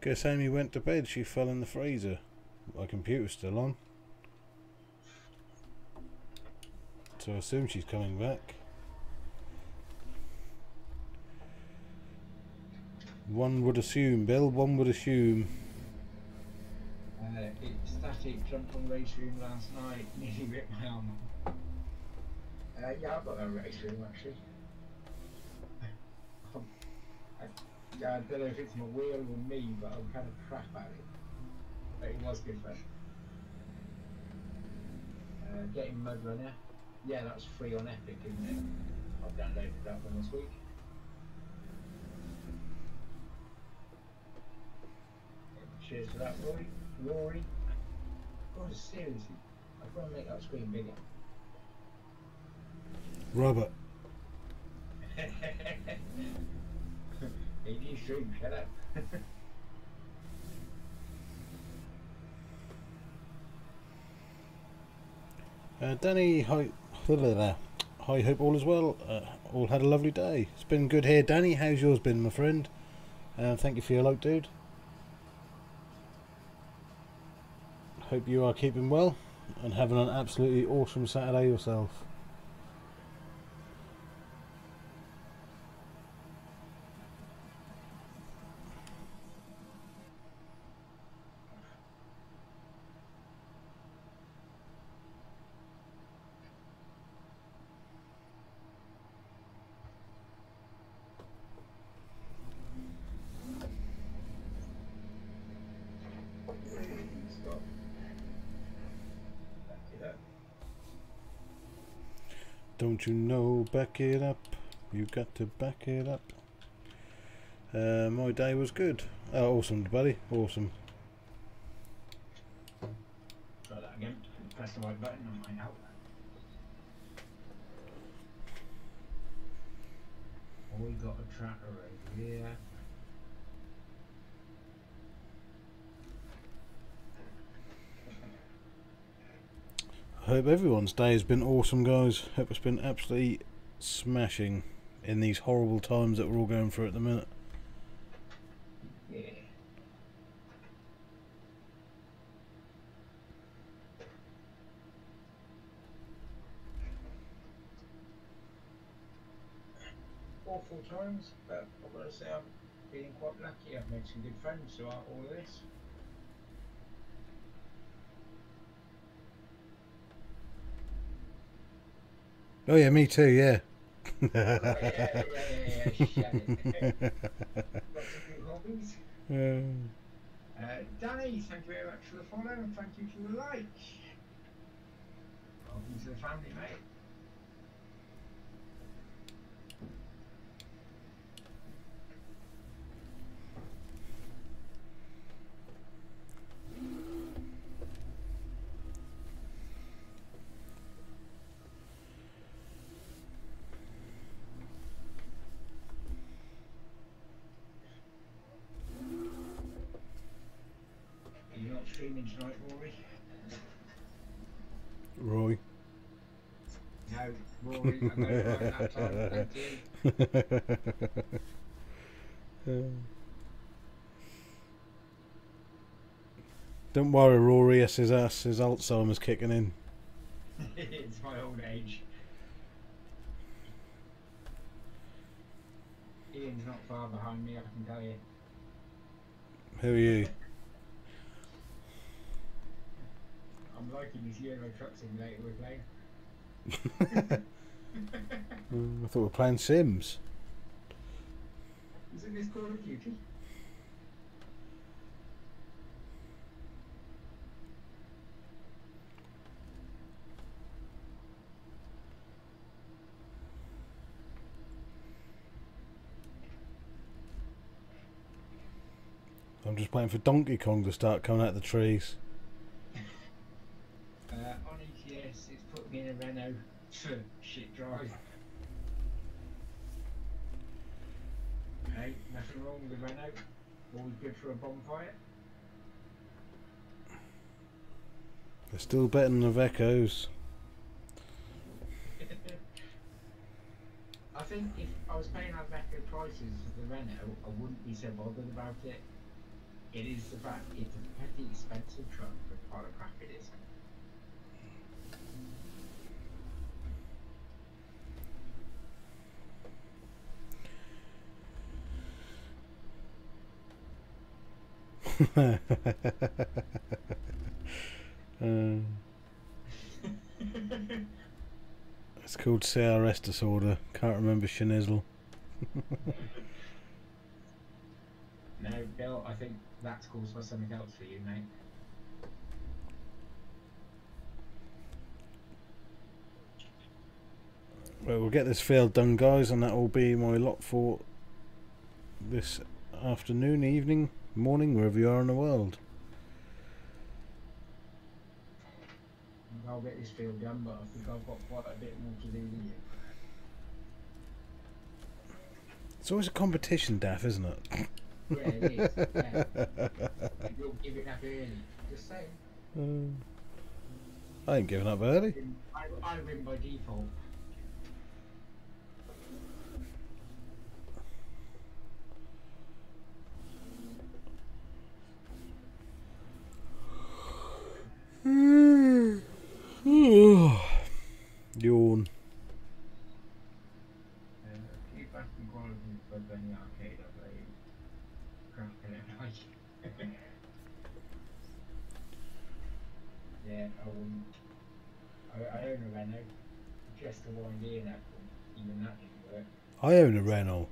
Guess Amy went to bed. She fell in the freezer. My computer's still on. So I assume she's coming back. One would assume, Bill. One would assume. Uh, it static jumped on RaceRoom last night, nearly ripped my arm off. Uh, yeah, I've got a RaceRoom actually. I, yeah, I don't know if it's my wheel or me, but I'm kind of crap at it. But it was good fun. Uh, getting MudRunner. Yeah, that's free on Epic, isn't it? I've downloaded that one this week. Cheers for that, Rory. Rory. God, seriously. I've got to make that screen bigger. Robert. AD stream, shut up. Uh, Danny, hi, there. Hi, hope all is well. Uh, all had a lovely day. It's been good here, Danny. How's yours been, my friend? Uh, thank you for your like, dude. Hope you are keeping well and having an absolutely awesome Saturday yourself. Don't you know, back it up. You got to back it up. Uh, my day was good. Oh, awesome, buddy. Awesome. Press the right button find out. Oh, we got a tracker over here. Hope everyone's day has been awesome, guys. Hope it's been absolutely smashing in these horrible times that we're all going through at the minute. Awful times, but I've got to say I'm feeling quite lucky. I've made some good friends throughout all of this. Oh yeah, me too. Yeah. Danny, thank you very much for the follow and thank you for the like. Welcome to the family, mate. Are you not streaming tonight, Rory? Roy. No, Rory, I'm going to that time. Thank you. Don't worry, Rory. Yes, his ass, his Alzheimer's kicking in. it's my old age. Ian's not far behind me, I can tell you. Who are you? I'm liking this Euro Truck Simulator we're playing. I thought we were playing Sims. Isn't this Call of Duty? I'm just waiting for Donkey Kong to start coming out of the trees. Uh, on ETS, it's put me in a Renault for shit drive. Hey, nothing wrong with the Renault. Always good for a bonfire. They're still better than the Vecos. I think if I was paying our Vecco prices for the Renault, I wouldn't be so bothered about it. It is the fact it's a pretty expensive truck for the kind of crap it is. Um, it's called CRS disorder. Can't remember Schnizzle. No, Bill, I think that's caused by something else for you, mate. Well, we'll get this field done, guys, and that will be my lot for this afternoon, evening, morning, wherever you are in the world. I'll get this field done, but I think I've got quite a bit more to do than you. It's always a competition, Daff, isn't it? Yeah, it is. Yeah. You'll give it up early. Just saying. Um, I ain't giving up early. I, I win by default. Yawn. Uh, keep back in quality for the arcade I played. Cracking it like. yeah, I wouldn't. I, I own a Renault. Just the one year that even that didn't work. I own a Renault.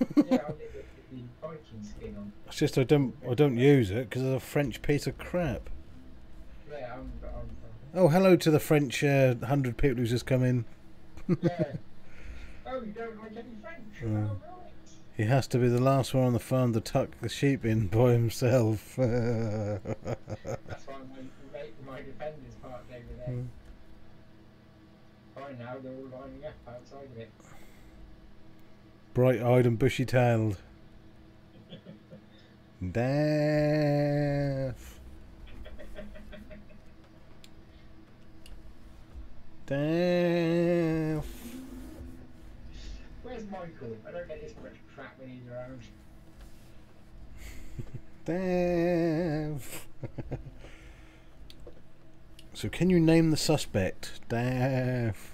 yeah, I did it with the Viking skin on. It's just I don't I don't use it because it's a French piece of crap. Yeah, I'm, I'm, Oh, hello to the French uh, hundred people who's just come in. Yeah. oh, you don't like any French? Oh, right. He has to be the last one on the farm to tuck the sheep in by himself. That's why my, my, my defenders parked over there. Mm. By now, they're all lining up outside of it. Bright-eyed and bushy-tailed. Daff. Daff. Where's Michael? I don't get this much crap when he's around. Daff. so, can you name the suspect? Daff.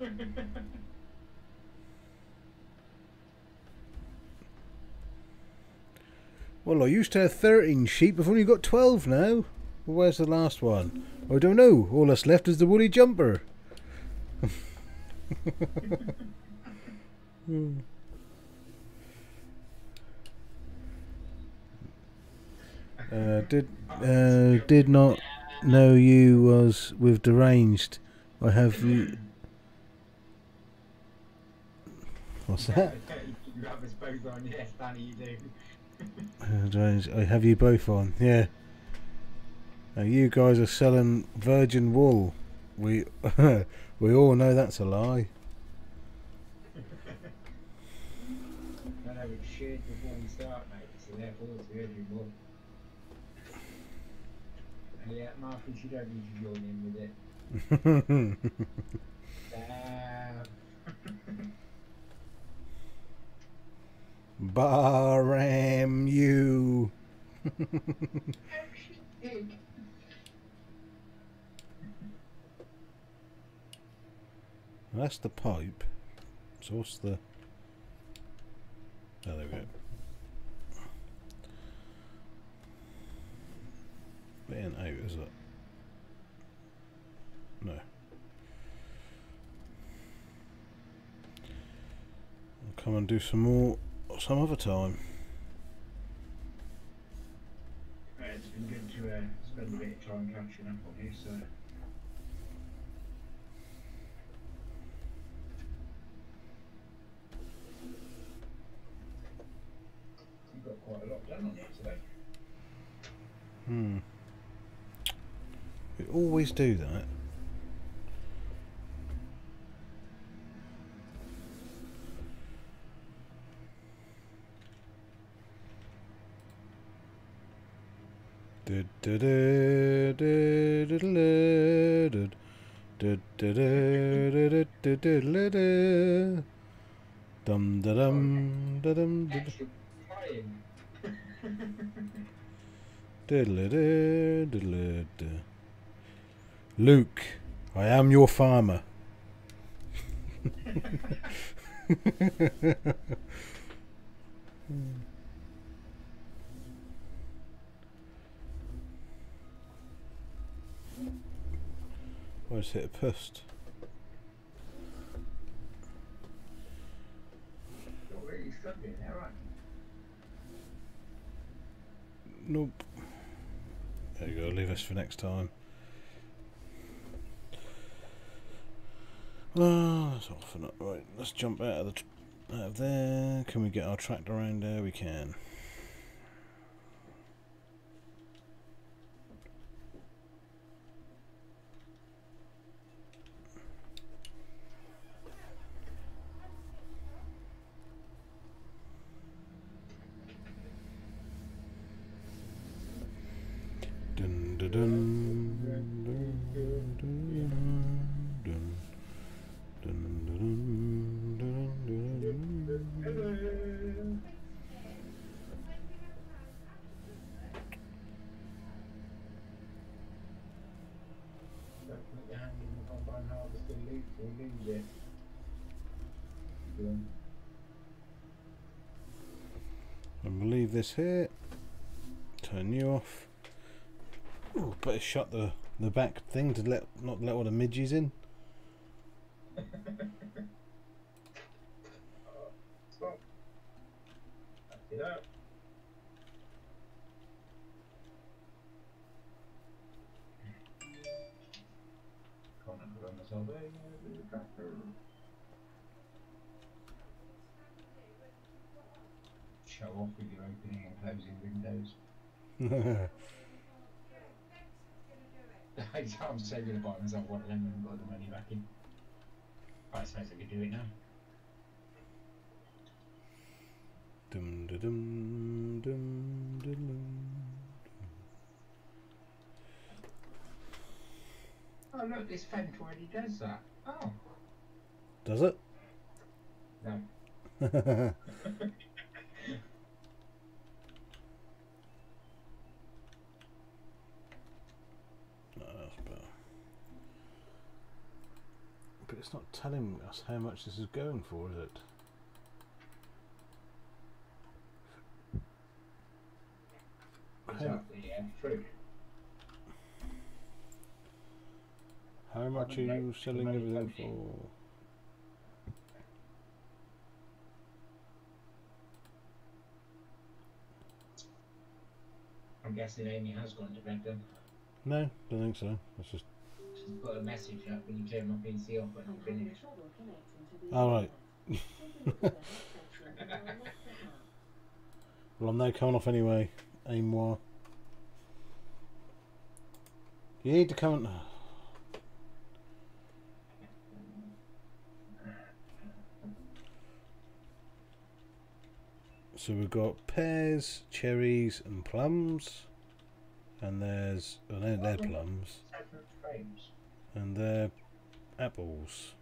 Well, I used to have 13 sheep. I've only got 12 now. Well, where's the last one? I don't know. All that's left is the woolly jumper. Hmm. uh, did uh, did not know you was with deranged. I have you. What's that? you have us both on, yes, Danny, you do. Uh. I have you both on. Yeah. Now you guys are selling virgin wool. We we all know that's a lie. No, no, it's shared before we start, mate, so therefore it's urgent one. Uh, yeah, Marcus, you don't need to join in with it. Baram you. That's the pipe. So what's the? Oh, there we go. It out, is it? No. I'll come and do some more some other time. It's been good to uh, spend a bit of time catching up on you, so. You've got quite a lot done on it today. Hmm. always do that? Dum da dum da dum da dum. Luke, I am your farmer. I just hit a post. Really there, aren't? Nope. There you go, leave us for next time. Oh, that's all for now. Right, let's jump out of the tr- out of there. Can we get our tractor around there? We can. Dun, dun, dun, dun, dun, dun, dun. Dun, dun, dun, dun, dun, dun. Hello. Don't put your hand in the combine harvester loop or lose it. Boom. And we'll leave this here. Turn you off. Ooh, better shut the the back thing to let not let all the midges in. Stop. Back it up. Can't remember on myself there, with the tractor. Show off with your opening and closing windows. I'm so at buying myself them and got the money back in. I suppose I could do it now. dum, da, dum, dum, da, dum. Oh look, this fence already does that. Oh. Does it? No, But it's not telling us how much this is going for, is it? Exactly, yeah, true. How much are you selling everything for? I'm guessing Amy has gone to bed then. No, don't think so. That's just. She's put a message up when you turn my PC off when I'm finished. All right. Well, I'm now coming off anyway. Aim moi. You need to come. And... So we've got pears, cherries, and plums. And there's. Oh, no, they're plums. Frames. And they're apples.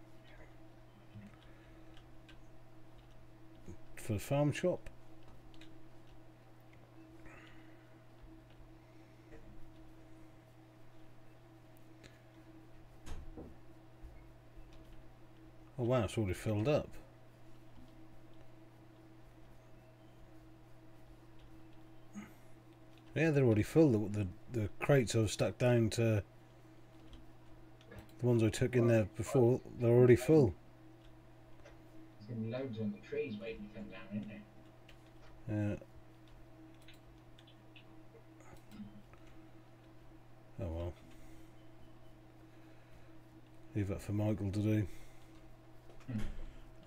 For the farm shop. Oh wow, it's already filled up. Yeah, they're already full. The, the, the crates I've stuck down to the ones I took in there before, they're already full. There's gonna be loads on the trees waiting to come down, isn't there? Yeah. Oh well. Leave that for Michael to do. Hmm.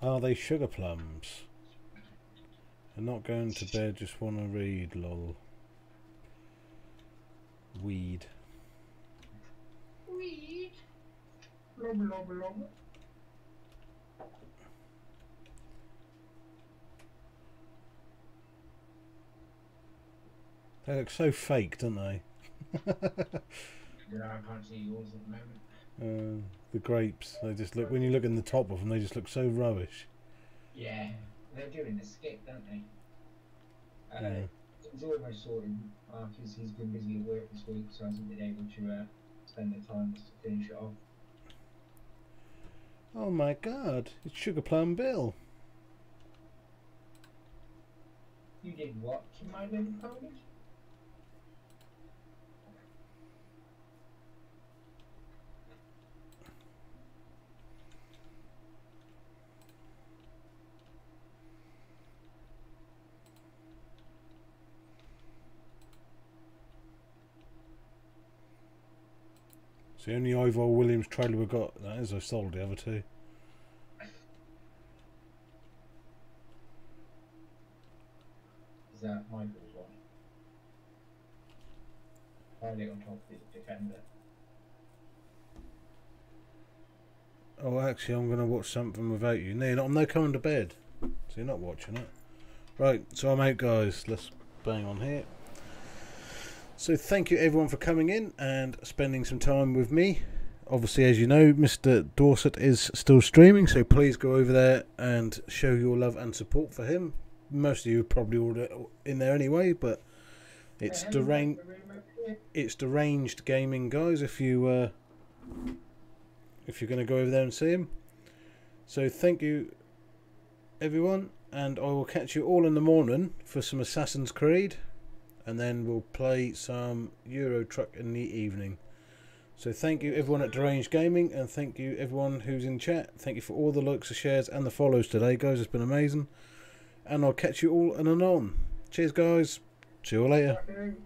Are they sugar plums? They're not going to bed, just want to read, lol. Weed. They look so fake, don't they? Yeah, I can't see yours at the moment. Uh, the grapes. They just look. When you look in the top of them, they just look so rubbish. Yeah, they're doing a skip, don't they? Uh, Yeah. He's almost sorted because he's been busy at work this week, so hasn't been able to uh, spend the time to finish it off. Oh my God! It's Sugar Plum Bill. You did what to My Little Pony? It's the only Ifor Williams trailer we've got. That is, I sold the other two. Is that Michael's one? Riley on top is a defender. Oh, actually, I'm going to watch something without you. No, not, I'm no coming to bed. So you're not watching it. Right, so I'm out, guys. Let's bang on here. So thank you, everyone, for coming in and spending some time with me. Obviously, as you know, Mr. Dorset is still streaming, so please go over there and show your love and support for him. Most of you are probably already in there anyway, but it's deranged the room over here. it's deranged gaming guys if you uh, if you're going to go over there and see him so thank you everyone and i will catch you all in the morning for some assassin's creed and then we'll play some euro truck in the evening. So thank you everyone at deranged gaming and thank you everyone who's in chat. Thank you for all the likes the shares and the follows today guys. It's been amazing. And i'll catch you all in anon. Cheers guys. See you later.